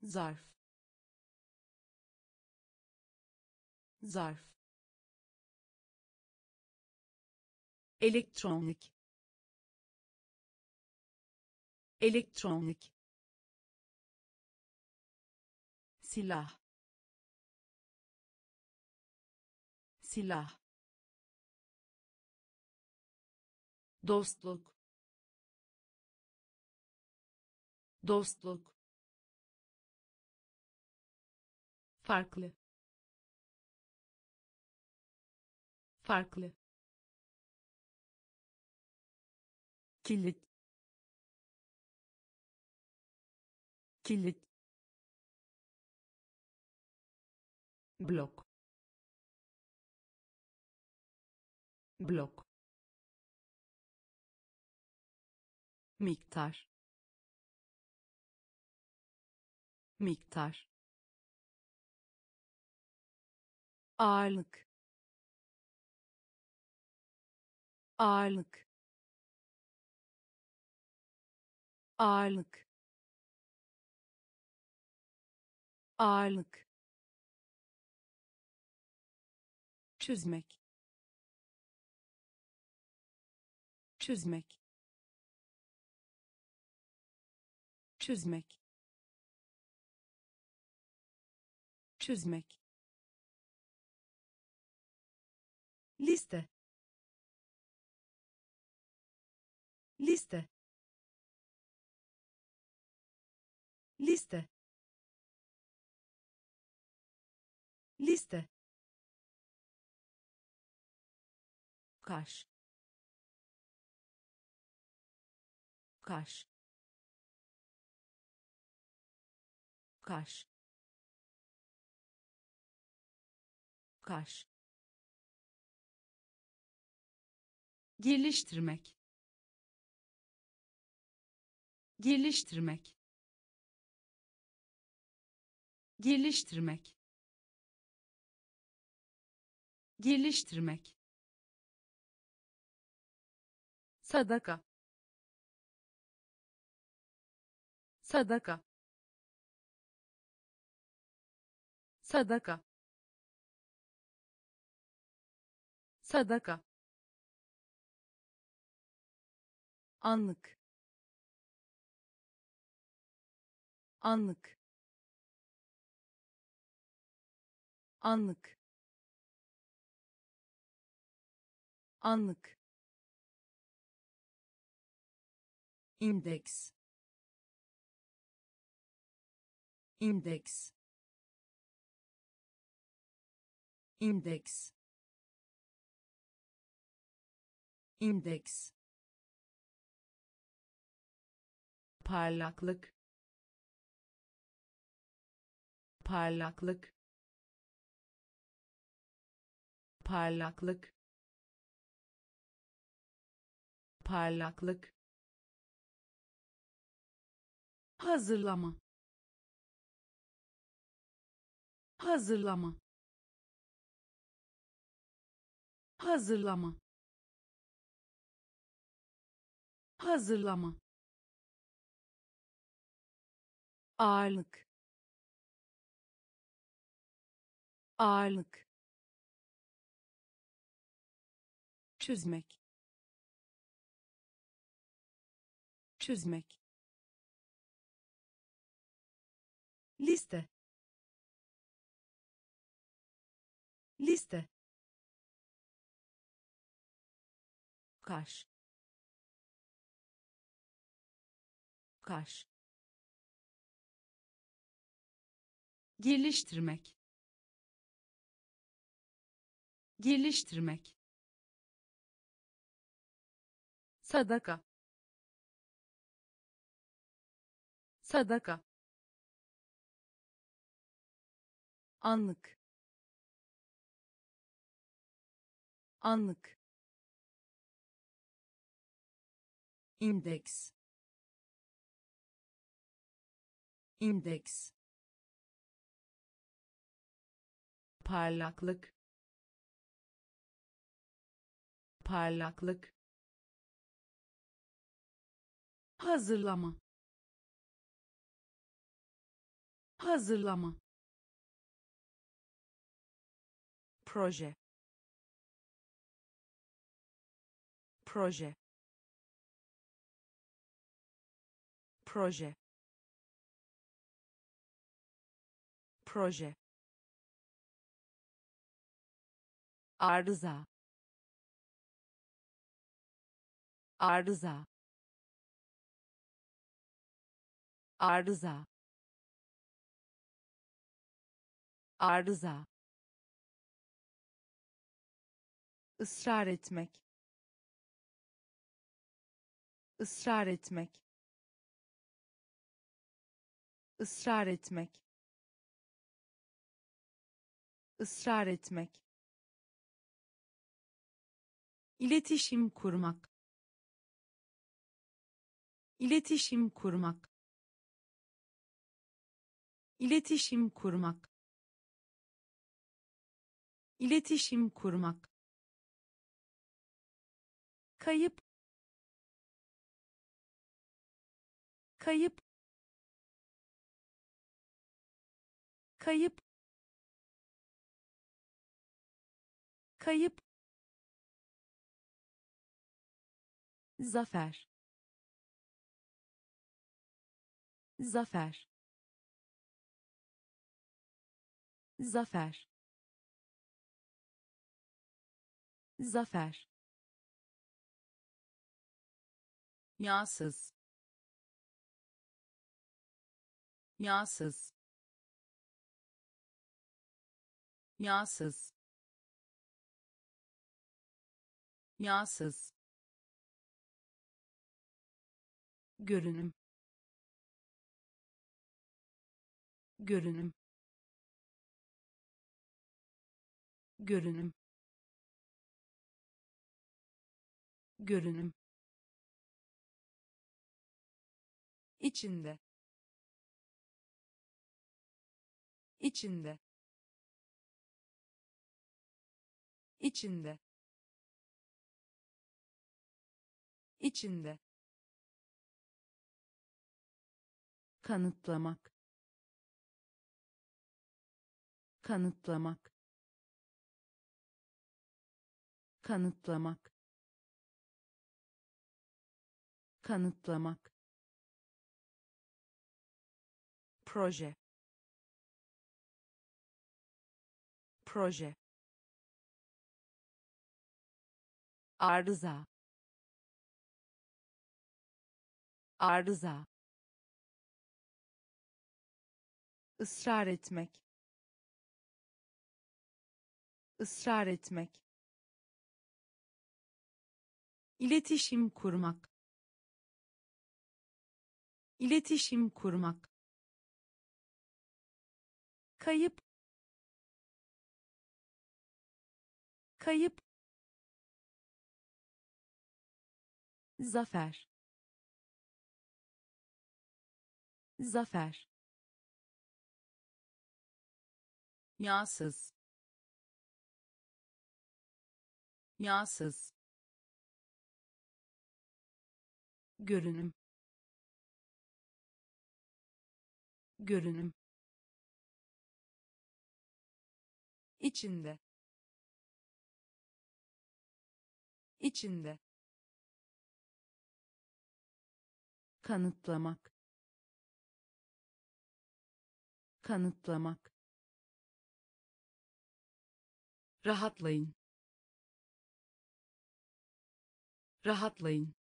zarf. Zarf. Elektronik. Elektronik. Silah. Silah. Dostluk. Dostluk farklı. Farklı. Kilit. Kilit. Blok. Blok. Miktar. Miktar ağırlık. Ağırlık. Ağırlık. Ağırlık. Çözmek. Çözmek. Çözmek. Çözmek liste. Liste. Liste. Liste. Kaş kaş kaş kaş geliştirmek. Geliştirmek. Geliştirmek. Geliştirmek. Sadaka. Sadaka. Sadaka. Sadaka anlık. Anlık. Anlık. Anlık. İndeks. İndeks. İndeks. İndeks parlaklık parlaklık parlaklık parlaklık. Hazırlama. Hazırlama. Hazırlama. Hazırlama ağırlık. Ağırlık. Çözmek. Çözmek. Liste. Liste. Kaş kaş geliştirmek. Geliştirmek. Sadaka. Sadaka. Anlık. Anlık. İndeks. İndeks parlaklık parlaklık hazırlama hazırlama proje proje proje proje arıza arıza arıza arıza. Israr etmek ısrar etmek. Israr etmek ısrar etmek iletişim kurmak. İletişim kurmak. İletişim kurmak. İletişim kurmak. Kayıp. Kayıp. Kayıp. Kayıp zafer. Zafer. Zafer. Zafer. Yağsız. Yağsız. Yağsız. Yağsız görünüm. Görünüm. Görünüm. Görünüm. İçinde. İçinde. İçinde. İçinde kanıtlamak. Kanıtlamak. Kanıtlamak. Kanıtlamak. Proje. Proje. Arıza. Arıza ısrar etmek. Israr etmek. İletişim kurmak. İletişim kurmak. Kayıp. Kayıp. Zafer. Zafer yağsız. Yağsız. Görünüm. Görünüm. İçinde. İçinde. Kanıtlamak. Kanıtlamak rahatlayın. Rahatlayın.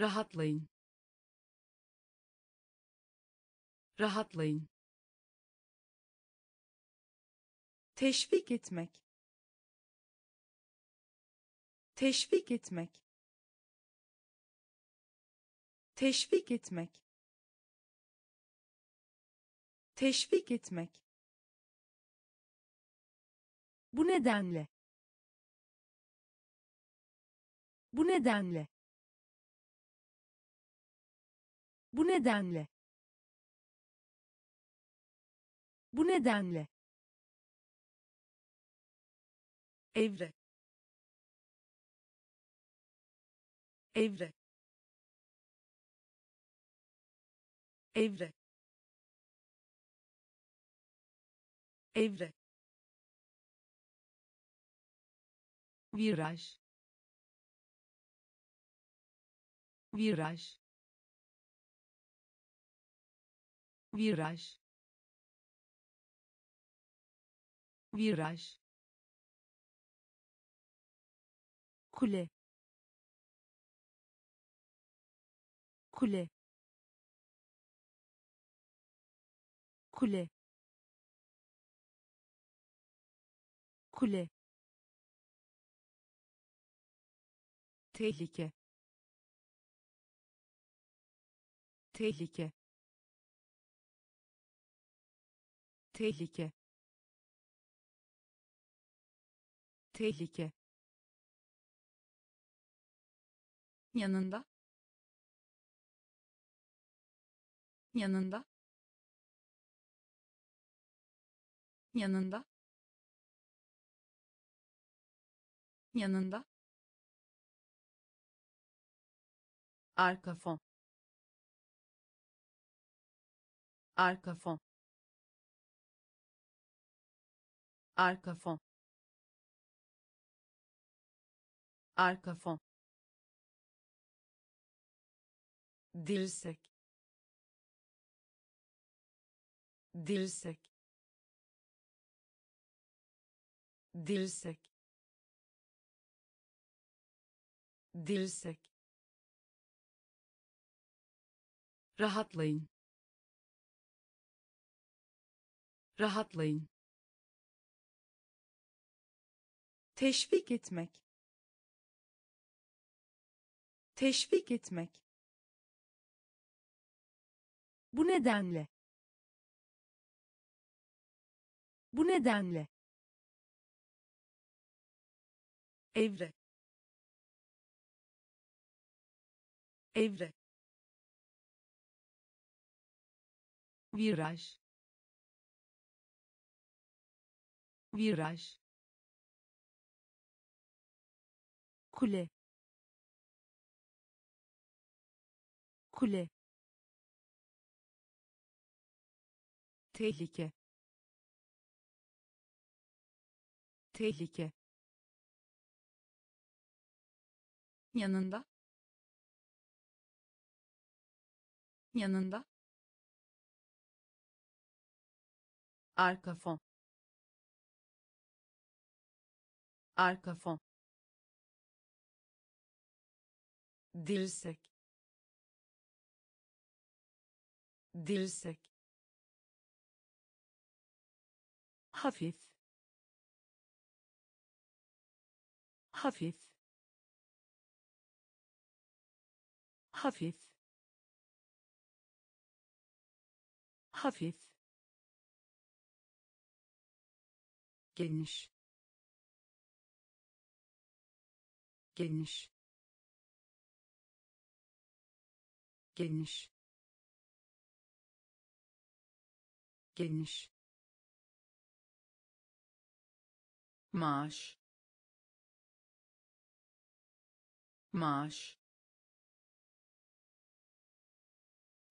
Rahatlayın. Rahatlayın. Teşvik etmek. Teşvik etmek. Teşvik etmek. Teşvik etmek bu nedenle. Bu nedenle. Bu nedenle. Bu nedenle. Evre. Evre. Evre. Evre viraj. Viraj. Viraj. Viraj. Kule. Kule. Kule. Kule tehlike. Tehlike. Tehlike. Tehlike. Yanında. Yanında. Yanında. Yanında arka fon. Arka fon. Arka fon. Arka fon. Dirsek dirsek dirsek dirsek rahatlayın. Rahatlayın. Teşvik etmek. Teşvik etmek. Bu nedenle. Bu nedenle. evre. Evre viraj. Viraj. Kule. Kule. Tehlike. Tehlike. Yanında. Yanında arka fon. Arka fon. Dirsek. Dirsek. Hafif. Hafif. Hafif. Hafif geniş geniş geniş geniş maaş. Maaş.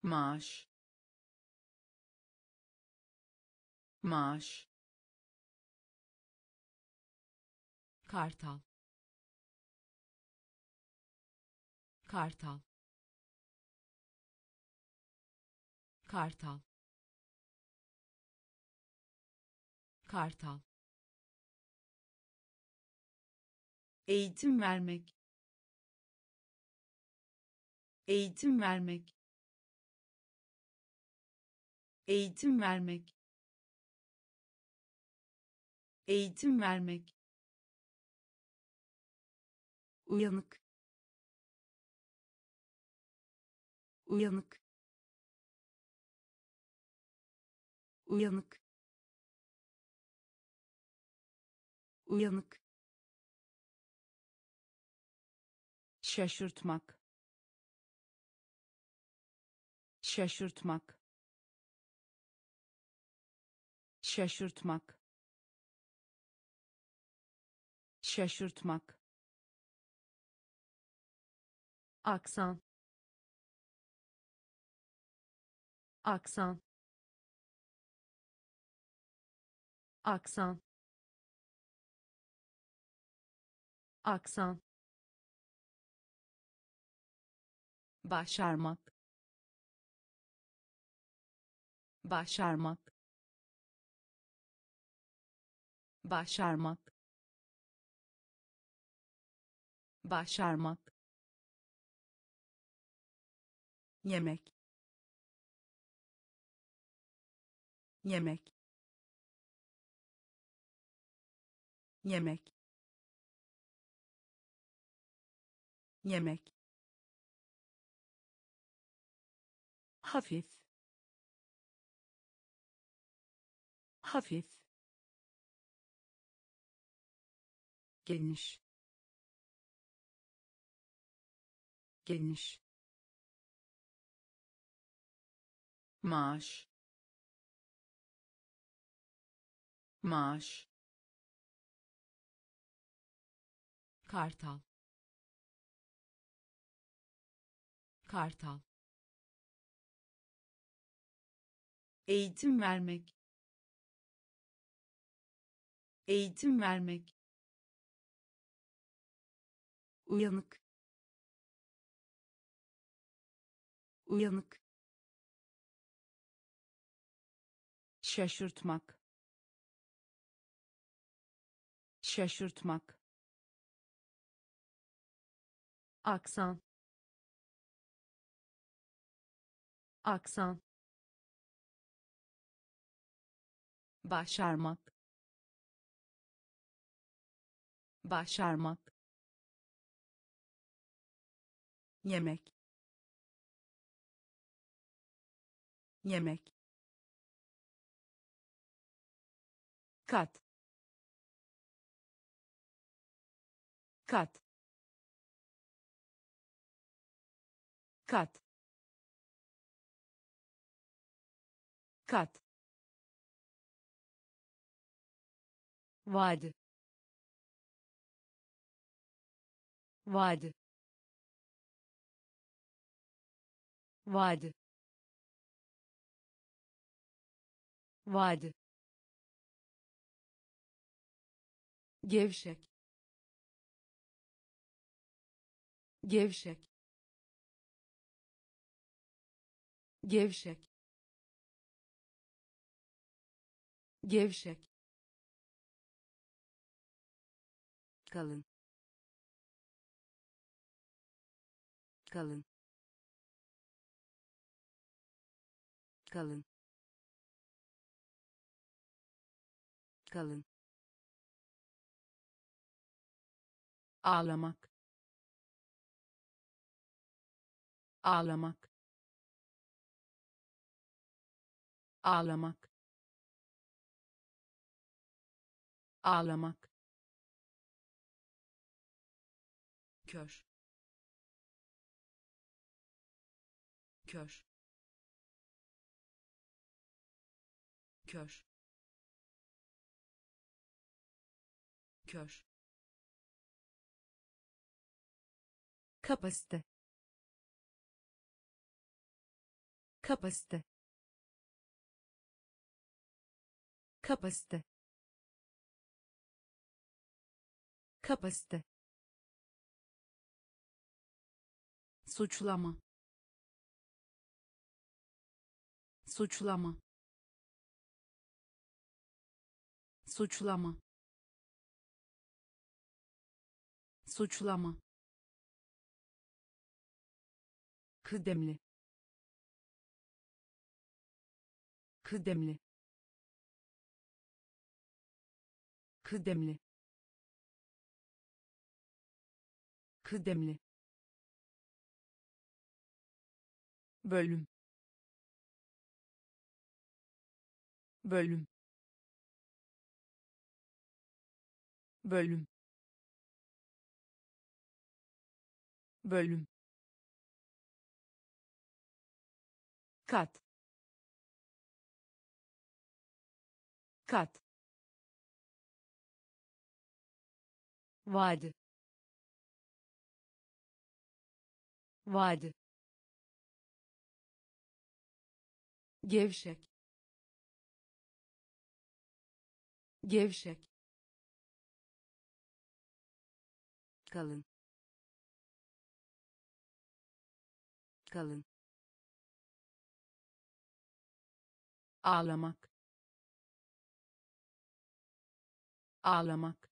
Maaş. Maaş kartal. Kartal. Kartal. Kartal. Eğitim vermek. Eğitim vermek. Eğitim vermek. Eğitim vermek uyanık. Uyanık. Uyanık. Uyanık. Şaşırtmak. Şaşırtmak. Şaşırtmak. Şaşırtmak aksan. Aksan. Aksan. Aksan. Başarmak. Başarmak. Başarmak. Başarmak yemek. Yemek. Yemek. Yemek. Hafif. Hafif. Geniş. Geniş maaş. Maaş. Kartal. Kartal. Eğitim vermek. Eğitim vermek. Uyanık. Uyanık şaşırtmak. Şaşırtmak. Aksan. Aksan. Başarmak. Başarmak. Yemek. Yemek kat kat kat kat Vadi. Vadi. Vadi. Vadi. Gevşek. Gevşek. Gevşek. Gevşek. Kalın. Kalın. Kalın. Kalın ağlamak. Ağlamak. Ağlamak. Ağlamak. Kör. Kör. Kör. Kör kapasite. Kapasite. Kapasite. Kapasite. Suçlama. Suçlama. Suçlama. Suçlama kıdemli. Kıdemli. Kıdemli. Kıdemli. Bölüm. Bölüm. Bölüm. Bölüm kat. Kat. Vadi. Vadi. gevşek. Gevşek. Kalın. Kalın ağlamak. Ağlamak.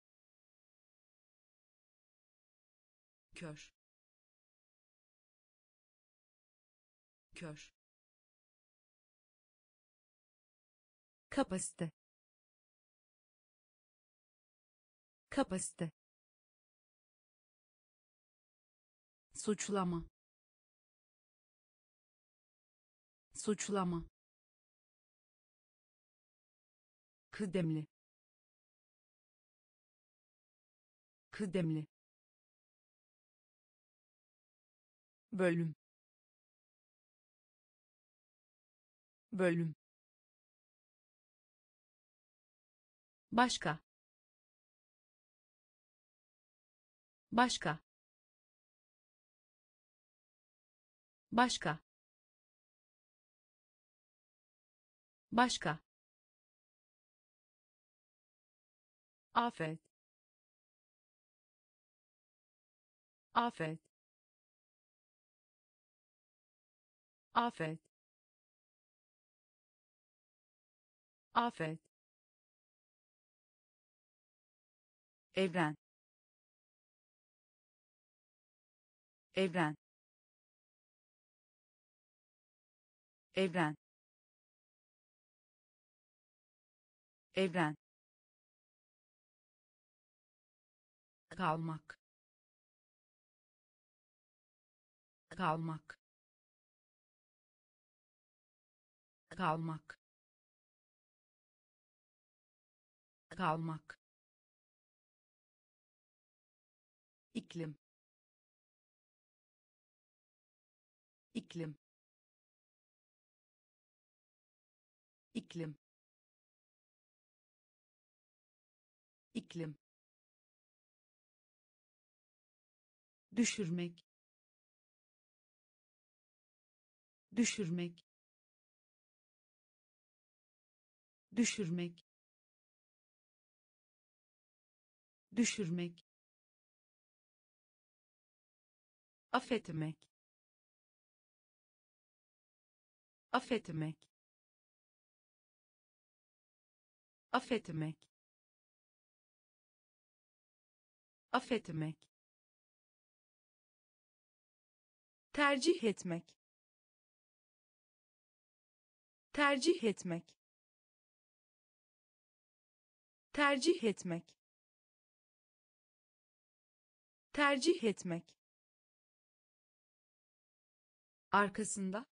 Kör. Kör. Kapasite. Kapasite. Suçlama. Suçlama kıdemli. Kıdemli. Bölüm. Bölüm. Başka. Başka. Başka. Başka afet afet afet afet evren evren evren evren kalmak. Kalmak. Kalmak. Kalmak. İklim. İklim. İklim. İklim düşürmek. Düşürmek. Düşürmek. Düşürmek. Affetmek. Affetmek. Affetmek. Affetmek tercih etmek. Tercih etmek. Tercih etmek. Tercih etmek. Arkasında.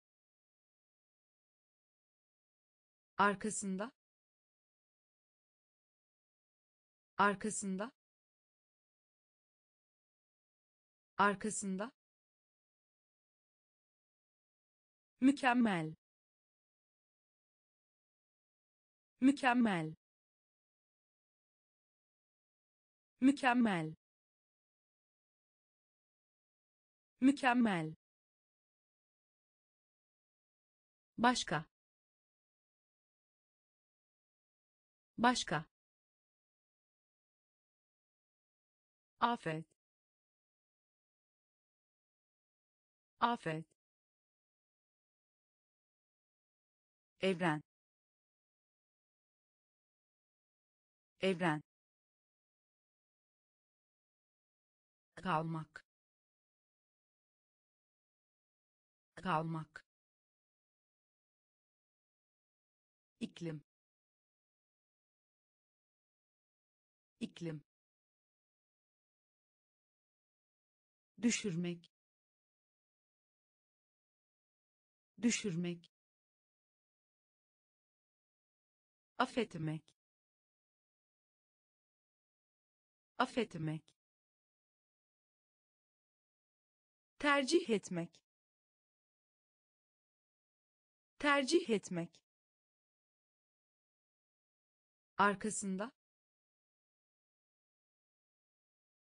Arkasında. Arkasında. Arkasında mükemmel. Mükemmel. Mükemmel. Mükemmel. Başka. Başka. Afet. Afet evren. Evren. Kalmak. Kalmak. İklim. İklim. Düşürmek. Düşürmek affetmek. Affetmek. Tercih etmek. Tercih etmek. Arkasında.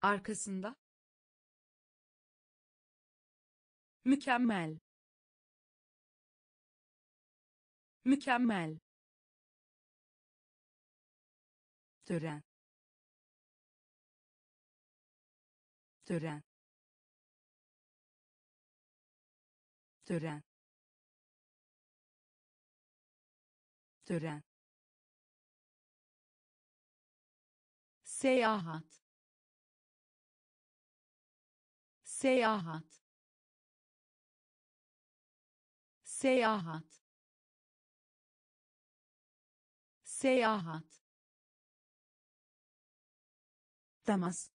Arkasında. Mükemmel. Mükemmel tören. Tören. Tören. Tören. Seyahat. Seyahat. Seyahat. Seyahat temas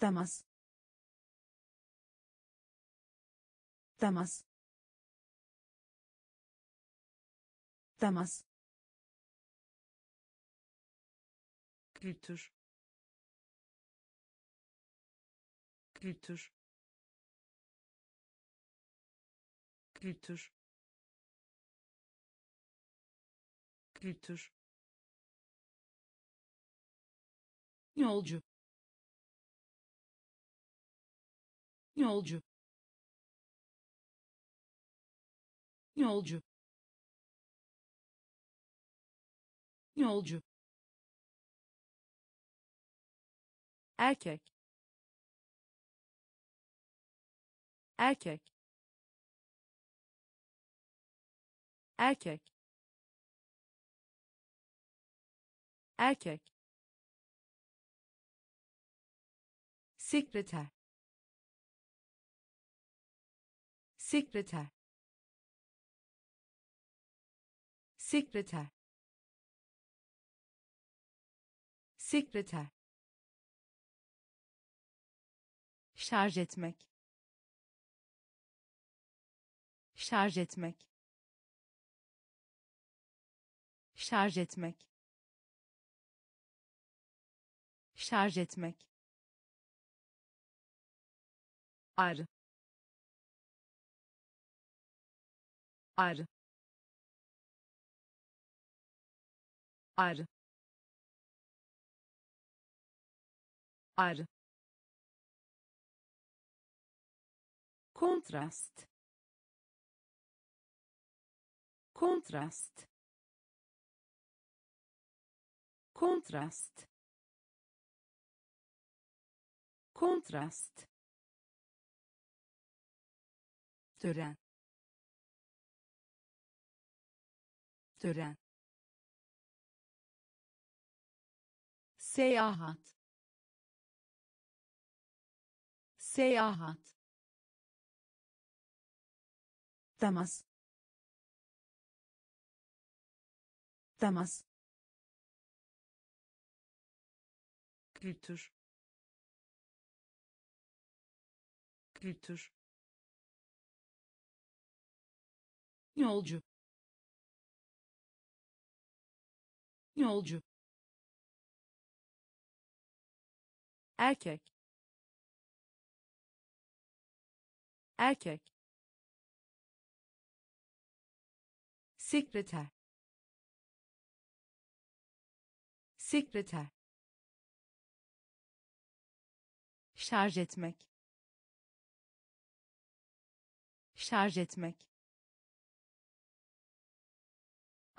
temas temas temas kültür. Kültür. Kültür. Kültür yolcu. Yolcu. Yolcu. Yolcu. Erkek. Erkek. Erkek. Erkek sekreter. Sekreter. Sekreter. Sekreter. Şarj etmek. Şarj etmek. Şarj etmek. Şarj etmek arı arı arı arı kontrast. Kontrast. Kontrast. Kontrast tören. Tören. Seyahat. Seyahat. Temas. Temas. Kültür. Kültür yolcu. Yolcu. Erkek. Erkek. Sekreter. Sekreter. Şarj etmek. Şarj etmek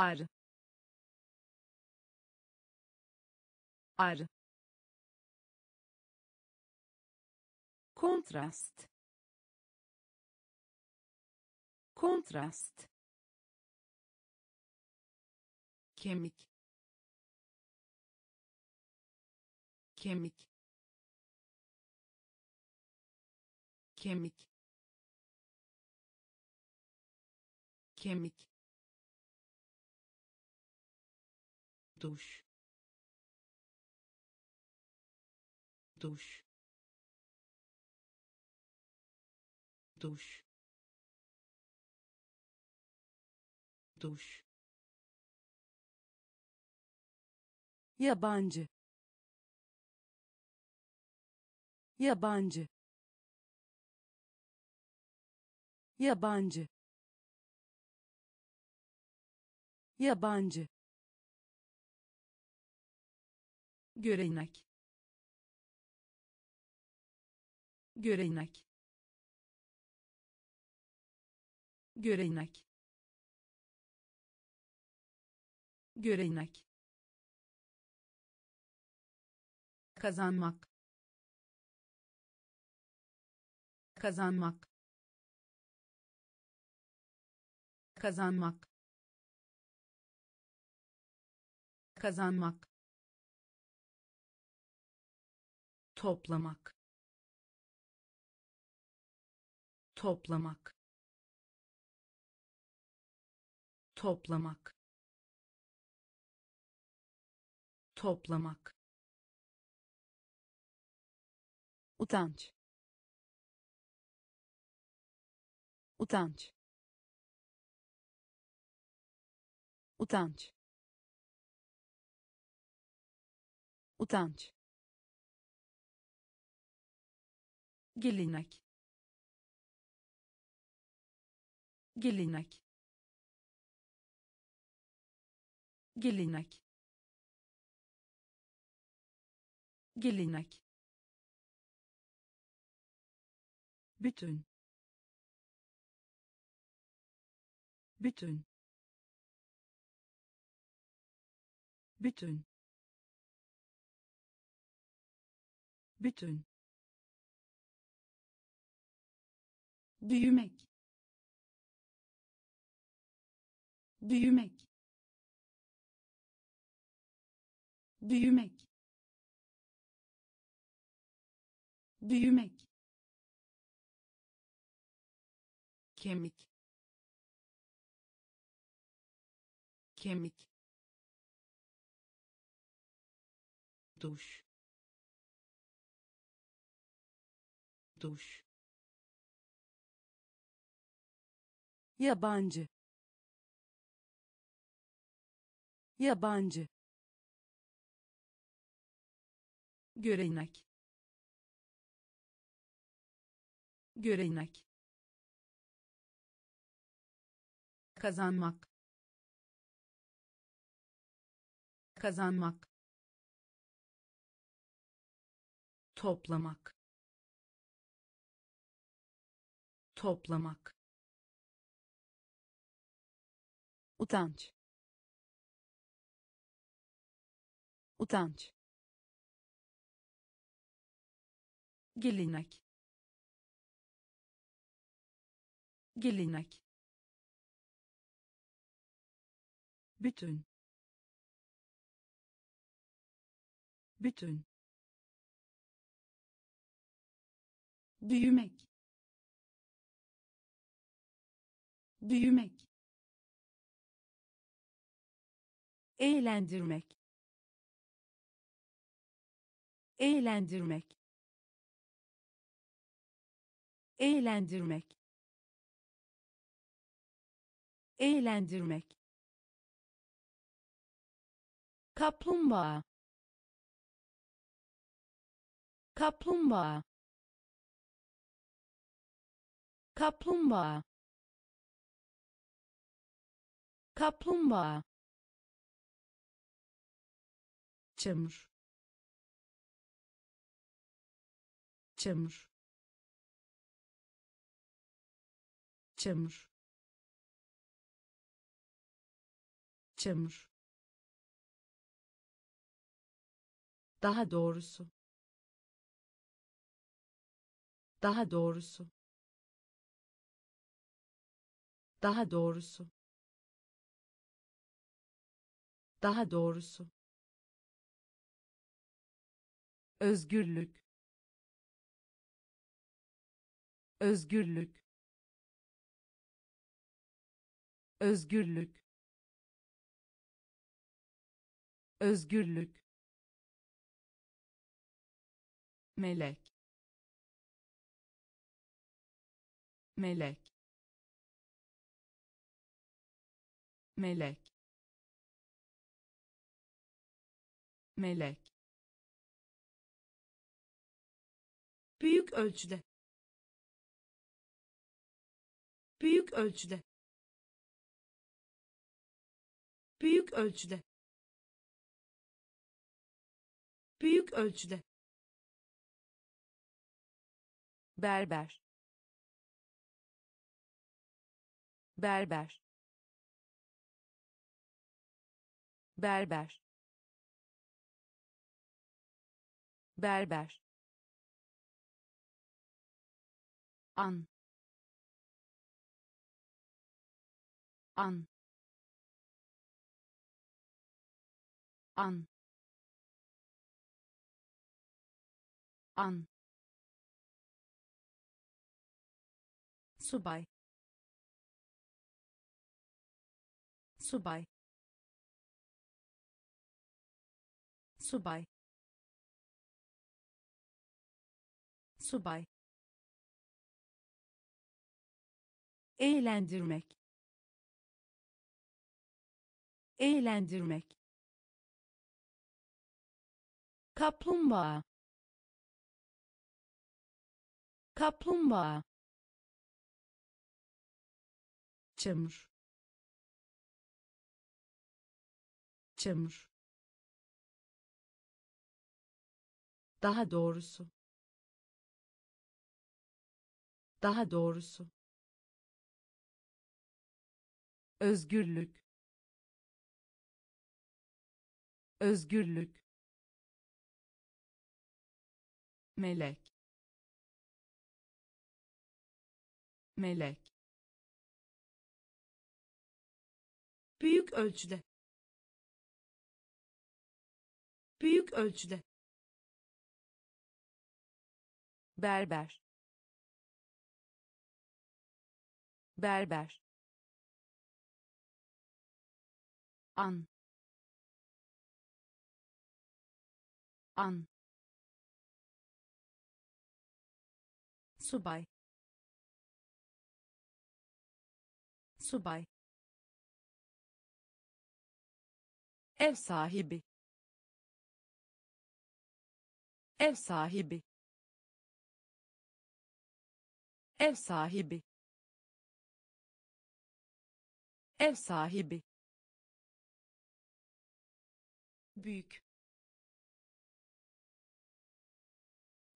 arı arı kontrast. Kontrast. Kemik. Kemik. Kemik. Kemik duş. Duş. Duş. Duş. Yabancı. Yabancı. Yabancı. Yabancı görenek. Görenek. Görenek. Görenek. Kazanmak. Kazanmak. Kazanmak. Kazanmak toplamak. Toplamak. Toplamak. Toplamak. Utanç. Utanç. Utanç. Utanç gelenek. Gelenek. Gelenek. Gelenek. Bütün. Bütün. Bütün. Bütün büyümek. Büyümek. Büyümek. Büyümek. Kemik. Kemik. Duş. Duş yabancı. Yabancı. Görenek. Görenek. Kazanmak. Kazanmak. Toplamak. Toplamak utanç. Utanç. Gelenek. Gelenek. Bütün. Bütün. Büyümek. Büyümek eğlendirmek. Eğlendirmek. Eğlendirmek. Eğlendirmek. Kaplumbağa. Kaplumbağa. Kaplumbağa. Kaplumbağa çamur. Çamur. Çamur. Çamur. Daha doğrusu. Daha doğrusu. Daha doğrusu. Daha doğrusu özgürlük özgürlük özgürlük özgürlük. Melek melek. Melek melek büyük ölçüde. Büyük ölçüde. Büyük ölçüde. Büyük ölçüde. Berber. Berber. Berber. Berber an. An. An. An. Subay. Subay. Subay. Subay eğlendirmek. Eğlendirmek. Kaplumbağa. Kaplumbağa. Çamur. Çamur. Daha doğrusu. Daha doğrusu. Özgürlük. Özgürlük. Melek. Melek. Büyük ölçüde. Büyük ölçüde. berber berber an. An. Subay. Subay. Ev sahibi. Ev sahibi. Ev sahibi. Ev sahibi büyük.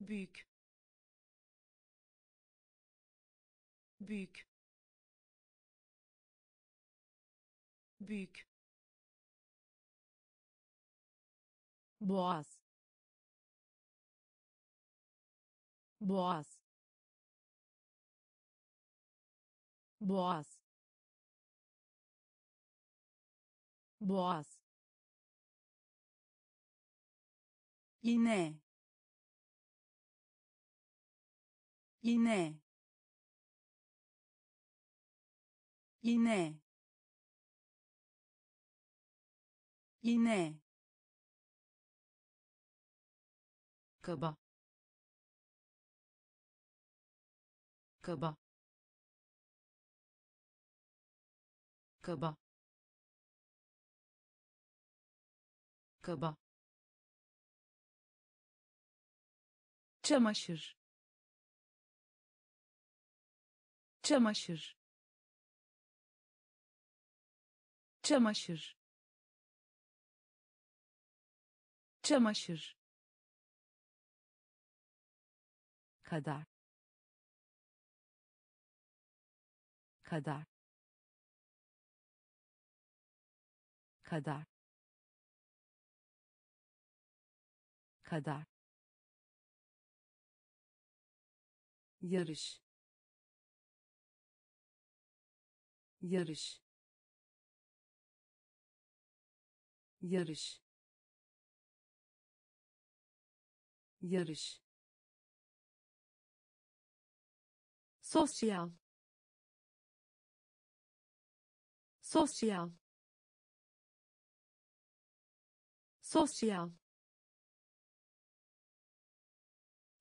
Büyük. Büyük. Büyük. Boğaz. Boğaz. Boğaz. Boğaz iğne. İğne. İğne. İğne. Kaba. Kaba. Kaba. Kaba çamaşır. Çamaşır. Çamaşır. Çamaşır. Kadar. Kadar. Kadar. Kadar yarış. Yarış. Yarış. Yarış. Sosyal. Sosyal. Sosyal.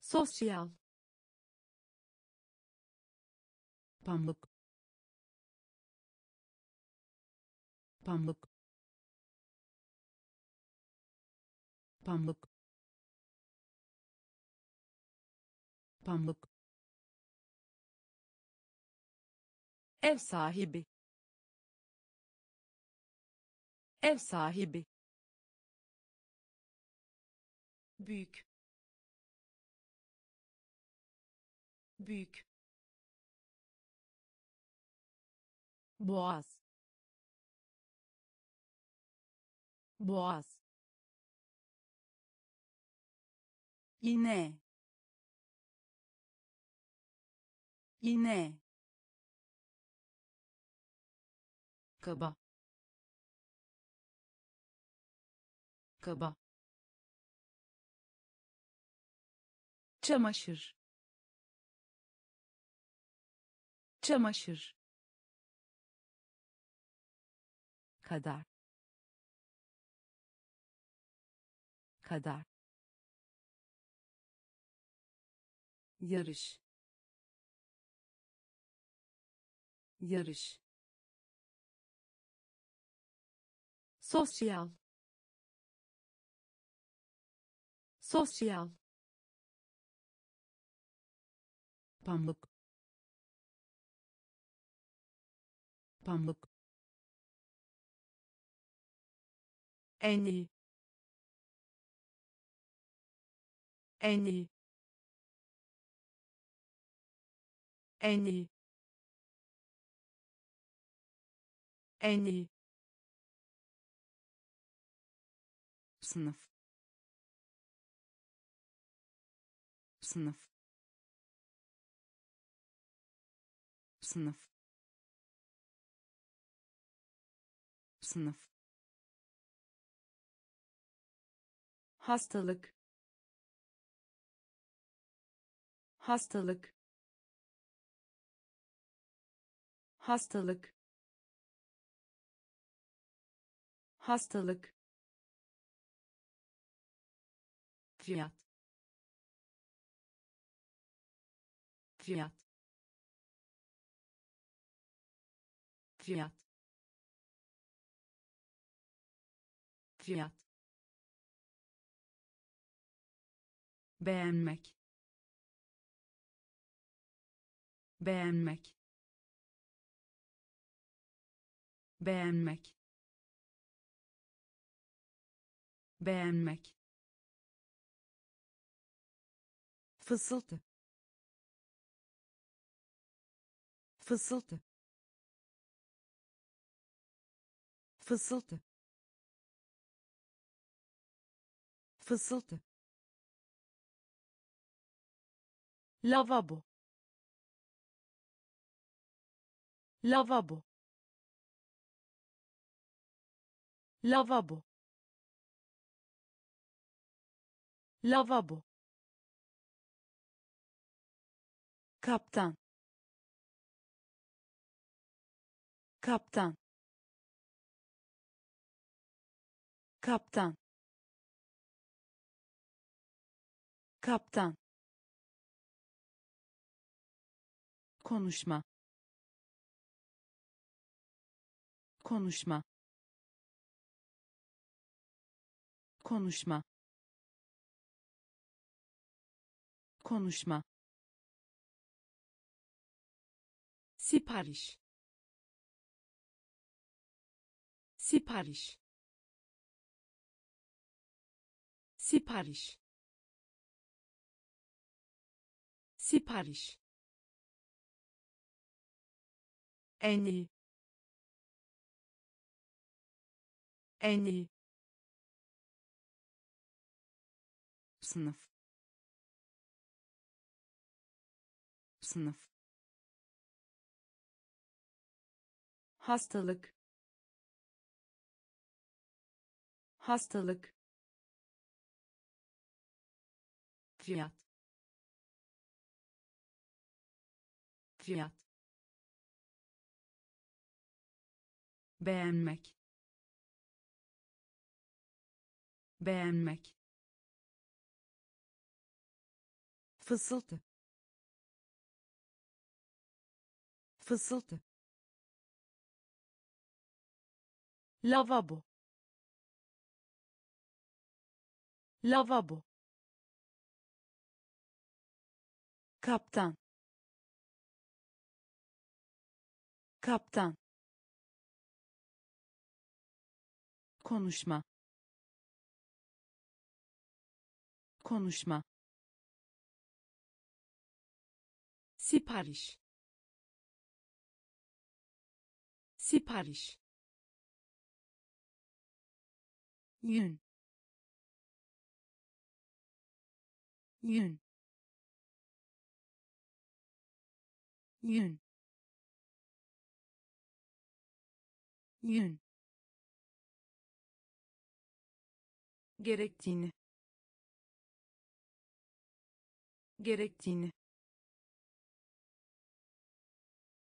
Sosyal pamuk. Pamuk. Pamuk. Pamuk. Ev sahibi. Ev sahibi. Büyük. Büyük boğaz. Boğaz. İğne. İğne. Kaba. Kaba. Çamaşır. Çamaşır kadar. Kadar. Yarış. Yarış. Sosyal. Sosyal. Pamuk. Pamuk en iyi. En iyi. En iyi. En iyi. Sınıf. Sınıf. Sınıf. Sınıf hastalık. Hastalık. Hastalık. Hastalık. Fiyat. Fiyat. Fiyat. Fiyat beğenmek. Beğenmek. Beğenmek. Beğenmek. Fısıltı. Fısıltı. Fısıltı. Fısıltı lavabo. Lavabo. Lavabo. Lavabo. Kaptan. Kaptan. Kaptan. Kaptan konuşma. Konuşma. Konuşma. Konuşma. Sipariş. Sipariş. Sipariş. Sipariş en iyi. En iyi. Sınıf. Sınıf. Hastalık. Hastalık. Fiyat. Fiyat beğenmek. Beğenmek. Fısıltı. Fısıltı. Lavabo. Lavabo. Kaptan. Kaptan konuşma. Konuşma. Sipariş. Sipariş. Yün. Yün. Yün. Yün gerektiğini gerektiğini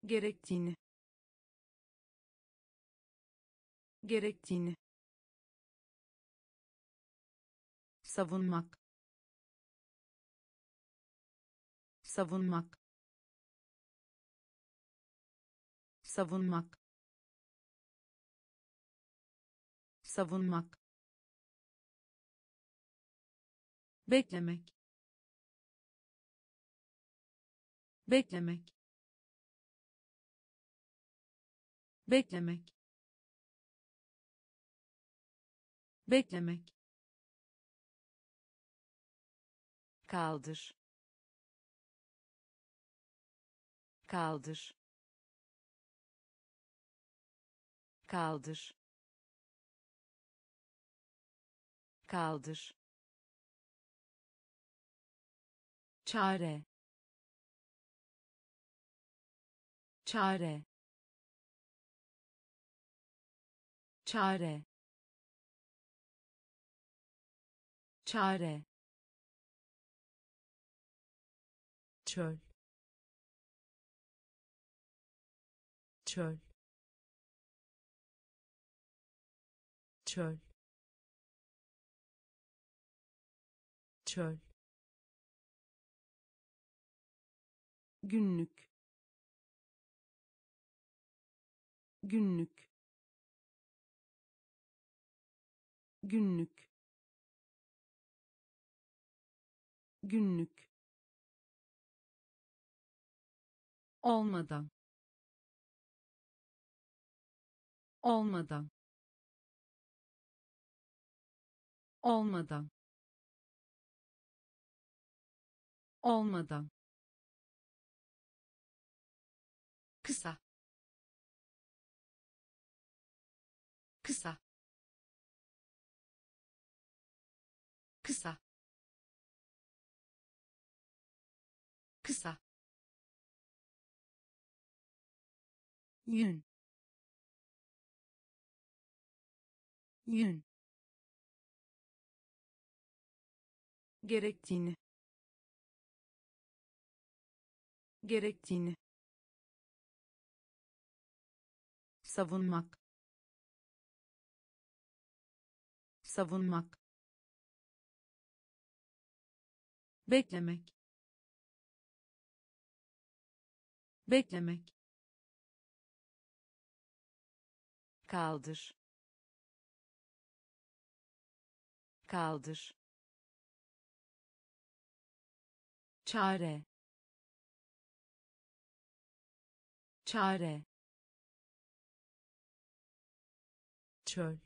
gerektiğini gerektiğini. Savunmak. Savunmak. Savunmak. Savunmak beklemek. Beklemek. Beklemek. Beklemek. Kaldır. Kaldır. Kaldır. Kaldır çare. Çare. Çare. Çare. Çöl. Çöl. Çöl. Çöl günlük. Günlük. Günlük. Günlük. Olmadan. Olmadan. Olmadan. Olmadan kısa. Kısa. Kısa. Kısa. Yün. Yün. Gerektiğini. Gerektiğini savunmak savunmak beklemek beklemek kaldır kaldır çare çare çöl.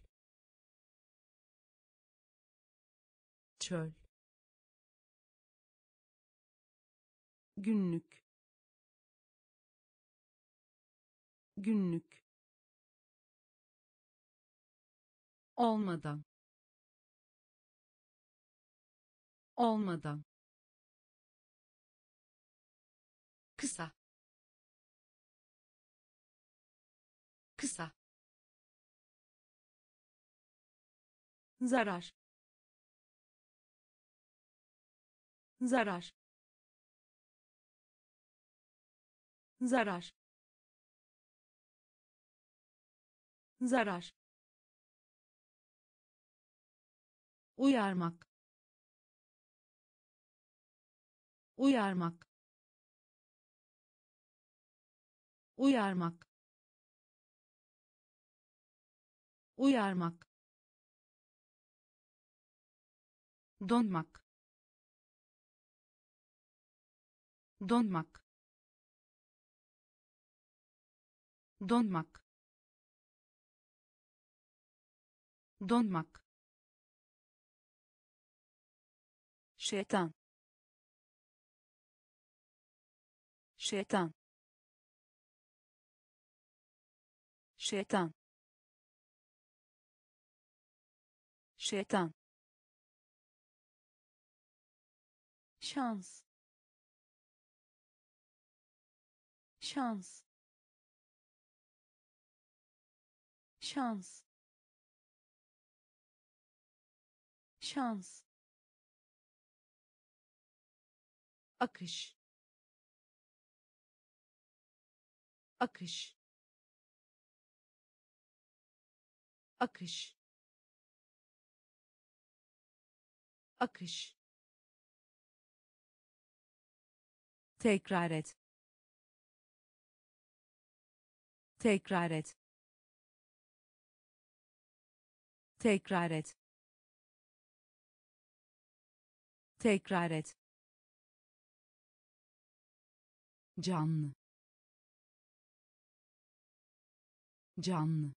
Çöl. Günlük. Günlük. Olmadan. Olmadan. Kısa. Kısa zarar. Zarar. Zarar. Zarar. Uyarmak. Uyarmak. Uyarmak. Uyarmak donmak. Donmak. Donmak. Donmak. Şeytan. Şeytan. Şeytan. Şeytan şans. Şans. Şans. Şans. Akış. Akış. Akış. Akış tekrar et. Tekrar et. Tekrar et. Tekrar et. Canlı. Canlı.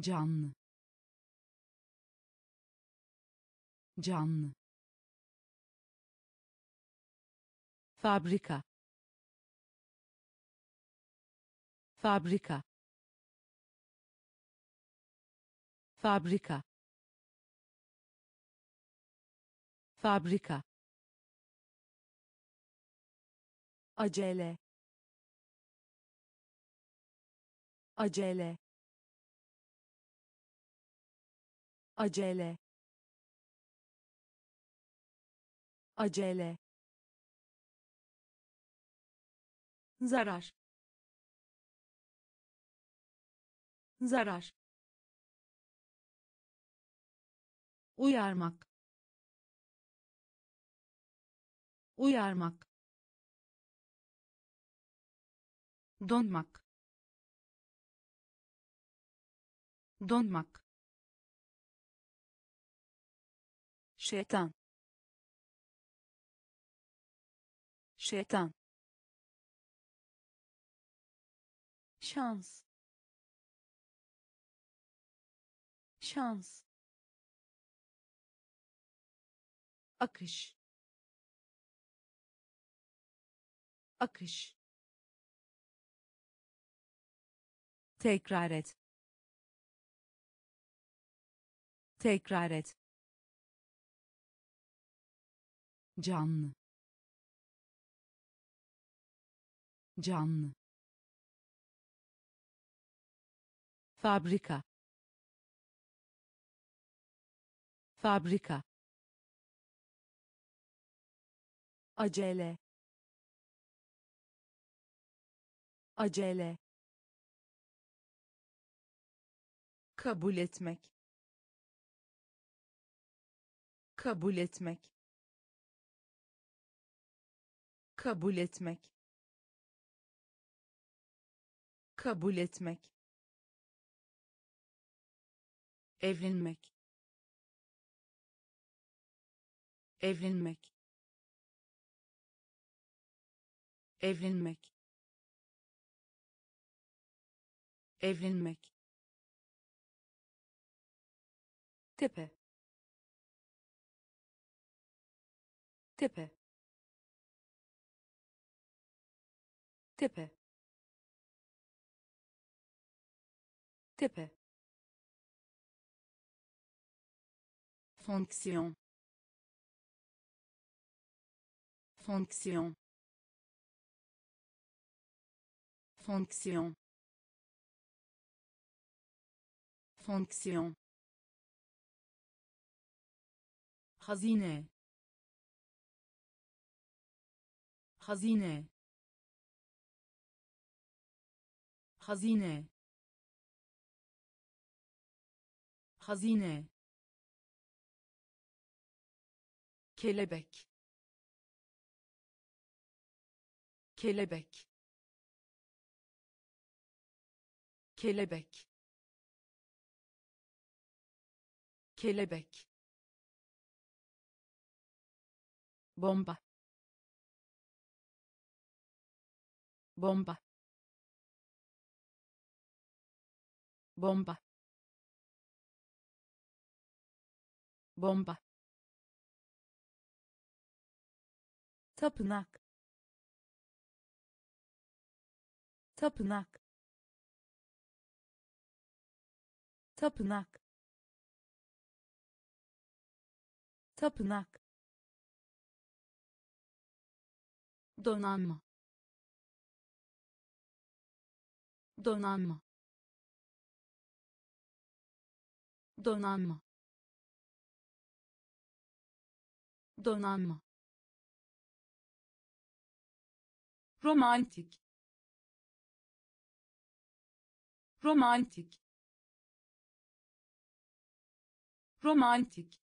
Canlı. Canlı fabrika. Fabrika. Fabrika. Fabrika. Acele. Acele. Acele. Acele zarar. Zarar. Uyarmak. Uyarmak. Donmak. Donmak. Şeytan. Şeytan şans. Şans. Akış. Akış. Tekrar et. Tekrar et. Canlı. Canlı fabrika. Fabrika. Acele. Acele. Kabul etmek. Kabul etmek. Kabul etmek. Kabul etmek evlenmek. Evlenmek. Evlenmek. Evlenmek. Tepe. Tepe. Tepe. Tepe fonksiyon fonksiyon fonksiyon fonksiyon hazine. Hazine. Hazine. Hazine kelebek. Kelebek. Kelebek. Kelebek. Bomba. Bomba. Bomba. Bomba tapınak. Tapınak. Tapınak. Tapınak. Donanma. Donanma. Donanma. Donanma romantik. Romantik. Romantik.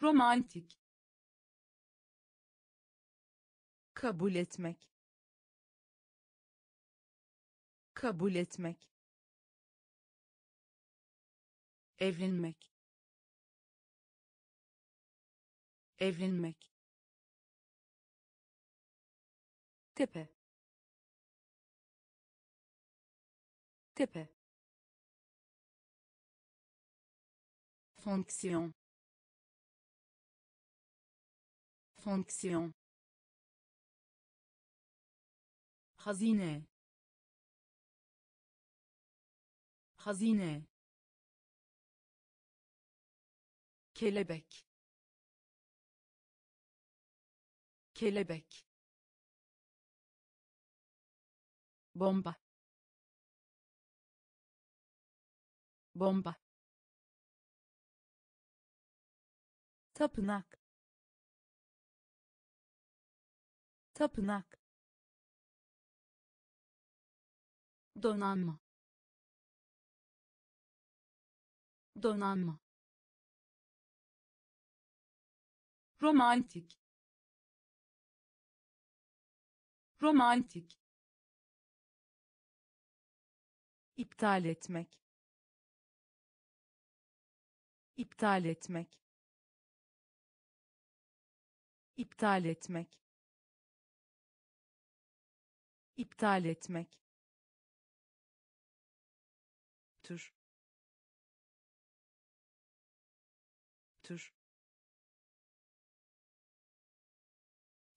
Romantik. Kabul etmek. Kabul etmek. Evlenmek. Evlenmek tepe. Tepe. Fonksiyon. Fonksiyon. Hazine. Hazine. Kelebek. Kelebek bomba. Bomba. Tapınak. Tapınak. Donanma. Donanma. Romantik. Romantik iptal etmek. İptal etmek. İptal etmek. İptal etmek. Tür tür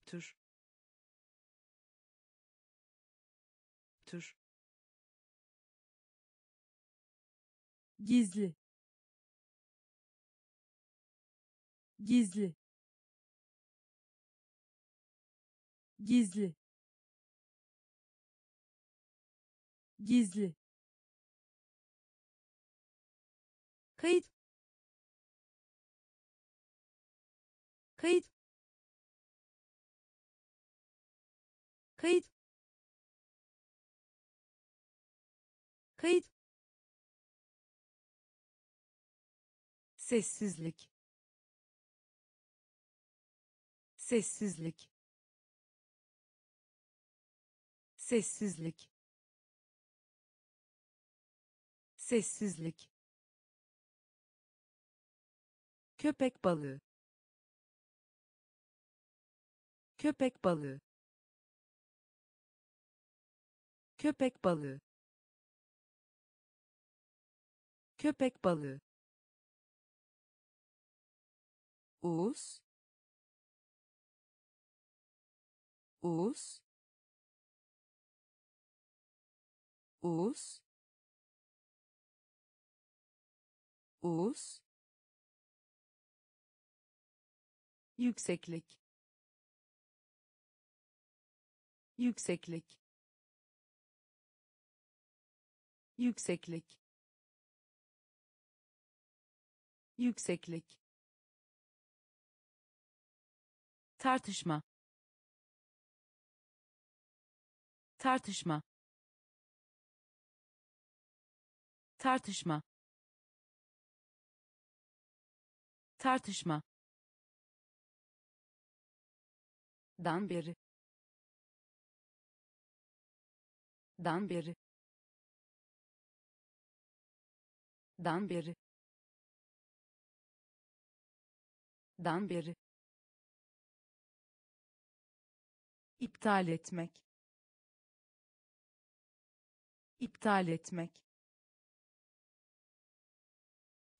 tür tür gizli. Gizli. Gizli. Gizli. Kayıt. Kayıt. Kayıt. Kayıt sessizlik. Sessizlik. Sessizlik. Sessizlik. Köpek balığı. Köpek balığı. Köpek balığı. Köpek balığı Us. Us. Us. Us. yükseklik yükseklik yükseklik yükseklik tartışma. Tartışma. Tartışma. Tartışma. Dan beri. Dan beri. Dan beri. Dan beri iptal etmek. İptal etmek.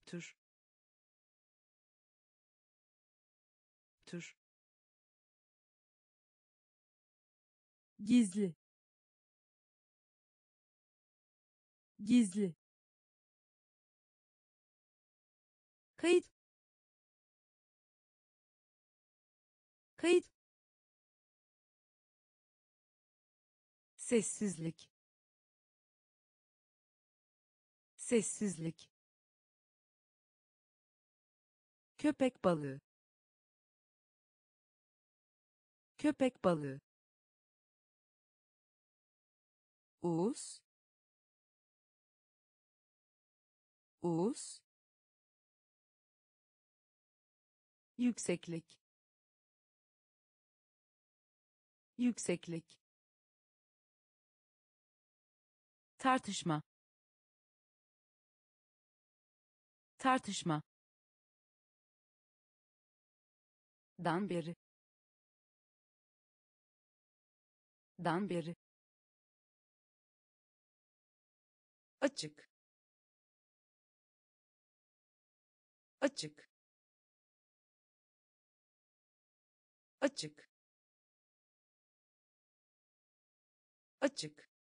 Tür. Tür. Gizli. Gizli. Kayıt. Kayıt sessizlik. Sessizlik. Köpek balığı. Köpek balığı. Us. Us. yükseklik. Yükseklik tartışma. Tartışma. Dan beri. Dan beri. Açık. Açık. Açık. Açık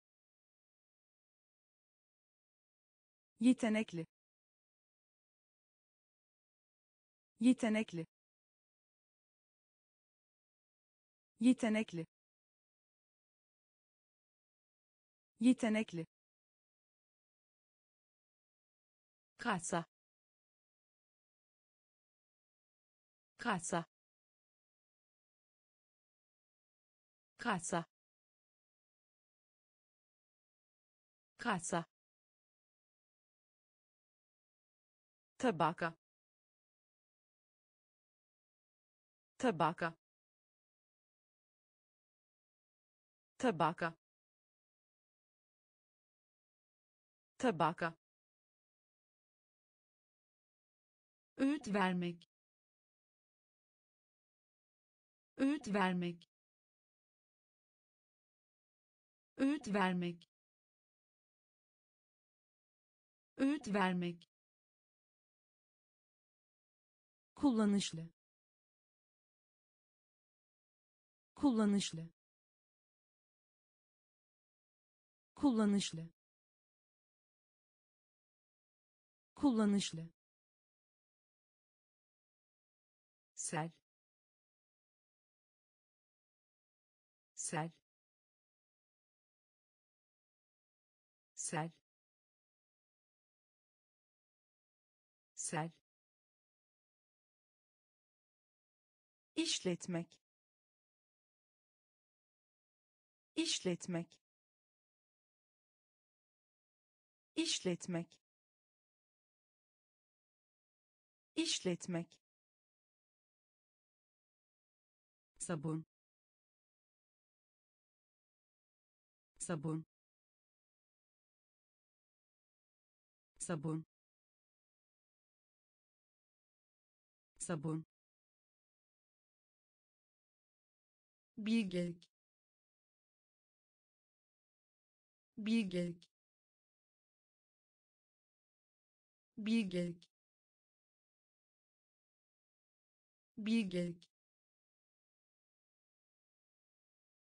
yetenekli. Yetenekli. Yetenekli. Yetenekli. Kasa. Kasa. Kasa. Kasa tabaka tabaka tabaka tabaka öğüt vermek. Öğüt vermek. Öğüt vermek. Öğüt vermek kullanışlı. Kullanışlı. Kullanışlı. Kullanışlı. Sel. Sel. Sel. Sel işletmek. İşletmek. İşletmek. İşletmek. Sabun. Sabun. Sabun. Sabun bilgelik. Bilgelik. Bilgelik. Bilgelik.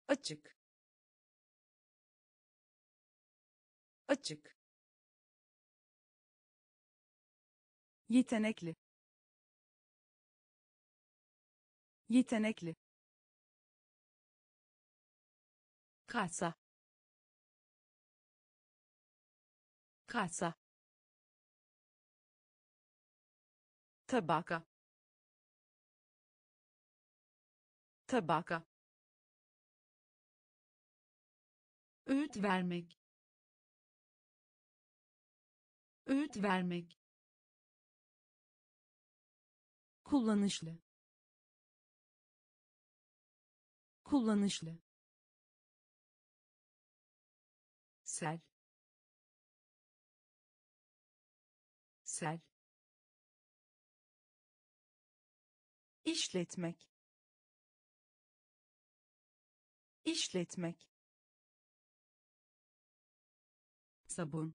Açık. Açık. Yetenekli. Yetenekli kasa. Kasa. Tabaka. Tabaka. Öğüt vermek. Öğüt vermek. Kullanışlı. Kullanışlı sel. Sel. İşletmek. İşletmek. Sabun.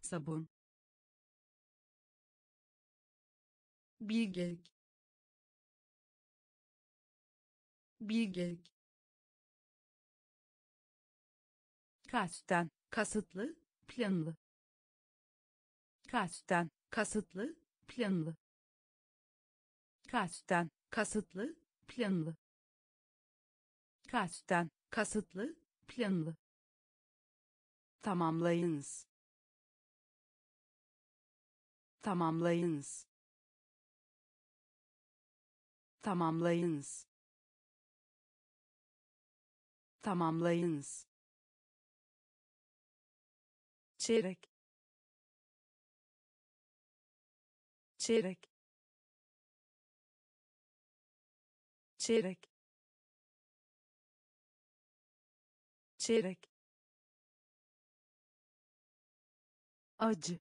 Sabun. Bilgelik. Bilgelik kasten kasıtlı planlı. Kasten kasıtlı planlı. Kasten kasıtlı planlı. Kasten kasıtlı planlı. Tamamlayınız. Tamamlayınız. Tamamlayınız. Tamamlayınız çeyrek. Çeyrek. Çeyrek. Çeyrek. Acı.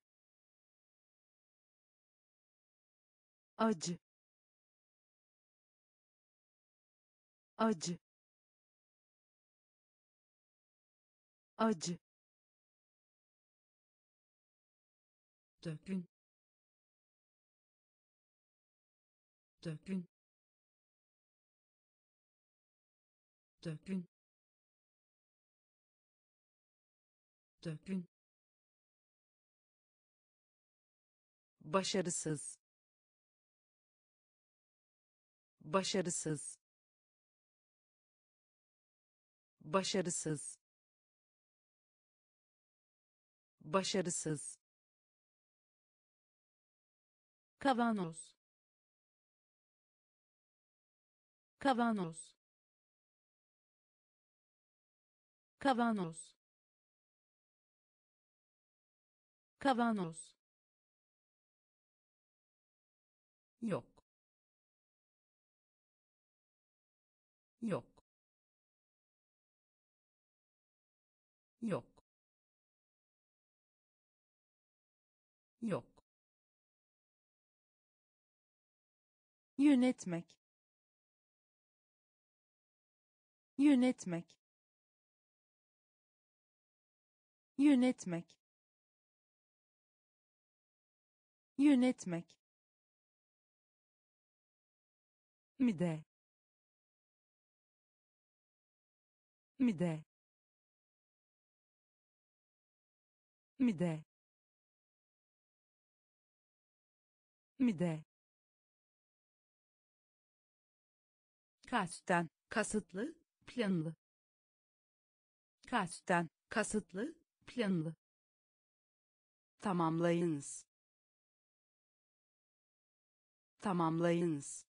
Acı. Acı. Acı dökün. Dökün. Dökün. Dökün. Başarısız. Başarısız. Başarısız. Başarısız kavanoz. Kavanoz. Kavanoz. Kavanoz. Yok. Yok. Yok. Yok yönetmek. Yönetmek. Yönetmek. Yönetmek. Mide. Mide. Mide. Mide kasten kasıtlı planlı. Kasten kasıtlı planlı. Tamamlayınız. Tamamlayınız.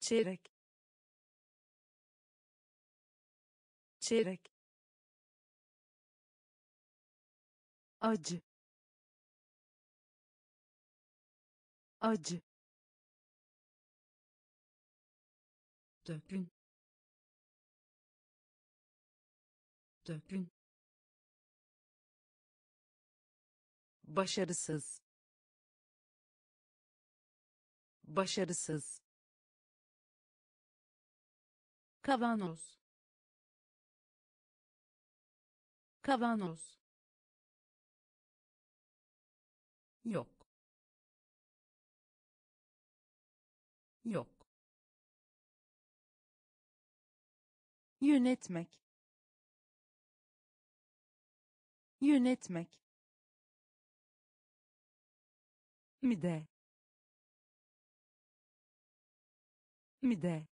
Çeyrek. Çeyrek. Acı. Acı dökün. Dökün. Başarısız. Başarısız. Kavanoz. Kavanoz. Yok. Yok yönetmek. Yönetmek. Mide. Mide.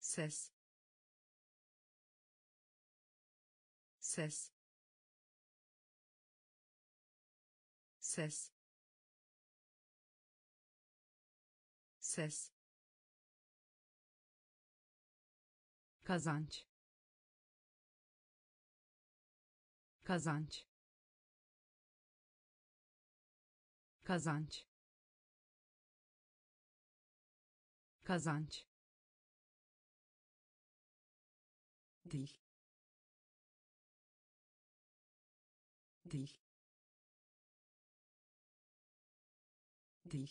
Ses. Ses. Ses. Ses kazanç. Kazanç. Kazanç. Kazanç. Dil. Dil. Dil.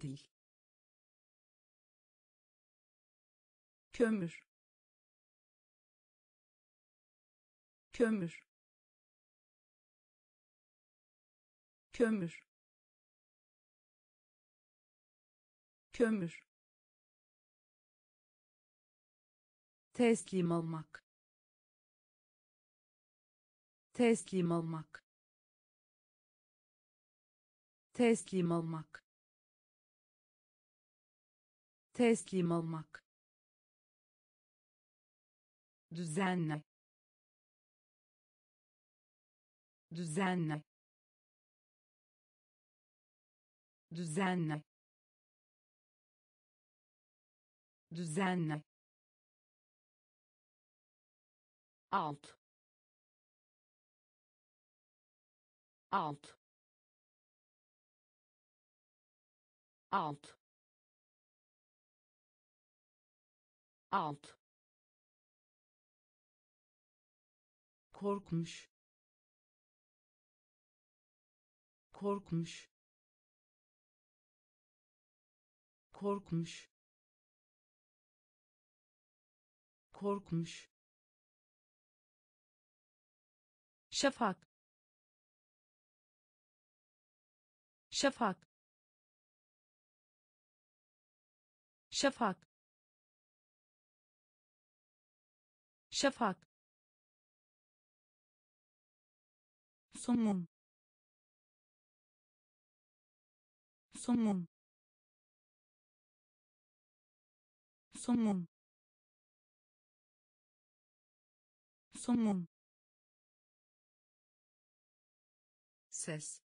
Dil kömür. Kömür. Kömür. Kömür. Teslim olmak. Teslim olmak. Teslim olmak. Teslim olmak düzenle. Düzenle. Düzenle. Düzenle. Alt. Alt. Alt. Alt korkmuş. Korkmuş. Korkmuş. Korkmuş. Şafak. Şafak. Şafak. Şafak somun somun somun somun ses.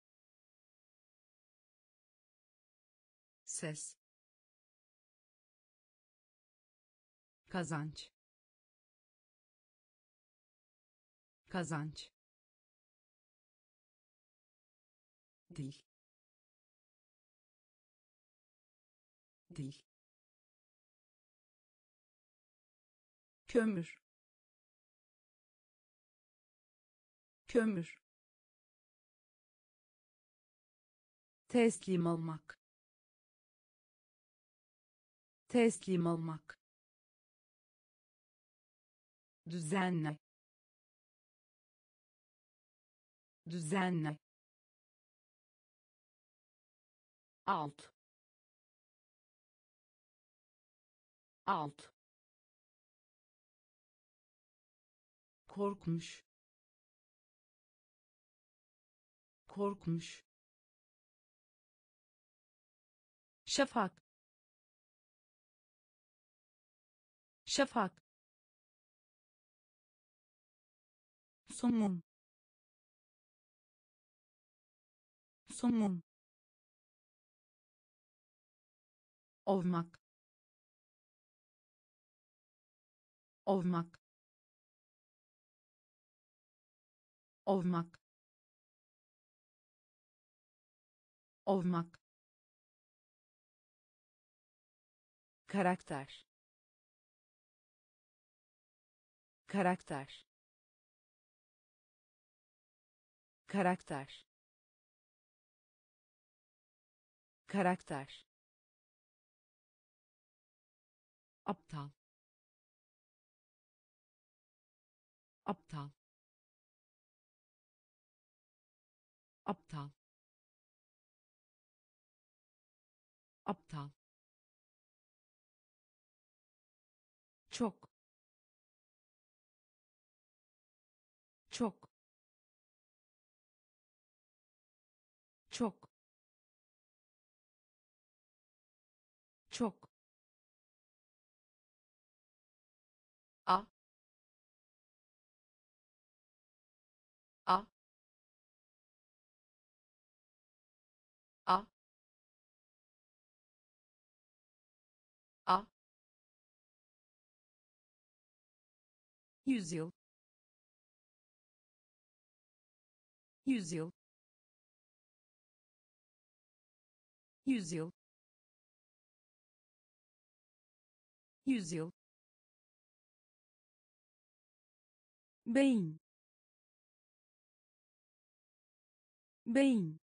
Ses. Kazanç. Kazanç dil dil kömür. Kömür. Teslim olmak. Teslim olmak. Düzenle. Düzenle alt. Alt. Korkmuş. Korkmuş. Şafak. Şafak. Somun. Somun olmak. Olmak. Olmak. Olmak. Karakter. Karakter. Karakter. Karakter aptal. Aptal. Aptal. Aptal yüzyıl yüzyıl yüzyıl yüzyıl beyin beyin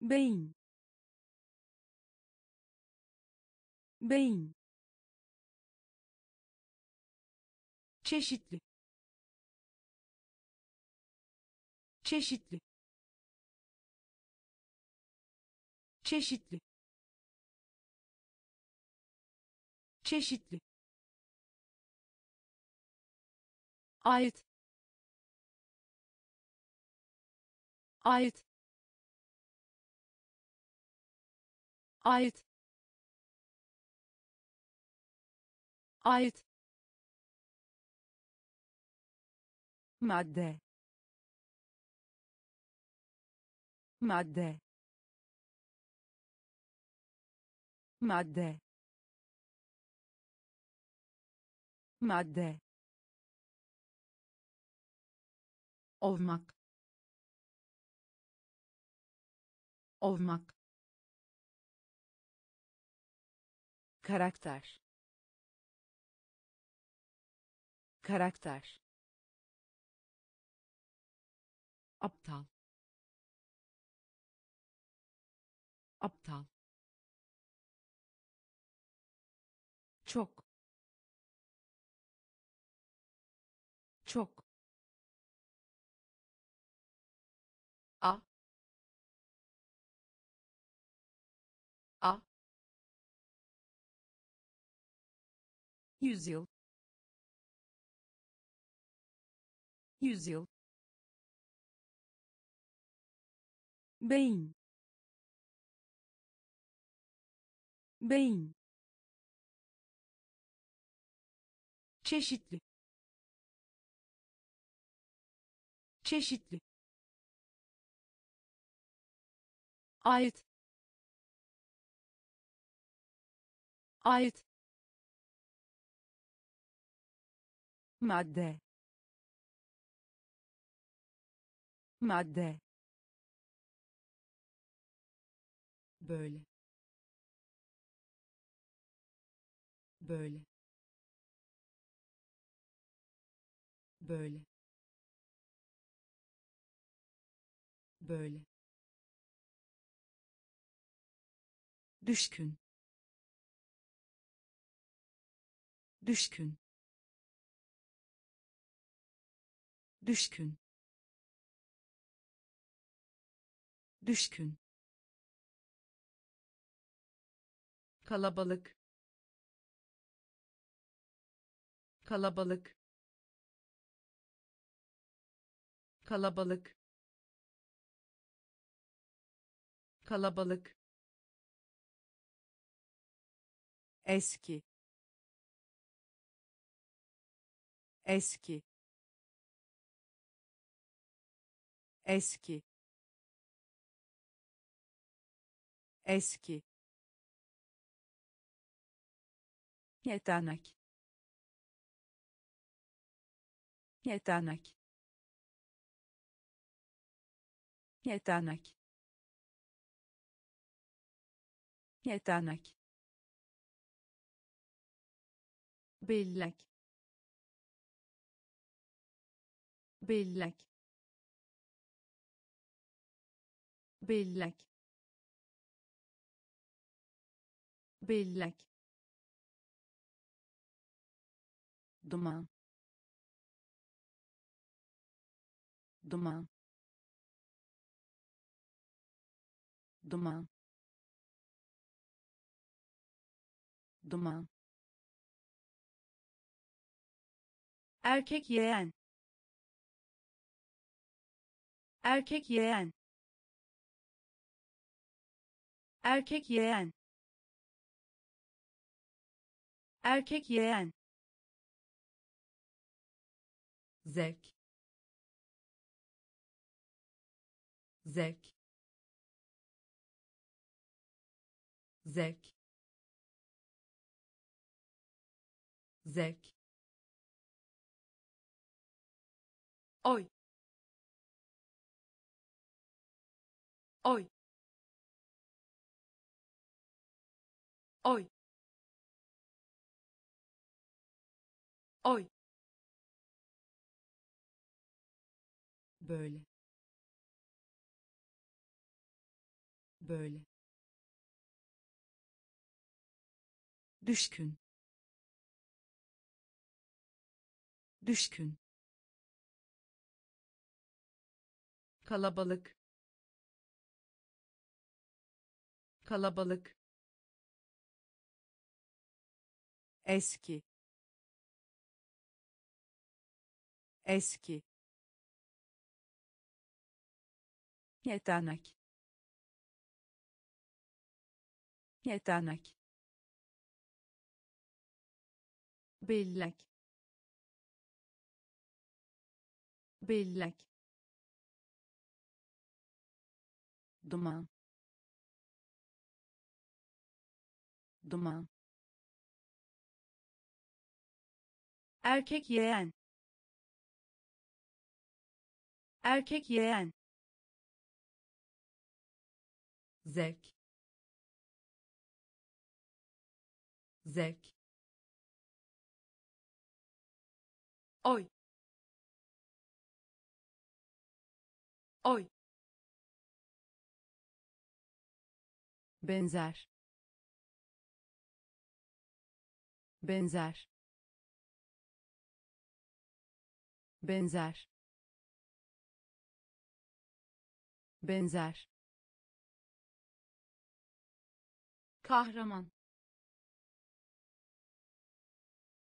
beyin beyin çeşitli. Çeşitli. Çeşitli. Çeşitli. Ait. Ait. Ait. Ait madde. Madde. Madde. Madde. Olmak olmak karakter. Karakter aptal. Aptal. Çok. Çok. A. A. Yüzyıl. Yüzyıl. Beyin beyin çeşitli. Çeşitli. Ait. Ait. Madde. Madde böyle. Böyle. Böyle. Böyle. Düşkün. Düşkün. Düşkün. Düşkün kalabalık. Kalabalık. Kalabalık. Kalabalık. Eski. Eski. Eski. Eski yetenek. Yetenek. Yetenek. Yetenek. Bellek. Bellek. Bellek. Bellek duman. Duman. Duman. Duman. Erkek yeğen. Erkek yeğen. Erkek yeğen. Erkek yeğen zevk zevk zevk zevk oy. Oy. Oy. Oy böyle. Böyle. Düşkün. Düşkün. Kalabalık. Kalabalık. Eski. Eski yetenek. Yetenek. Bellek. Bellek. Duman. Duman. Erkek yeğen. Erkek yeğen zevk zevk oy. Oy. Benzer. Benzer. Benzer. Benzer kahraman.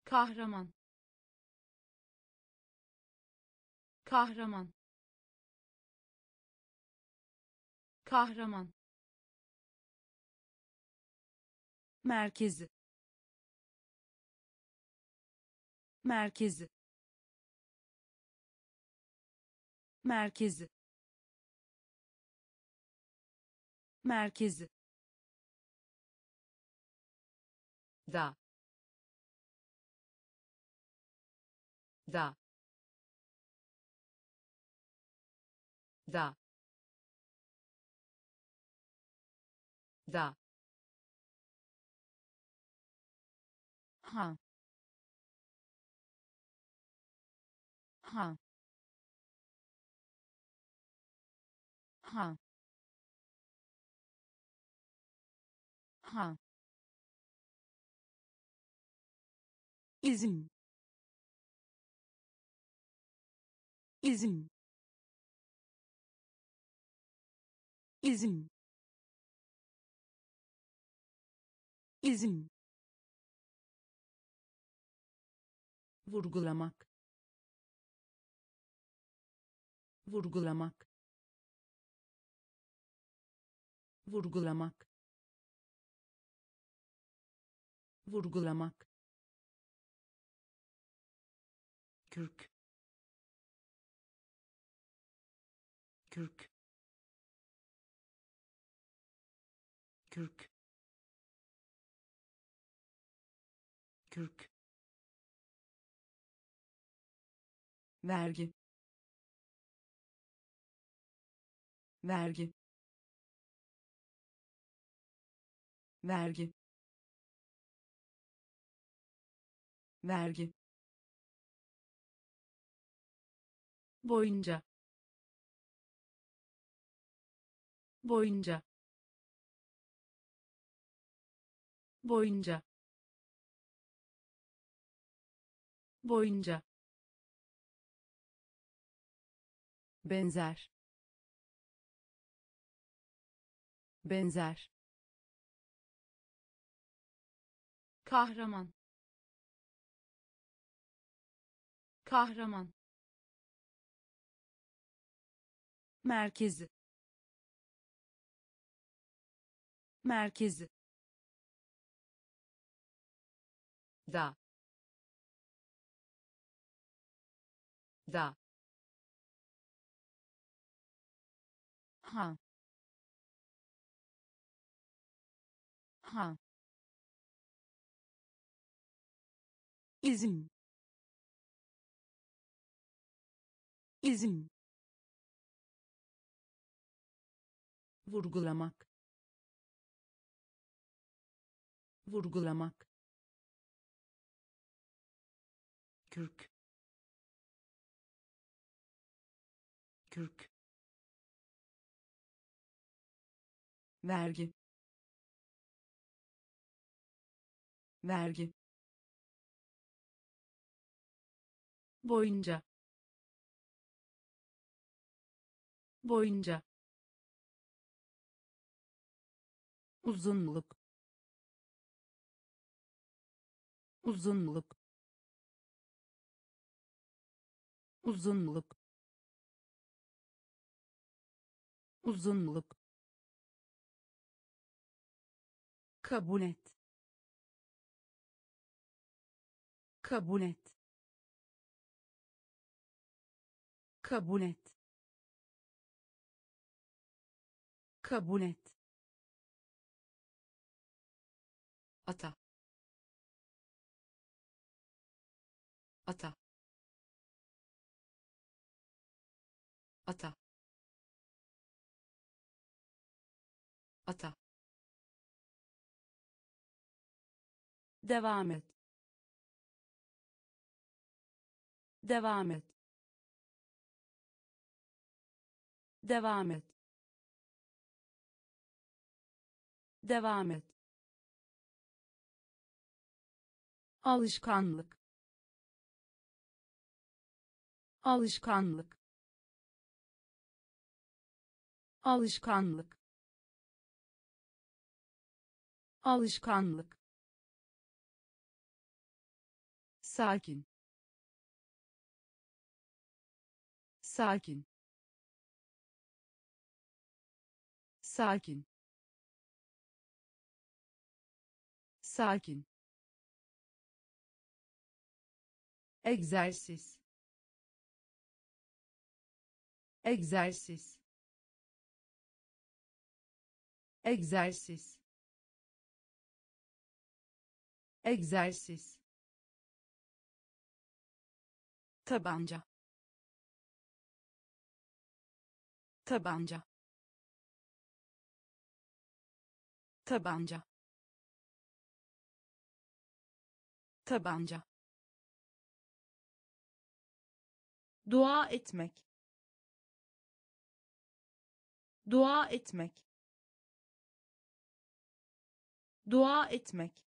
Kahraman. Kahraman. Kahraman. Merkezi. Merkezi. Merkezi. Merkezi da. Da. Da. Da. Ha. Ha. Ha. Ha izin izin izin izin vurgulamak. Vurgulamak. Vurgulamak. Vurgulamak kürk. Kürk. Kürk. Kürk. Vergi. Vergi. Vergi. Vergi boyunca boyunca boyunca boyunca. Benzer. Benzer. Kahraman. Kahraman merkezi merkezi da da ha ha izin izin vurgulamak. Vurgulamak. Kürk. Kürk. Vergi. Vergi. Boyunca. Boyunca uzunluk. Uzunluk. Uzunluk. Uzunluk. Kabul et. Kabul et. Kabul et. Kabul et ata. Ata. Ata. Ata. Devam et. Devam et. Devam et. Devam et alışkanlık. Alışkanlık. Alışkanlık. Alışkanlık. Sakin. Sakin. Sakin. Sakin egzersiz. Egzersiz. Egzersiz. Egzersiz. Tabanca. Tabanca. Tabanca. Tabanca dua etmek. Dua etmek. Dua etmek.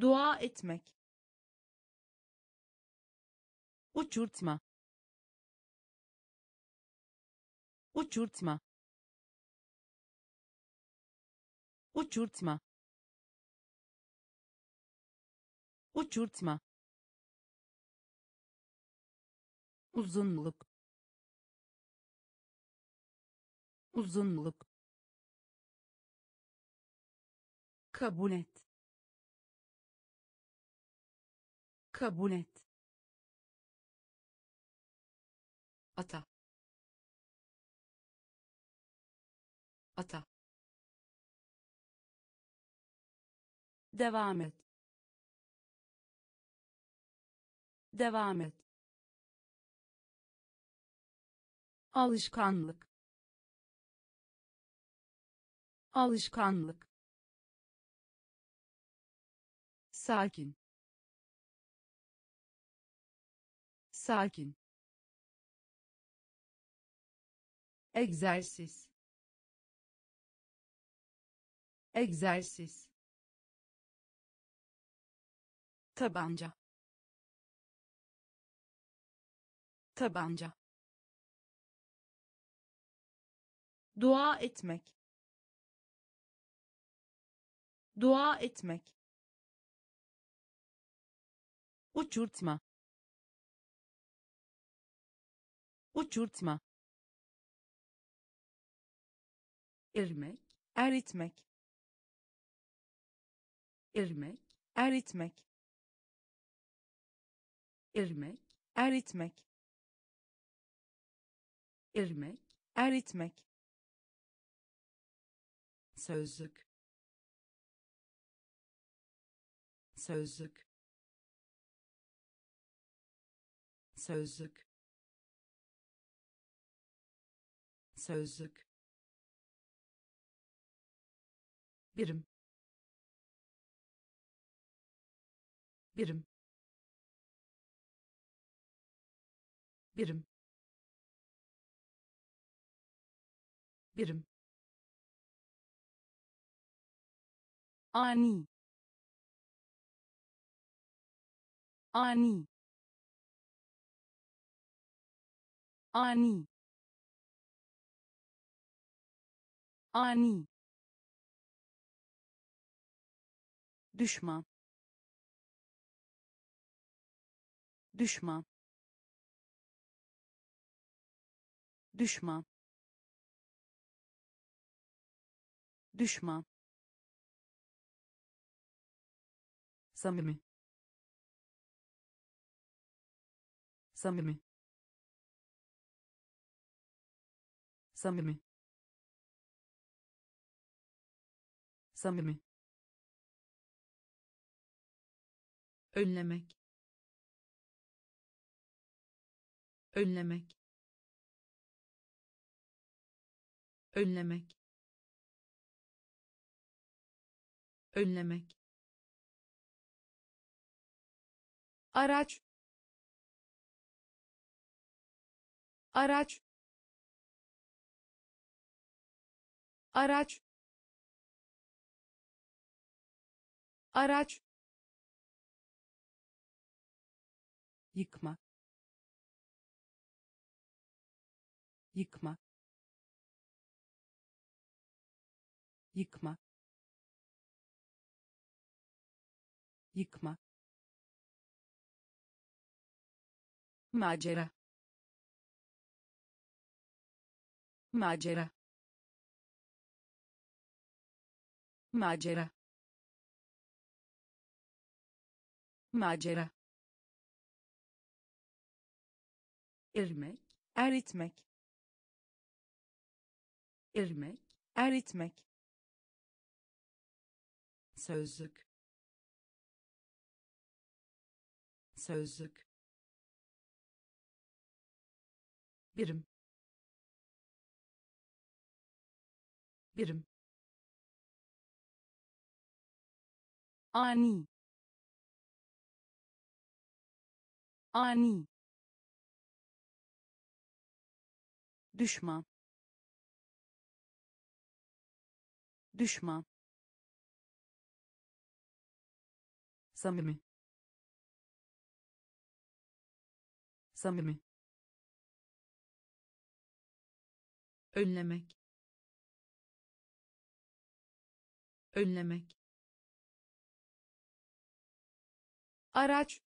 Dua etmek. Uçurtma. Uçurtma. Uçurtma. Uçurtma uzunluk. Uzunluk. Kabul et. Kabul et. Ata. Ata. Devam et. Devam et alışkanlık. Alışkanlık. Sakin. Sakin. Egzersiz. Egzersiz. Tabanca. Tabanca dua etmek. Dua etmek. Uçurtma. Uçurtma. İrmek eritmek. İrmek eritmek. İrmek eritmek. İrmek eritmek sözlük. Sözlük. Sözlük. Sözlük. Birim. Birim. Birim. Birim ani. Ani. Ani. Ani. Düşman. Düşman. Düşman. Düşman samimi. Samimi. Samimi. Samimi. Önlemek. Önlemek. Önlemek. Önlemek araç. Araç. Araç. Araç. Yıkma. Yıkma. Yıkma. Yıkma macera. Macera. Macera. Macera. İrmek eritmek. İrmek eritmek. Sözlük. Sözlük birim. Birim. Ani. Ani. Düşman. Düşman. Samimi. Samimi önlemek. Önlemek. Araç.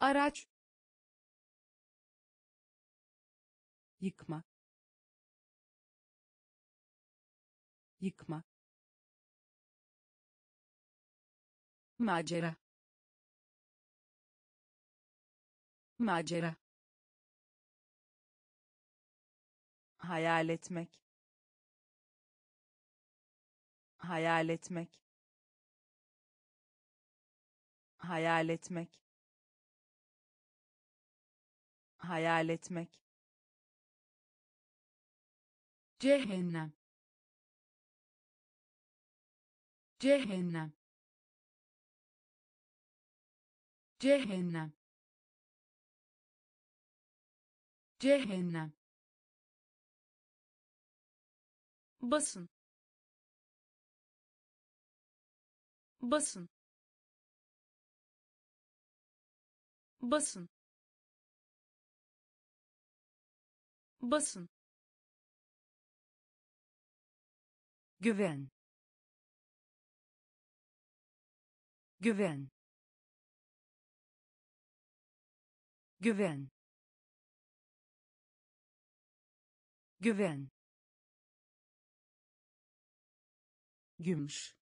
Araç. Yıkma. Yıkma. Macera. Macera hayal etmek. Hayal etmek. Hayal etmek. Hayal etmek. Cehennem. Cehennem. Cehennem. Cehennem basın. Basın. Basın. Basın. Güven. Güven. Güven. Güven gümüş.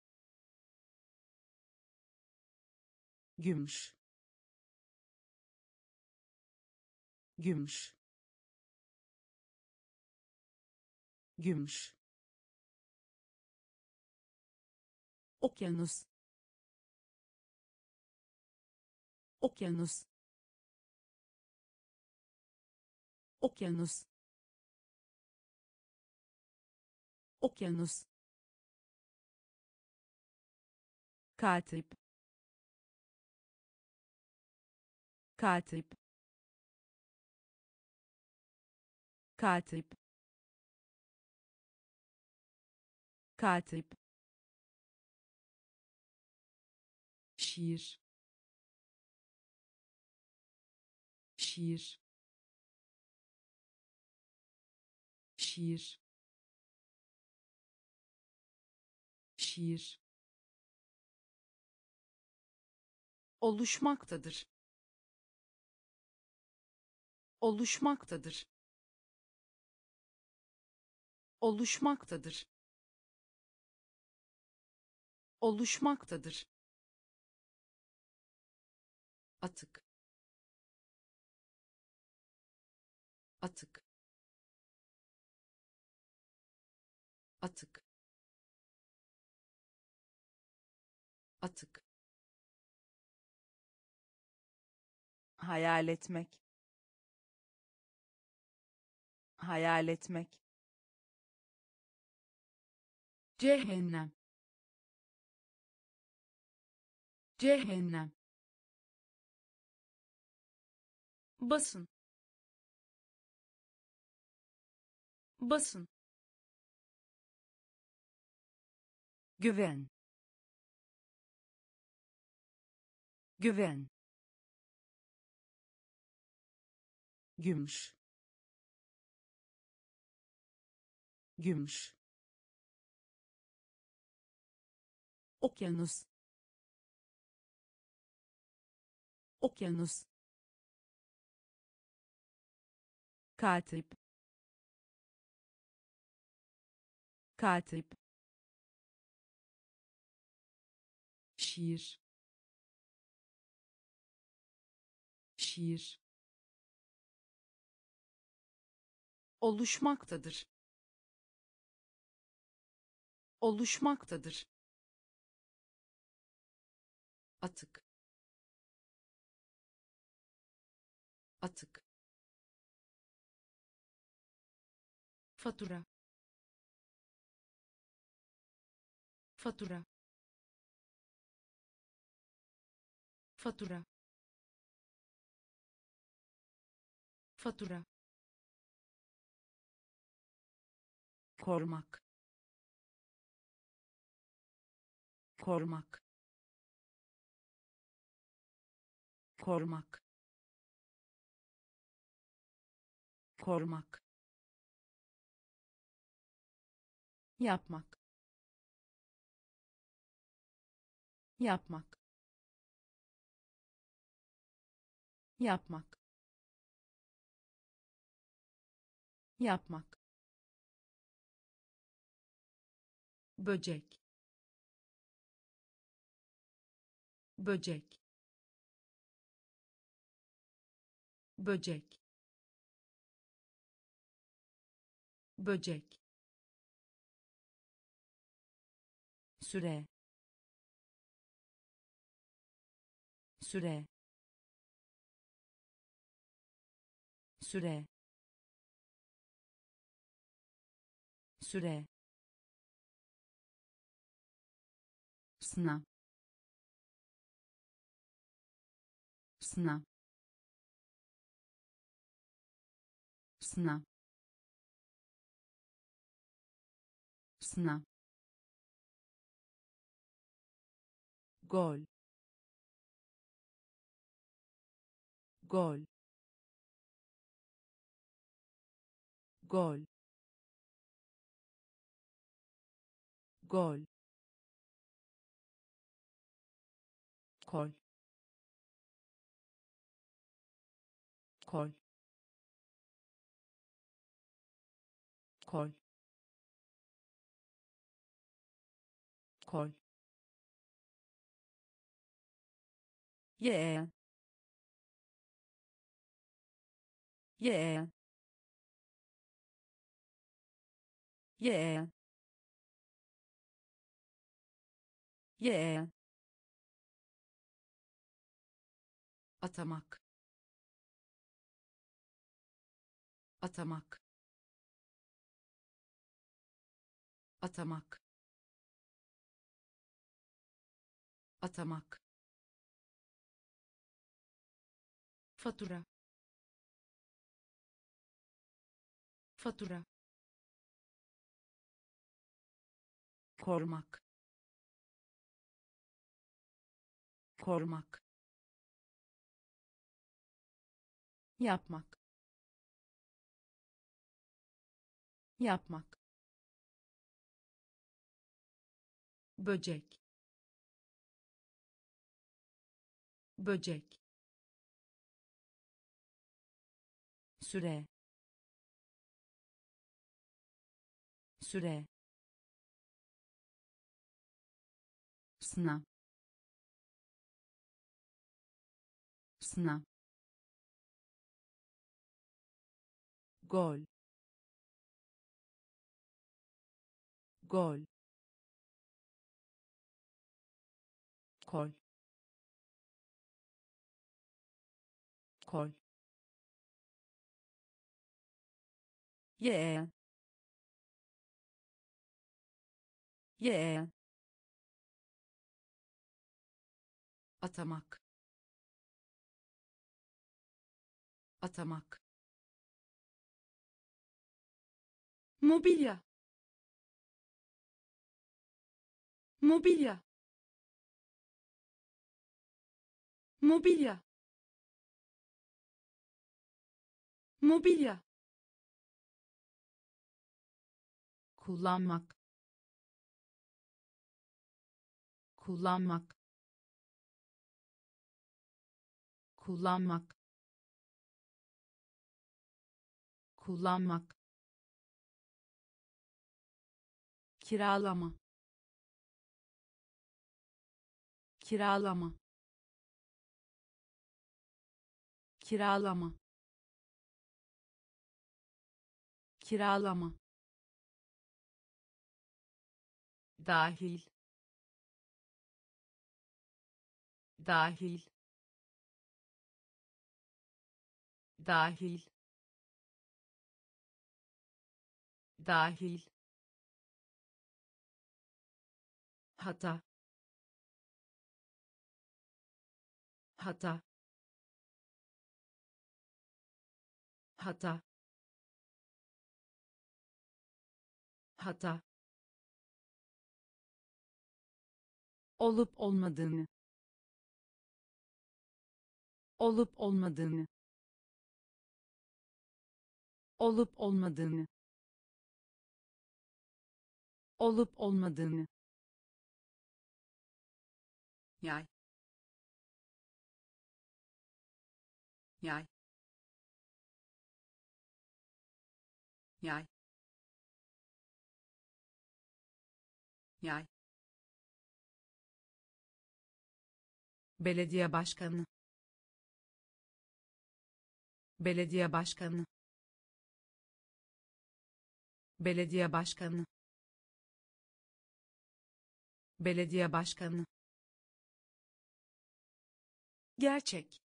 Gümüş. Gümüş. Gümüş. Okyanus. Okyanus. Okyanus. Okyanus katip. Katip. Katip. Katip. Şiir. Şiir. Şiir. Şiir oluşmaktadır. Oluşmaktadır. Oluşmaktadır. Oluşmaktadır. Atık. Atık. Atık. Atık hayal etmek. Hayal etmek. Cehennem. Cehennem. Basın. Basın. Güven. Güven gümüş. Gümüş. Okyanus. Okyanus. Katip. Katip. Şiir. Şiir oluşmaktadır. Oluşmaktadır. Atık. Atık. Fatura. Fatura. Fatura. Fatura korumak korumak korumak korumak yapmak. Yapmak. Yapmak. Yapmak böcek. Böcek. Böcek. Böcek. Süre. Süre. Süre. Süre sınav sınav sınav sınav gol gol gol gol kol kol kol kol yeğen yeğen yeğen yeğen atamak. Atamak. Atamak. Atamak. Fatura. Fatura. Korumak. Korumak yapmak. Yapmak. Böcek. Böcek. Süre. Süre. Sınav. Sınav gol. Gol. Kol. Kol. Yeğen yeğen atamak. Atamak mobilya. Mobilya. Mobilya. Mobilya. Kullanmak. Kullanmak. Kullanmak. Kullanmak kiralama. Kiralama. Kiralama. Kiralama. Dahil. Dahil. Dahil. Dahil hata. Hata. Hata. Hata. Olup olmadığını. Olup olmadığını. Olup olmadığını. Olup olmadığını yay yay yay yay belediye başkanı. Belediye başkanı. Belediye başkanı. Belediye başkanı gerçek.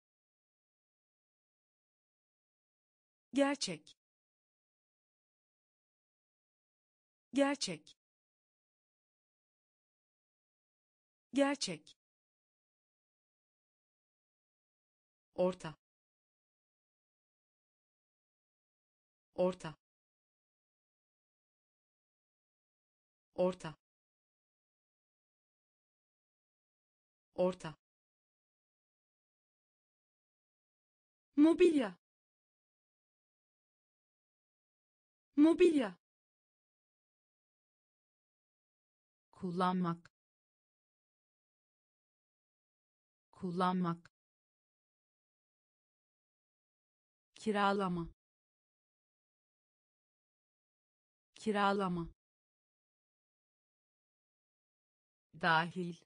Gerçek. Gerçek. Gerçek. Orta. Orta. Orta. Orta mobilya. Mobilya. Kullanmak. Kullanmak. Kiralama. Kiralama. Dahil.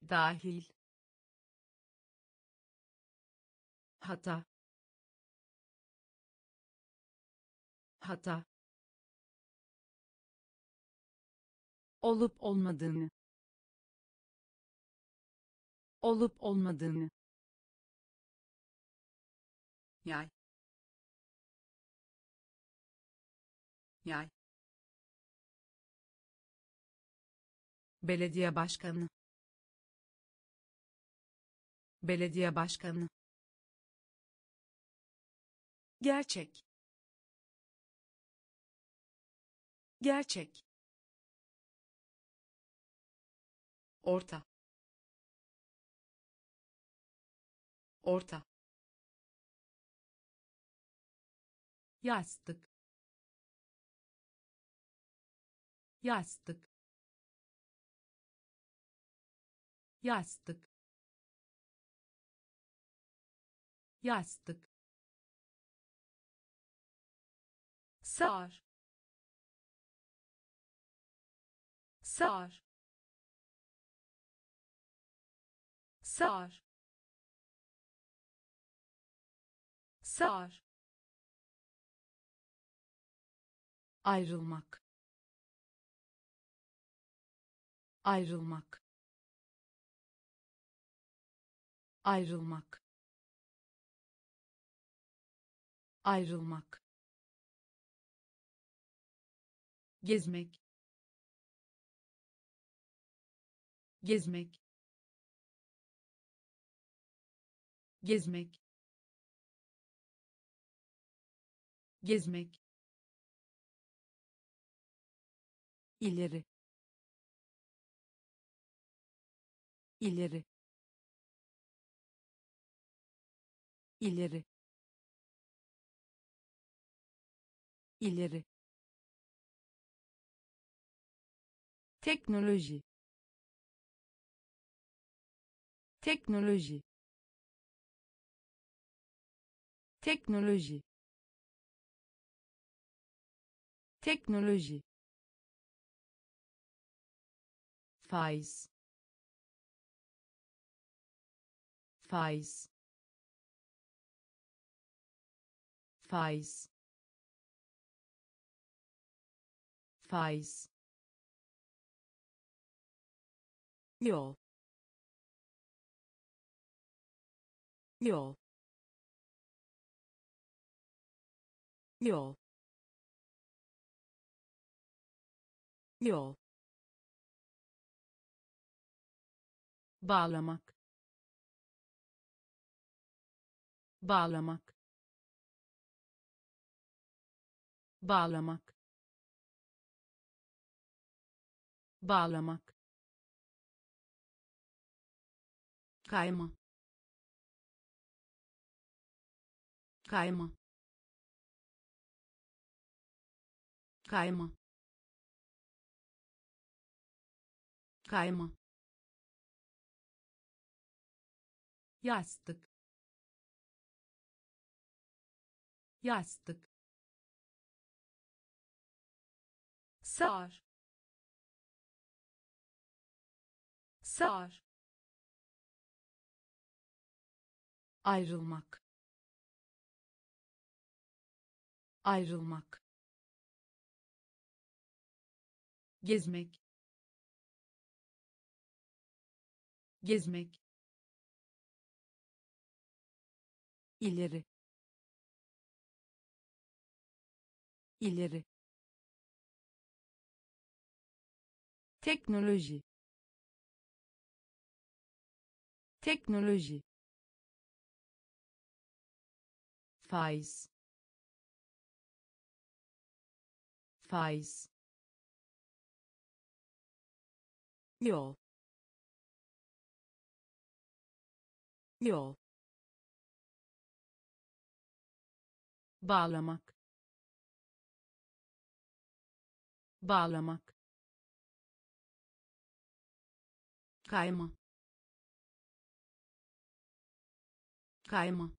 Dahil hata. Hata. Olup olmadığını. Olup olmadığını. Yay. Yay. Belediye başkanı. Belediye başkanı gerçek. Gerçek. Orta. Orta. Yastık. Yastık. Yastık. Yastık sar. Sar. Sar. Sar. Ayrılmak. Ayrılmak. Ayrılmak. Ayrılmak gezmek. Gezmek. Gezmek. Gezmek. İleri. İleri. İleri. İleri teknoloji. Teknoloji. Teknoloji. Teknoloji. Faiz. Faiz. Faiz. Faiz yol. Yol. Yol. Yol. Bağlamak. Bağlamak. Bağlamak. Bağlamak kayma. Kayma. Kayma. Kayma. Yastık. Yastık. Sar. Sar ayrılmak. Ayrılmak. Gezmek. Gezmek. İleri. İleri. Teknoloji. Teknoloji faiz. Faiz. Yol. Yol. Bağlamak. Bağlamak. Kayma. Kayma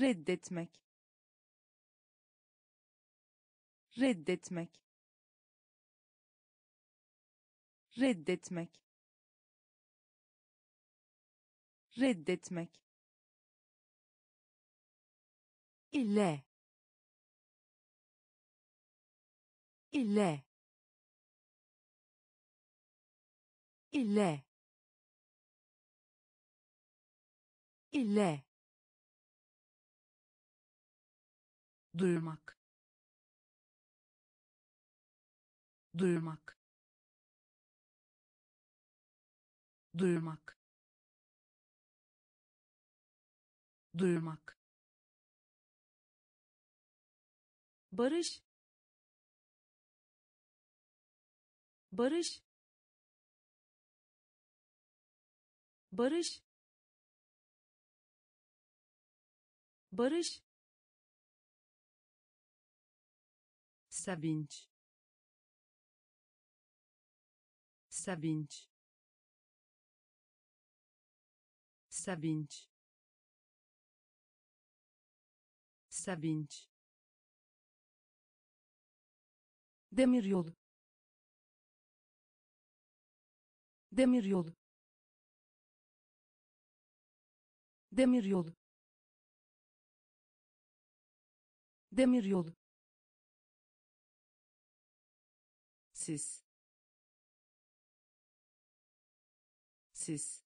reddetmek. Reddetmek. Reddetmek. Reddetmek. İle. İle. İle. İle duymak duymak duymak duymak barış. Barış. Barış. Barış sevinç. Sevinç. Sevinç. Sevinç. Demiryolu demiryolu demiryolu demiryolu siz. Siz.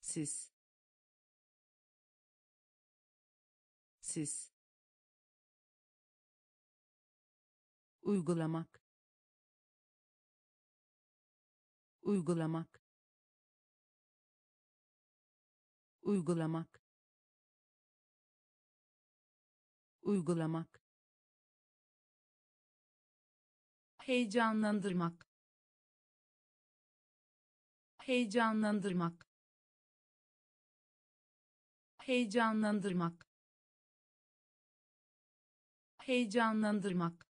Siz. Siz. Uygulamak. Uygulamak. Uygulamak. Uygulamak heyecanlandırmak. Heyecanlandırmak. Heyecanlandırmak. Heyecanlandırmak.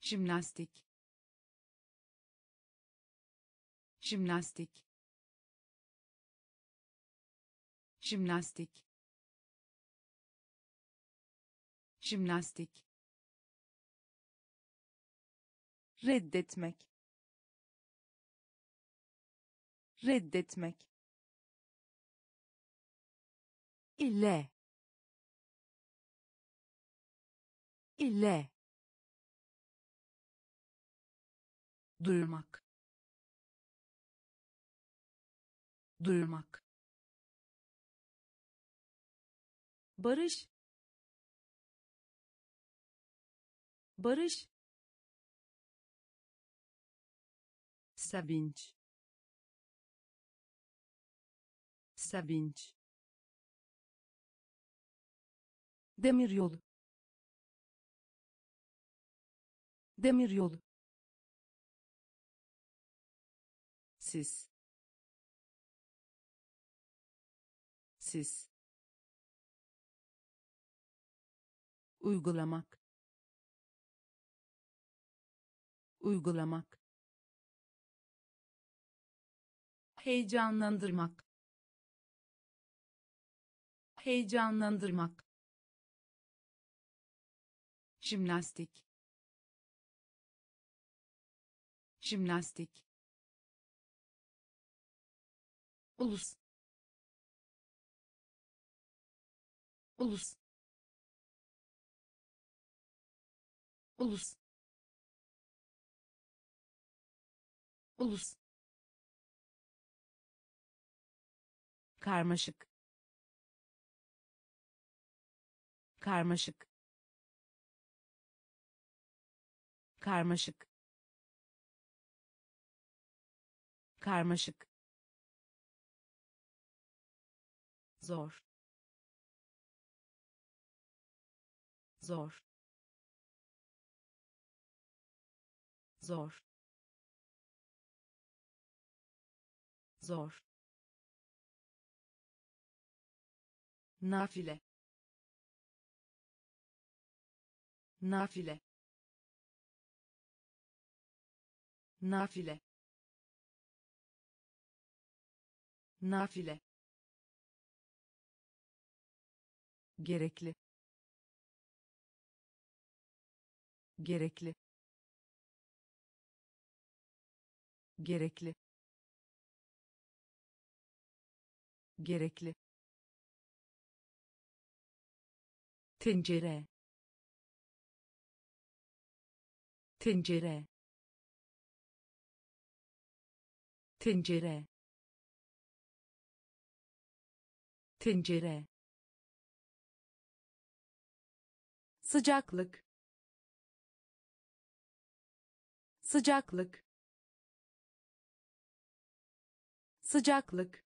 Jimnastik. Jimnastik. Jimnastik. Jimnastik reddetmek. Reddetmek. İle. İle. Duyurmak. Duyurmak. Barış. Barış sevinç. Sevinç. Demiryolu demiryolu siz siz uygulamak. Uygulamak heyecanlandırmak. Heyecanlandırmak. Jimnastik. Jimnastik. Ulus. Ulus. Ulus. Ulus karmaşık. Karmaşık. Karmaşık. Karmaşık. Zor. Zor. Zor. Zor nafile. Nafile. Nafile. Nafile. Gerekli. Gerekli. Gerekli. Gerekli tencere. Tencere. Tencere. Tencere. Sıcaklık. Sıcaklık. Sıcaklık.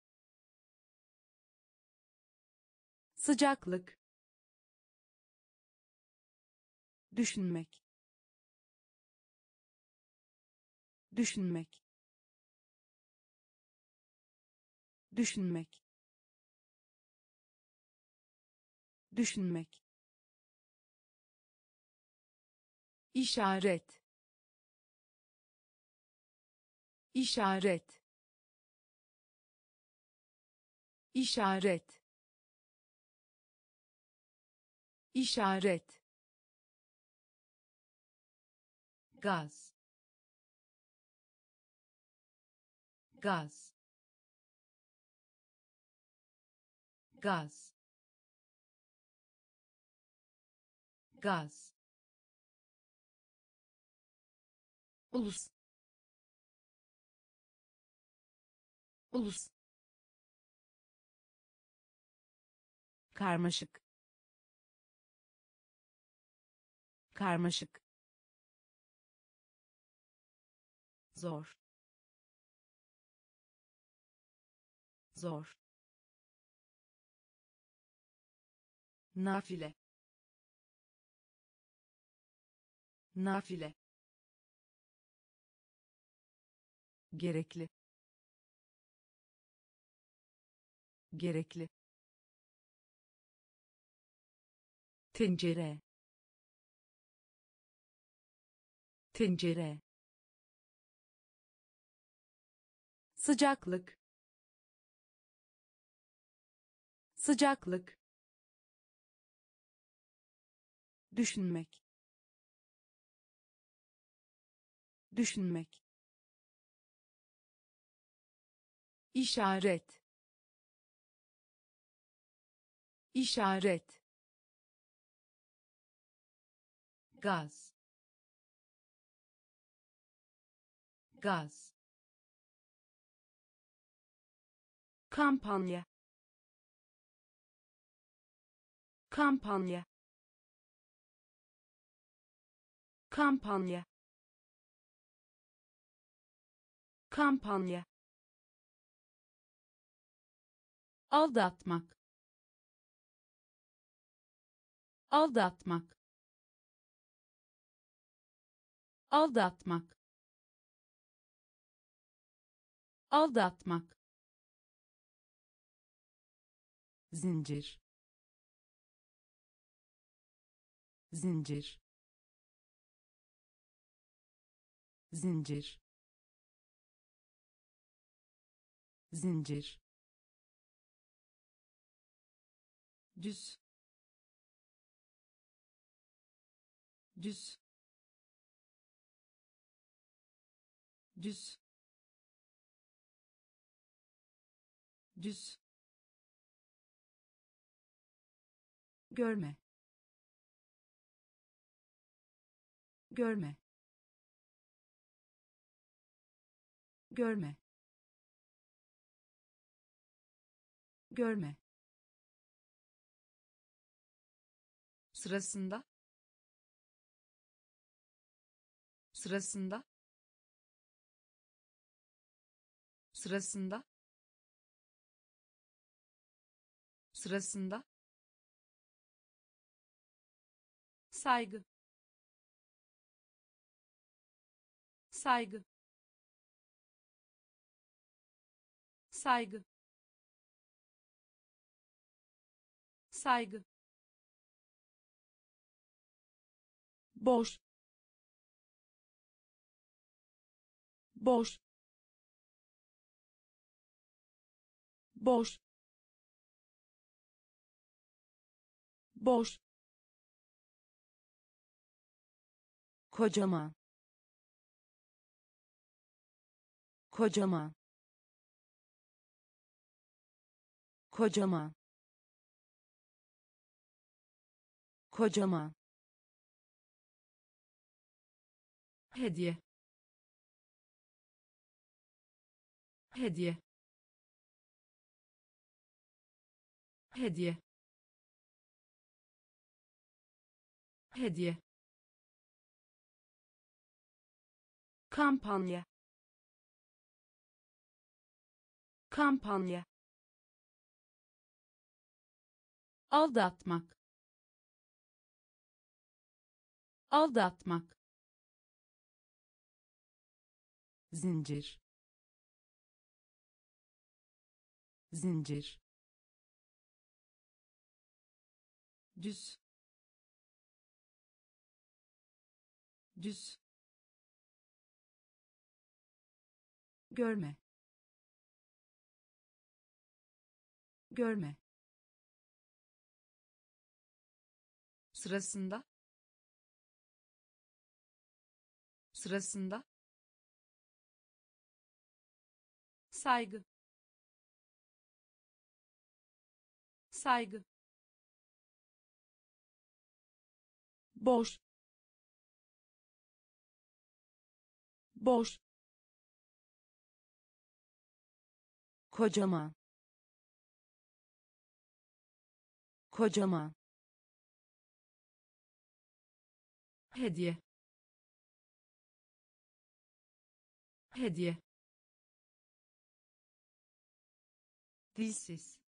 Sıcaklık düşünmek. Düşünmek. Düşünmek. Düşünmek. İşaret. İşaret. İşaret. İşaret gaz. Gaz. Gaz. Gaz. Ulus. Ulus. Karmaşık. Karmaşık zor. Zor. Nafile. Nafile. Gerekli. Gerekli. Tencere. Tencere sıcaklık. Sıcaklık. Düşünmek. Düşünmek. İşaret. İşaret. Gaz. Gaz kampanya. Kampanya. Kampanya. Kampanya. Aldatmak. Aldatmak. Aldatmak. Aldatmak zincir. Zincir. Zincir. Zincir. Düz. Düz. Düz. Düz görme. Görme. Görme. Görme. Sırasında? Sırasında? Sırasında? Sırasında saygı saygı saygı saygı boş boş boş boş kocaman kocaman kocaman kocaman hediye. Hediye. Hediye. Hediye kampanya. Kampanya. Aldatmak. Aldatmak. Zincir. Zincir. Düz. Düz görme. Görme. Sırasında. Sırasında. Saygı. Saygı. Boş. Boş kocaman kocaman hediye. Hediye. Dilsiz.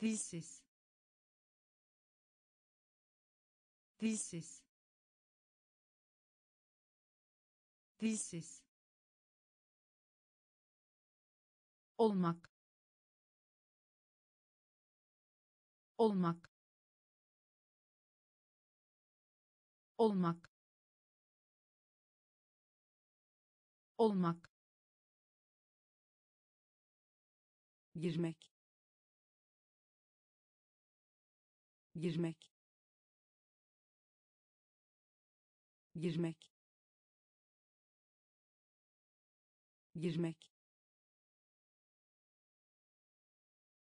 Dilsiz. Dilsiz. Dilsiz olmak. Olmak. Olmak. Olmak. Girmek. Girmek. Girmek. Girmek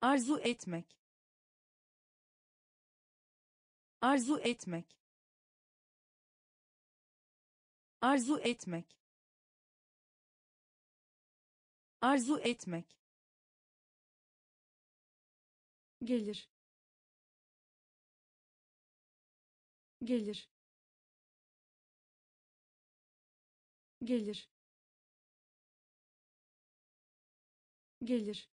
arzu etmek. Arzu etmek. Arzu etmek. Arzu etmek. Gelir. Gelir. Gelir. Gelir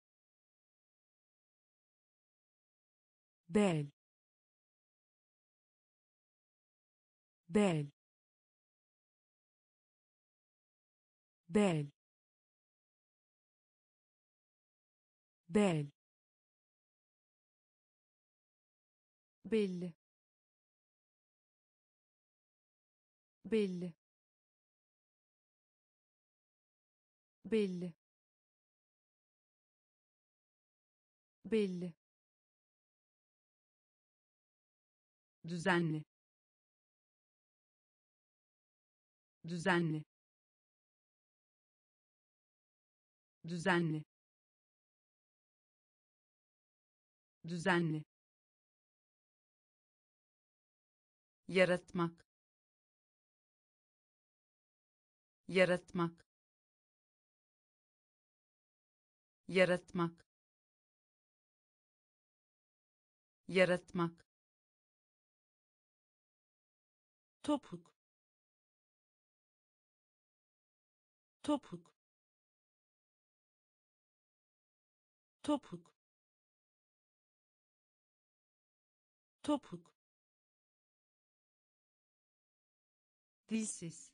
bel bel bel bel belli. Belli. Belli. Belli düzenli. Düzenli. Düzenli. Düzenli. Yaratmak. Yaratmak. Yaratmak. Yaratmak topuk. Topuk. Topuk. Topuk. Dilsiz.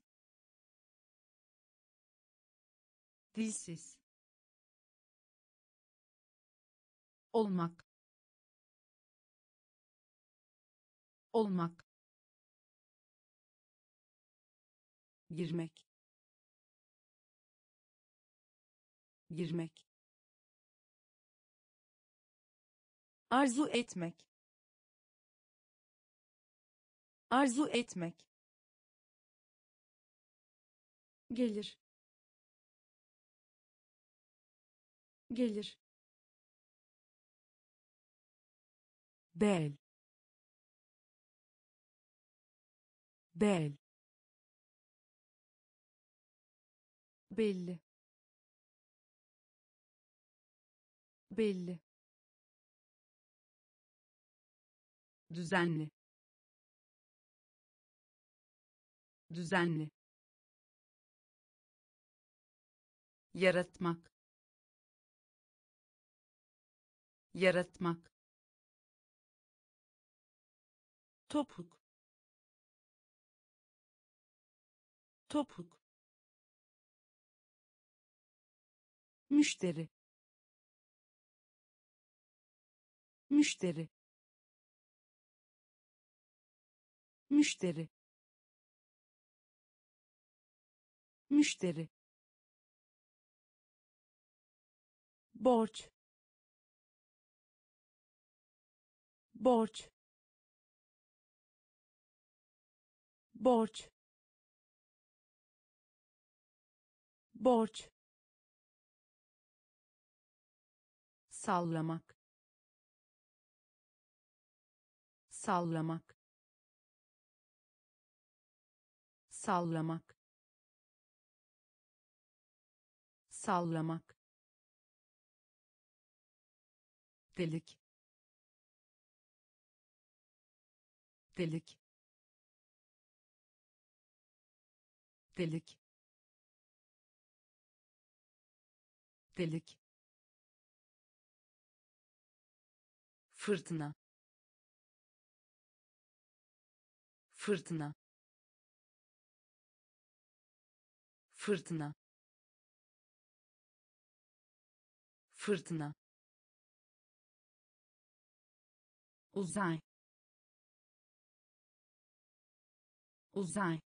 Dilsiz. Olmak. Olmak girmek. Girmek. Arzu etmek. Arzu etmek. Gelir. Gelir. Bel. Bel belli. Belli. Düzenli. Düzenli. Yaratmak. Yaratmak. Topuk. Topuk müşteri. Müşteri. Müşteri. Müşteri. Borç. Borç. Borç. Borç sallamak. Sallamak. Sallamak. Sallamak. Delik. Delik. Delik. Delik fırtına. Fırtına. Fırtına. Fırtına. Uzay. Uzay.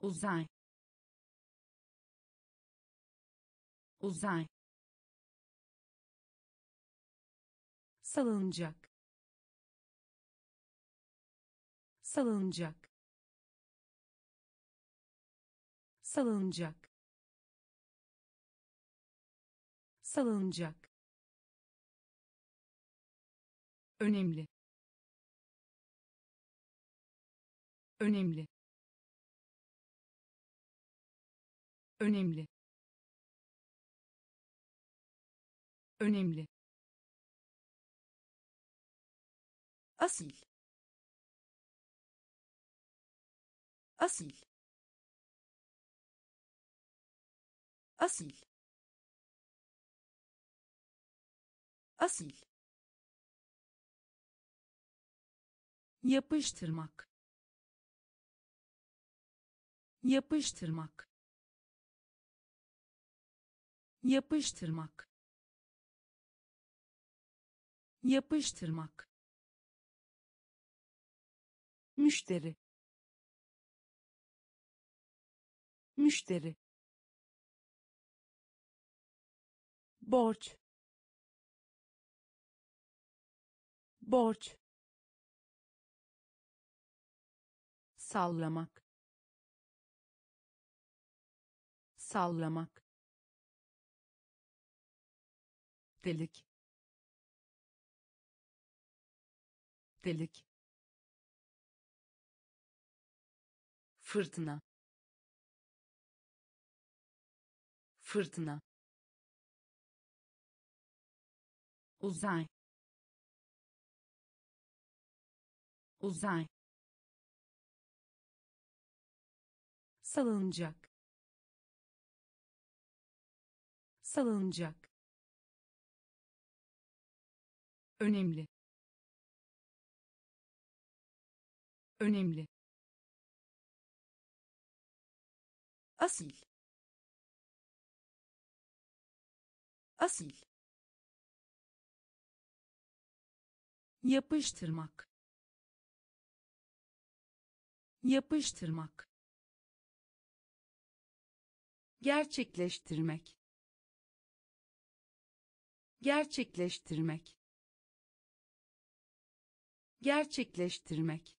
Uzay. Uzay salınacak. Salınacak. Salınacak. Salınacak. Önemli. Önemli. Önemli. Önemli asil. Asil. Asil. Asil. Yapıştırmak. Yapıştırmak. Yapıştırmak. Yapıştırmak müşteri. Müşteri. Borç. Borç. Sallamak. Sallamak. Delik. Delik fırtına. Fırtına. Uzay. Uzay. Salınacak salınacak önemli. Önemli asil asil yapıştırmak. Yapıştırmak. Gerçekleştirmek. Gerçekleştirmek. Gerçekleştirmek.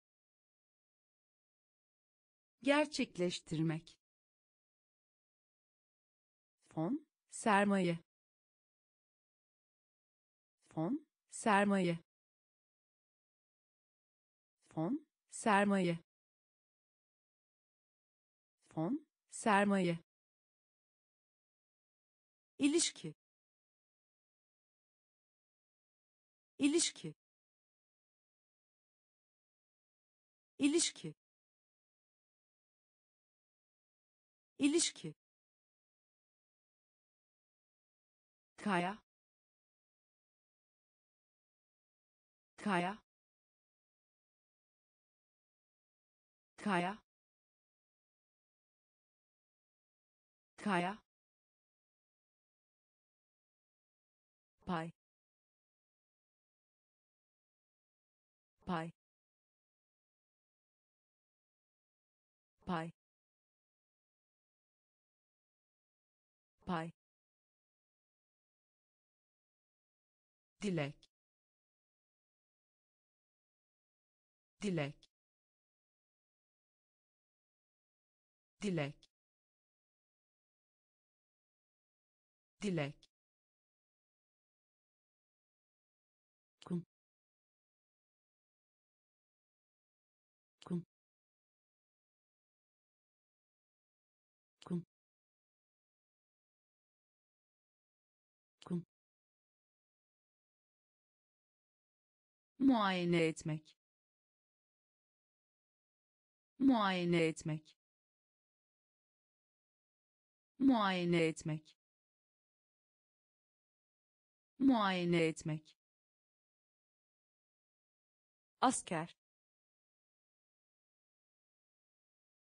Gerçekleştirmek fon sermaye. Fon sermaye. Fon sermaye. Fon sermaye. İlişki. İlişki. İlişki. İlişki kaya kaya kaya kaya pay pay pay pay dilek. Dilek. Dilek. Dilek muayene etmek. Muayene etmek. Muayene etmek. Muayene etmek. Asker.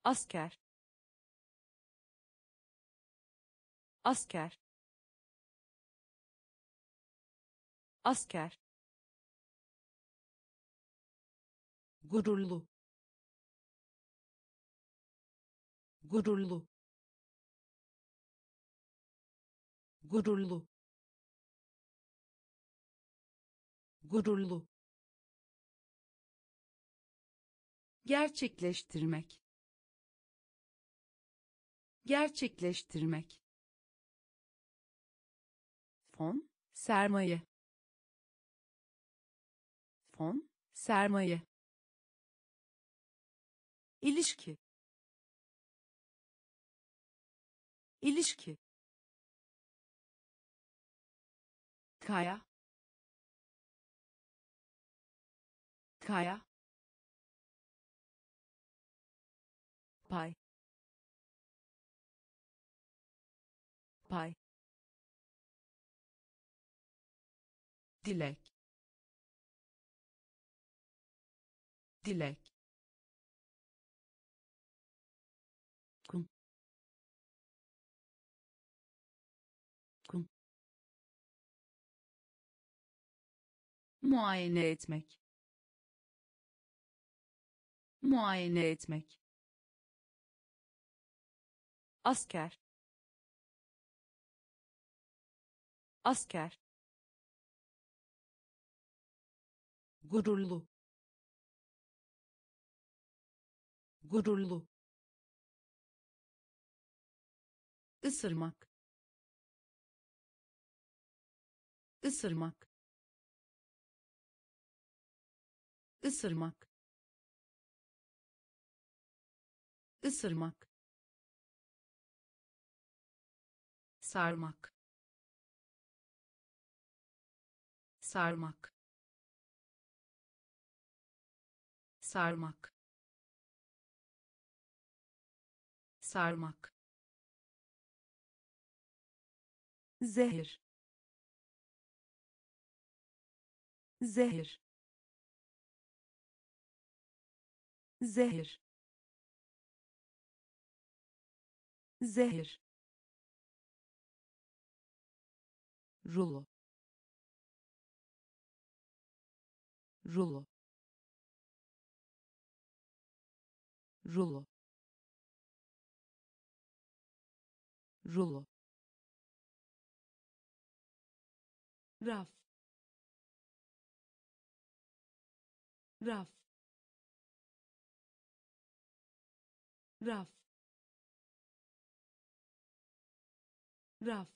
Asker. Asker. Asker gururlu. Gururlu. Gururlu. Gururlu. Gerçekleştirmek. Gerçekleştirmek. Fon sermaye. Fon sermaye ilişki. İlişki. Kaya. Kaya. Pay. Pay. Dilek. Dilek muayene etmek. Muayene etmek. Asker. Asker. Gururlu. Gururlu. Isırmak ısırmak ısırmak ısırmak sarmak. Sarmak. Sarmak. Sarmak. Zehir. Zehir zehir. Zehir. Rulo. Rulo. Rulo. Rulo. Raf. Raf raf. Raf.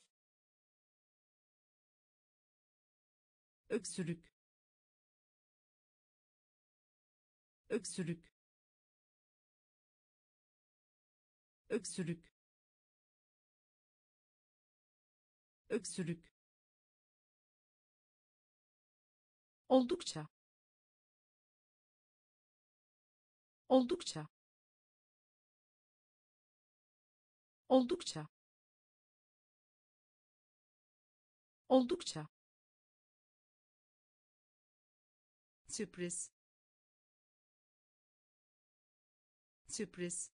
Öksürük. Öksürük. Öksürük. Öksürük. Oldukça. Oldukça oldukça. Oldukça. Sürpriz. Sürpriz.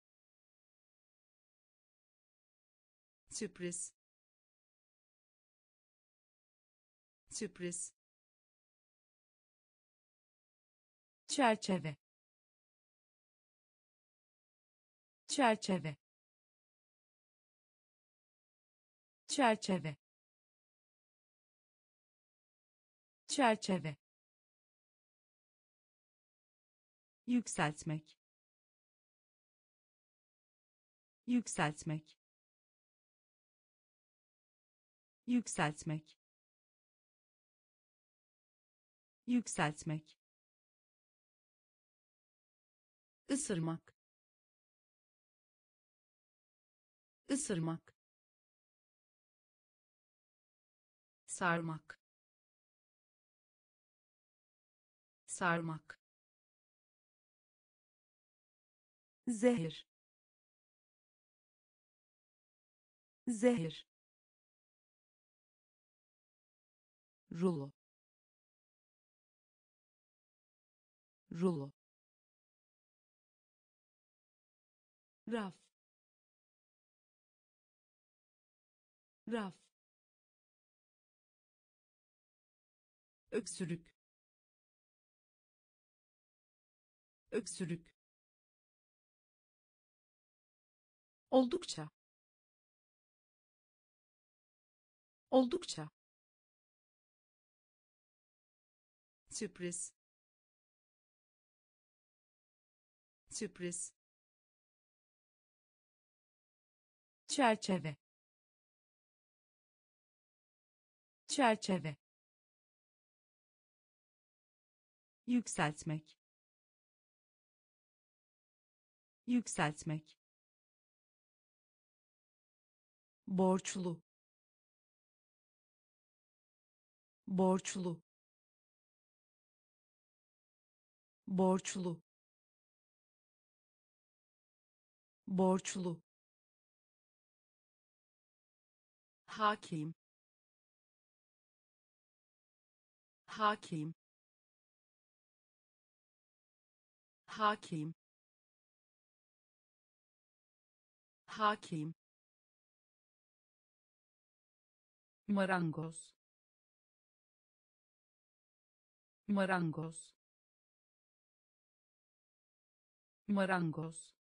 Sürpriz. Sürpriz. Çerçeve. Çerçeve çerçeve. Çerçeve. Yükseltmek. Yükseltmek. Yükseltmek. Yükseltmek. Isırmak ısırmak sarmak sarmak zehir. Zehir. Rulo. Rulo. Raf. Raf öksürük. Öksürük. Oldukça. Oldukça. Sürpriz. Sürpriz. Çerçeve. Çerçeve yükseltmek. Yükseltmek. Borçlu. Borçlu. Borçlu. Borçlu. Hakim. Hakim hakim. Hakim. Marangoz. Marangoz. Marangoz.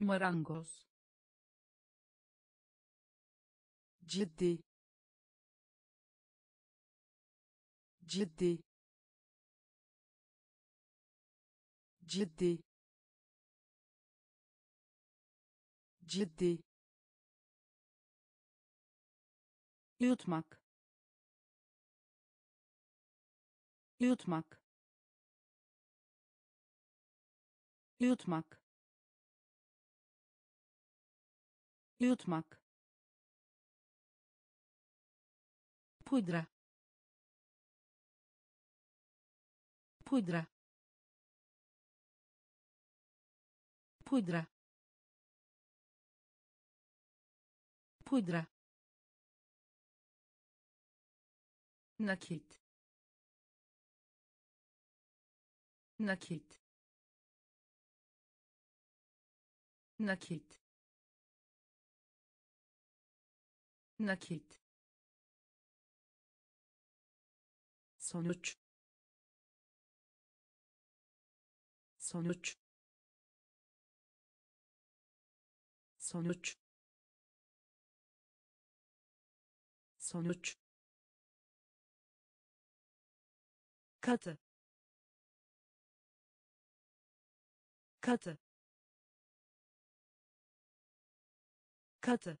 Marangoz. Ciddi. Ciddi ciddi ciddi yutmak yutmak yutmak yutmak. Pudra pudra pudra pudra nakit nakit nakit nakit. Sonuç. Sonuç sonuç. Sonuç. Katı. Katı. Katı.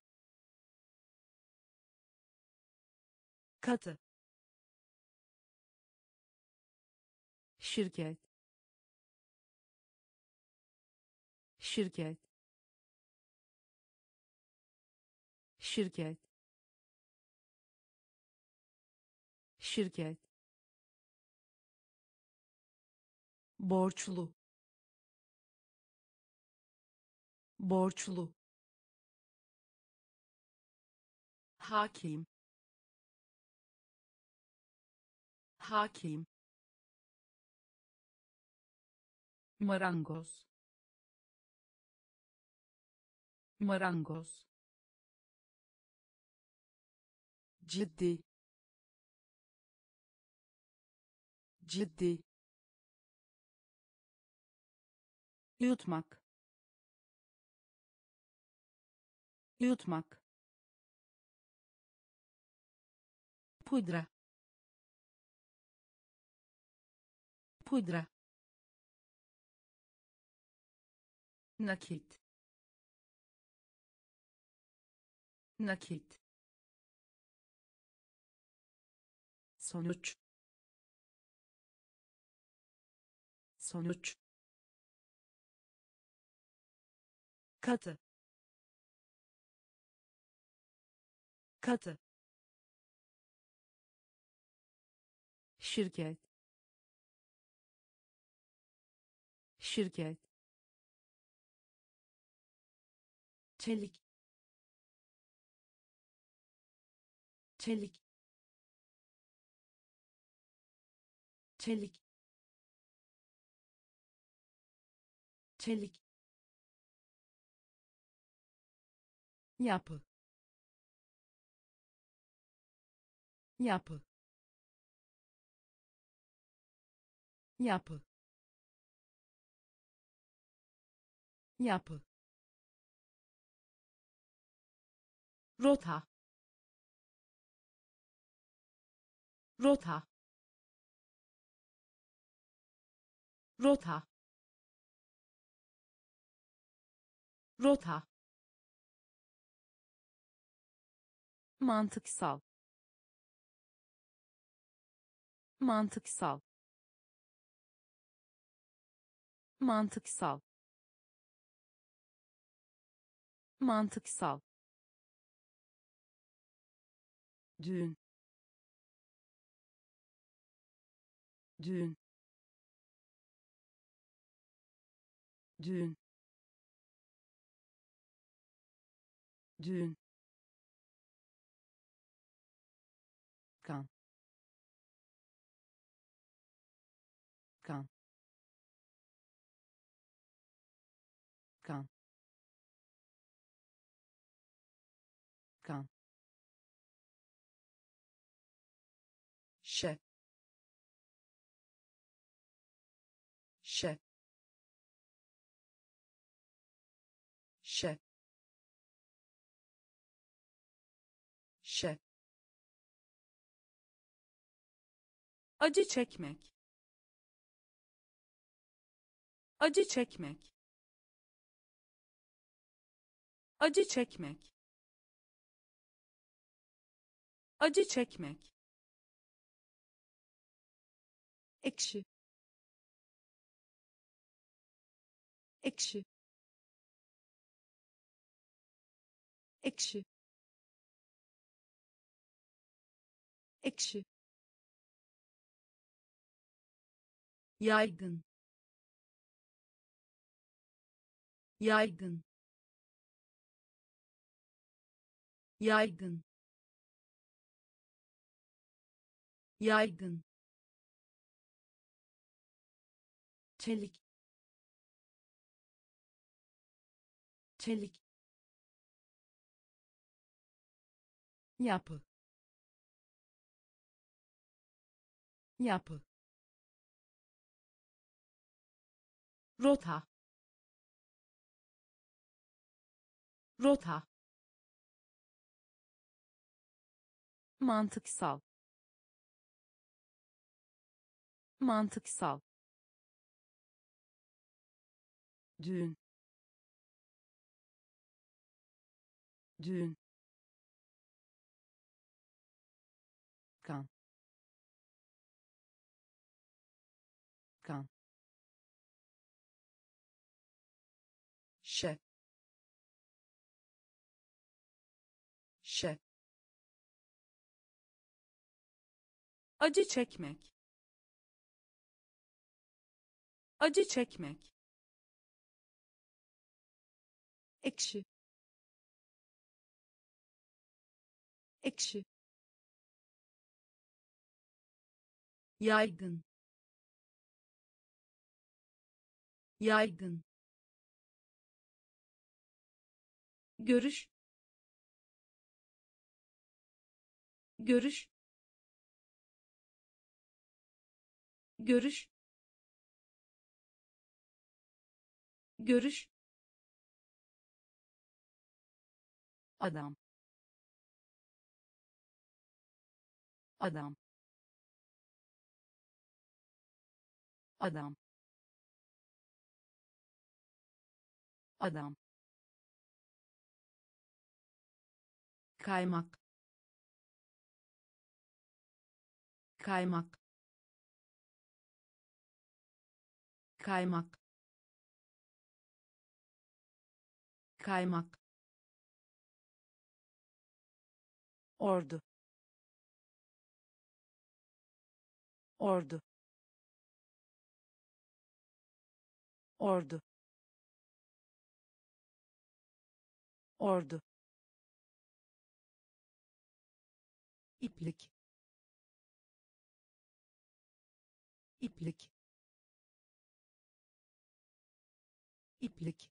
Katı. Şirket. Şirket şirket. Şirket. Borçlu. Borçlu. Hakim. Hakim. Marangoz. Marangoz ciddi ciddi yutmak yutmak pudra pudra nakit nakit sonuç. Sonuç. Katı. Katı. Şirket. Şirket. Çelik. Çelik çelik. Çelik. Yapı. Yapı. Yapı. Yapı. Rota. Rota rota. Rota. Mantıksal. Mantıksal. Mantıksal. Mantıksal. Düğün. Düğün Dune. Dune. Qu'un. Qu'un. Qu'un. Qu'un. Chef. Chef. Acı çekmek. Acı çekmek. Acı çekmek. Acı çekmek. Ekşi. Ekşi. Ekşi. Ekşi yaygın. Yaygın. Yaygın. Yaygın. Çelik. Çelik. Yapı. Yapı rota. Rota. Mantıksal. Mantıksal. Düğün. Düğün acı çekmek. Acı çekmek. Ekşi. Ekşi. Yaygın. Yaygın. Görüş. Görüş görüş. Görüş. Adam. Adam. Adam. Adam. Kaymak. Kaymak kaymak. Kaymak. Ordu. Ordu. Ordu. Ordu. İplik. İplik iplik.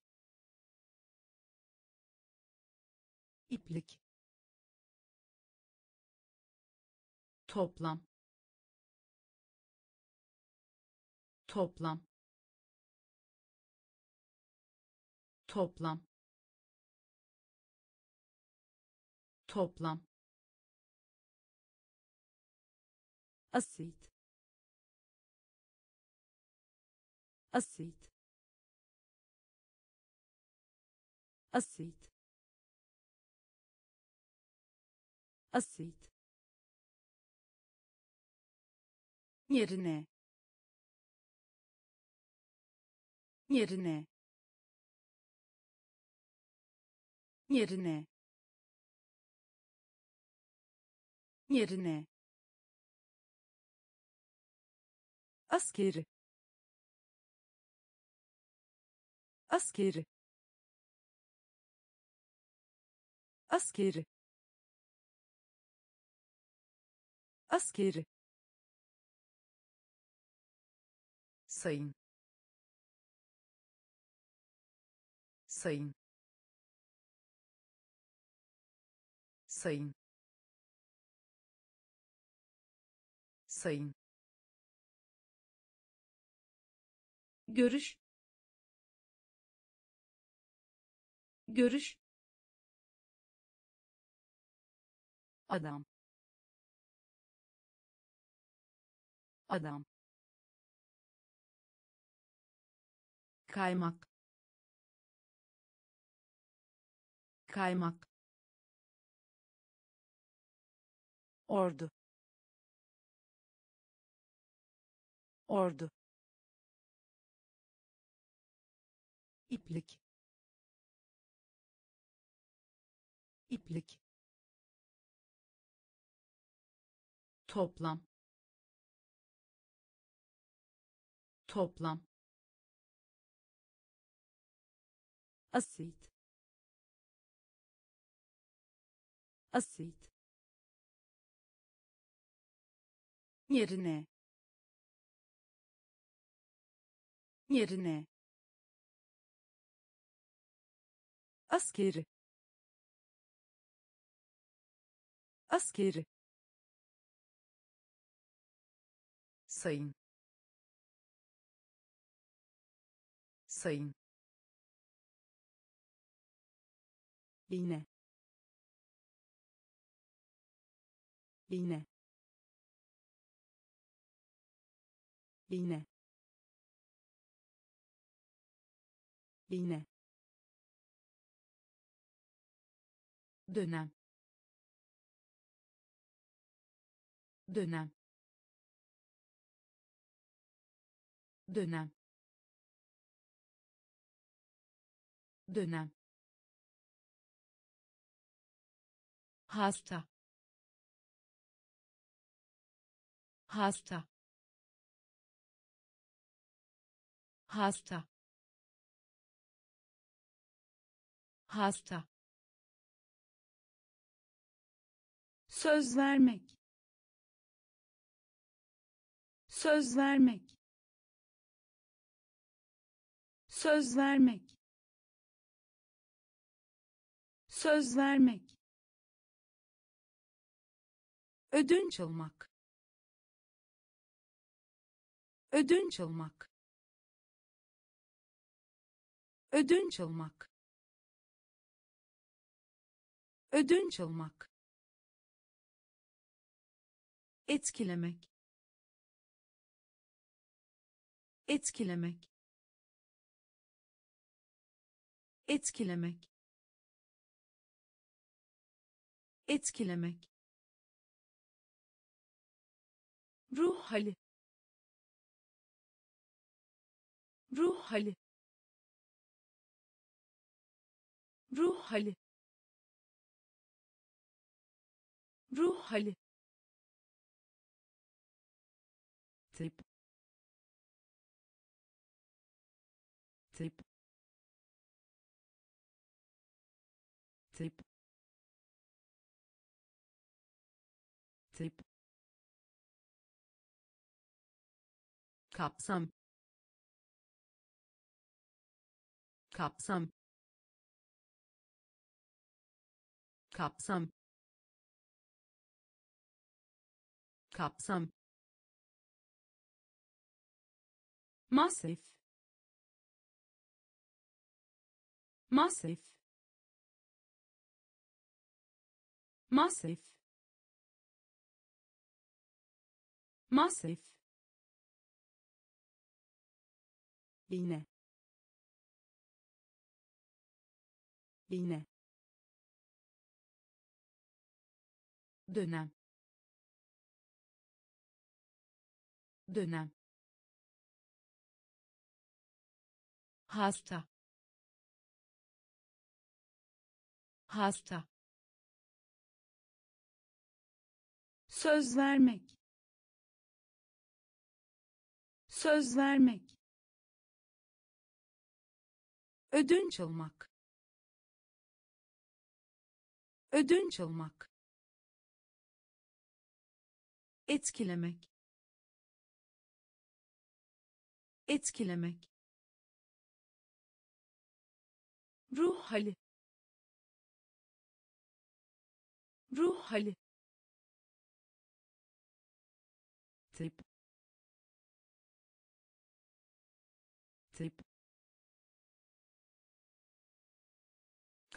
İplik. Toplam. Toplam. Toplam. Toplam. Asit. Asit asit. Asit. Yerine. Yerine. Yerine. Yerine. Askeri. Askeri askeri. Askeri. Sayın. Sayın. Sayın. Sayın. Görüş. Görüş adam. Adam. Kaymak. Kaymak. Ordu. Ordu. İplik. İplik toplam. Toplam. Asit. Asit. Yerine. Yerine. Askeri. Askeri sayın. Sayın. İğne. İğne. İğne. İğne. Dönem. Dönem dönem. Dönem. Hasta. Hasta. Hasta. Hasta. Söz vermek. Söz vermek söz vermek. Söz vermek. Ödünç almak. Ödünç almak. Ödünç almak. Ödünç almak. Etkilemek. Etkilemek etkilemek. Etkilemek. Ruh hali. Ruh hali. Ruh hali. Ruh hali. Tip tip kapsam kapsam kapsam kapsam مصرف مصرف مصرف مصرف iğne iğne dönem. Dönem. Hasta. Hasta. Söz vermek. Söz vermek ödünç almak. Ödünç almak. Etkilemek. Etkilemek. Ruh hali. Ruh hali. Tip tip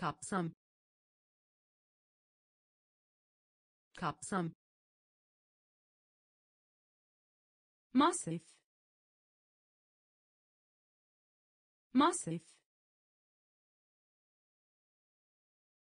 kapsam kapsam masif masif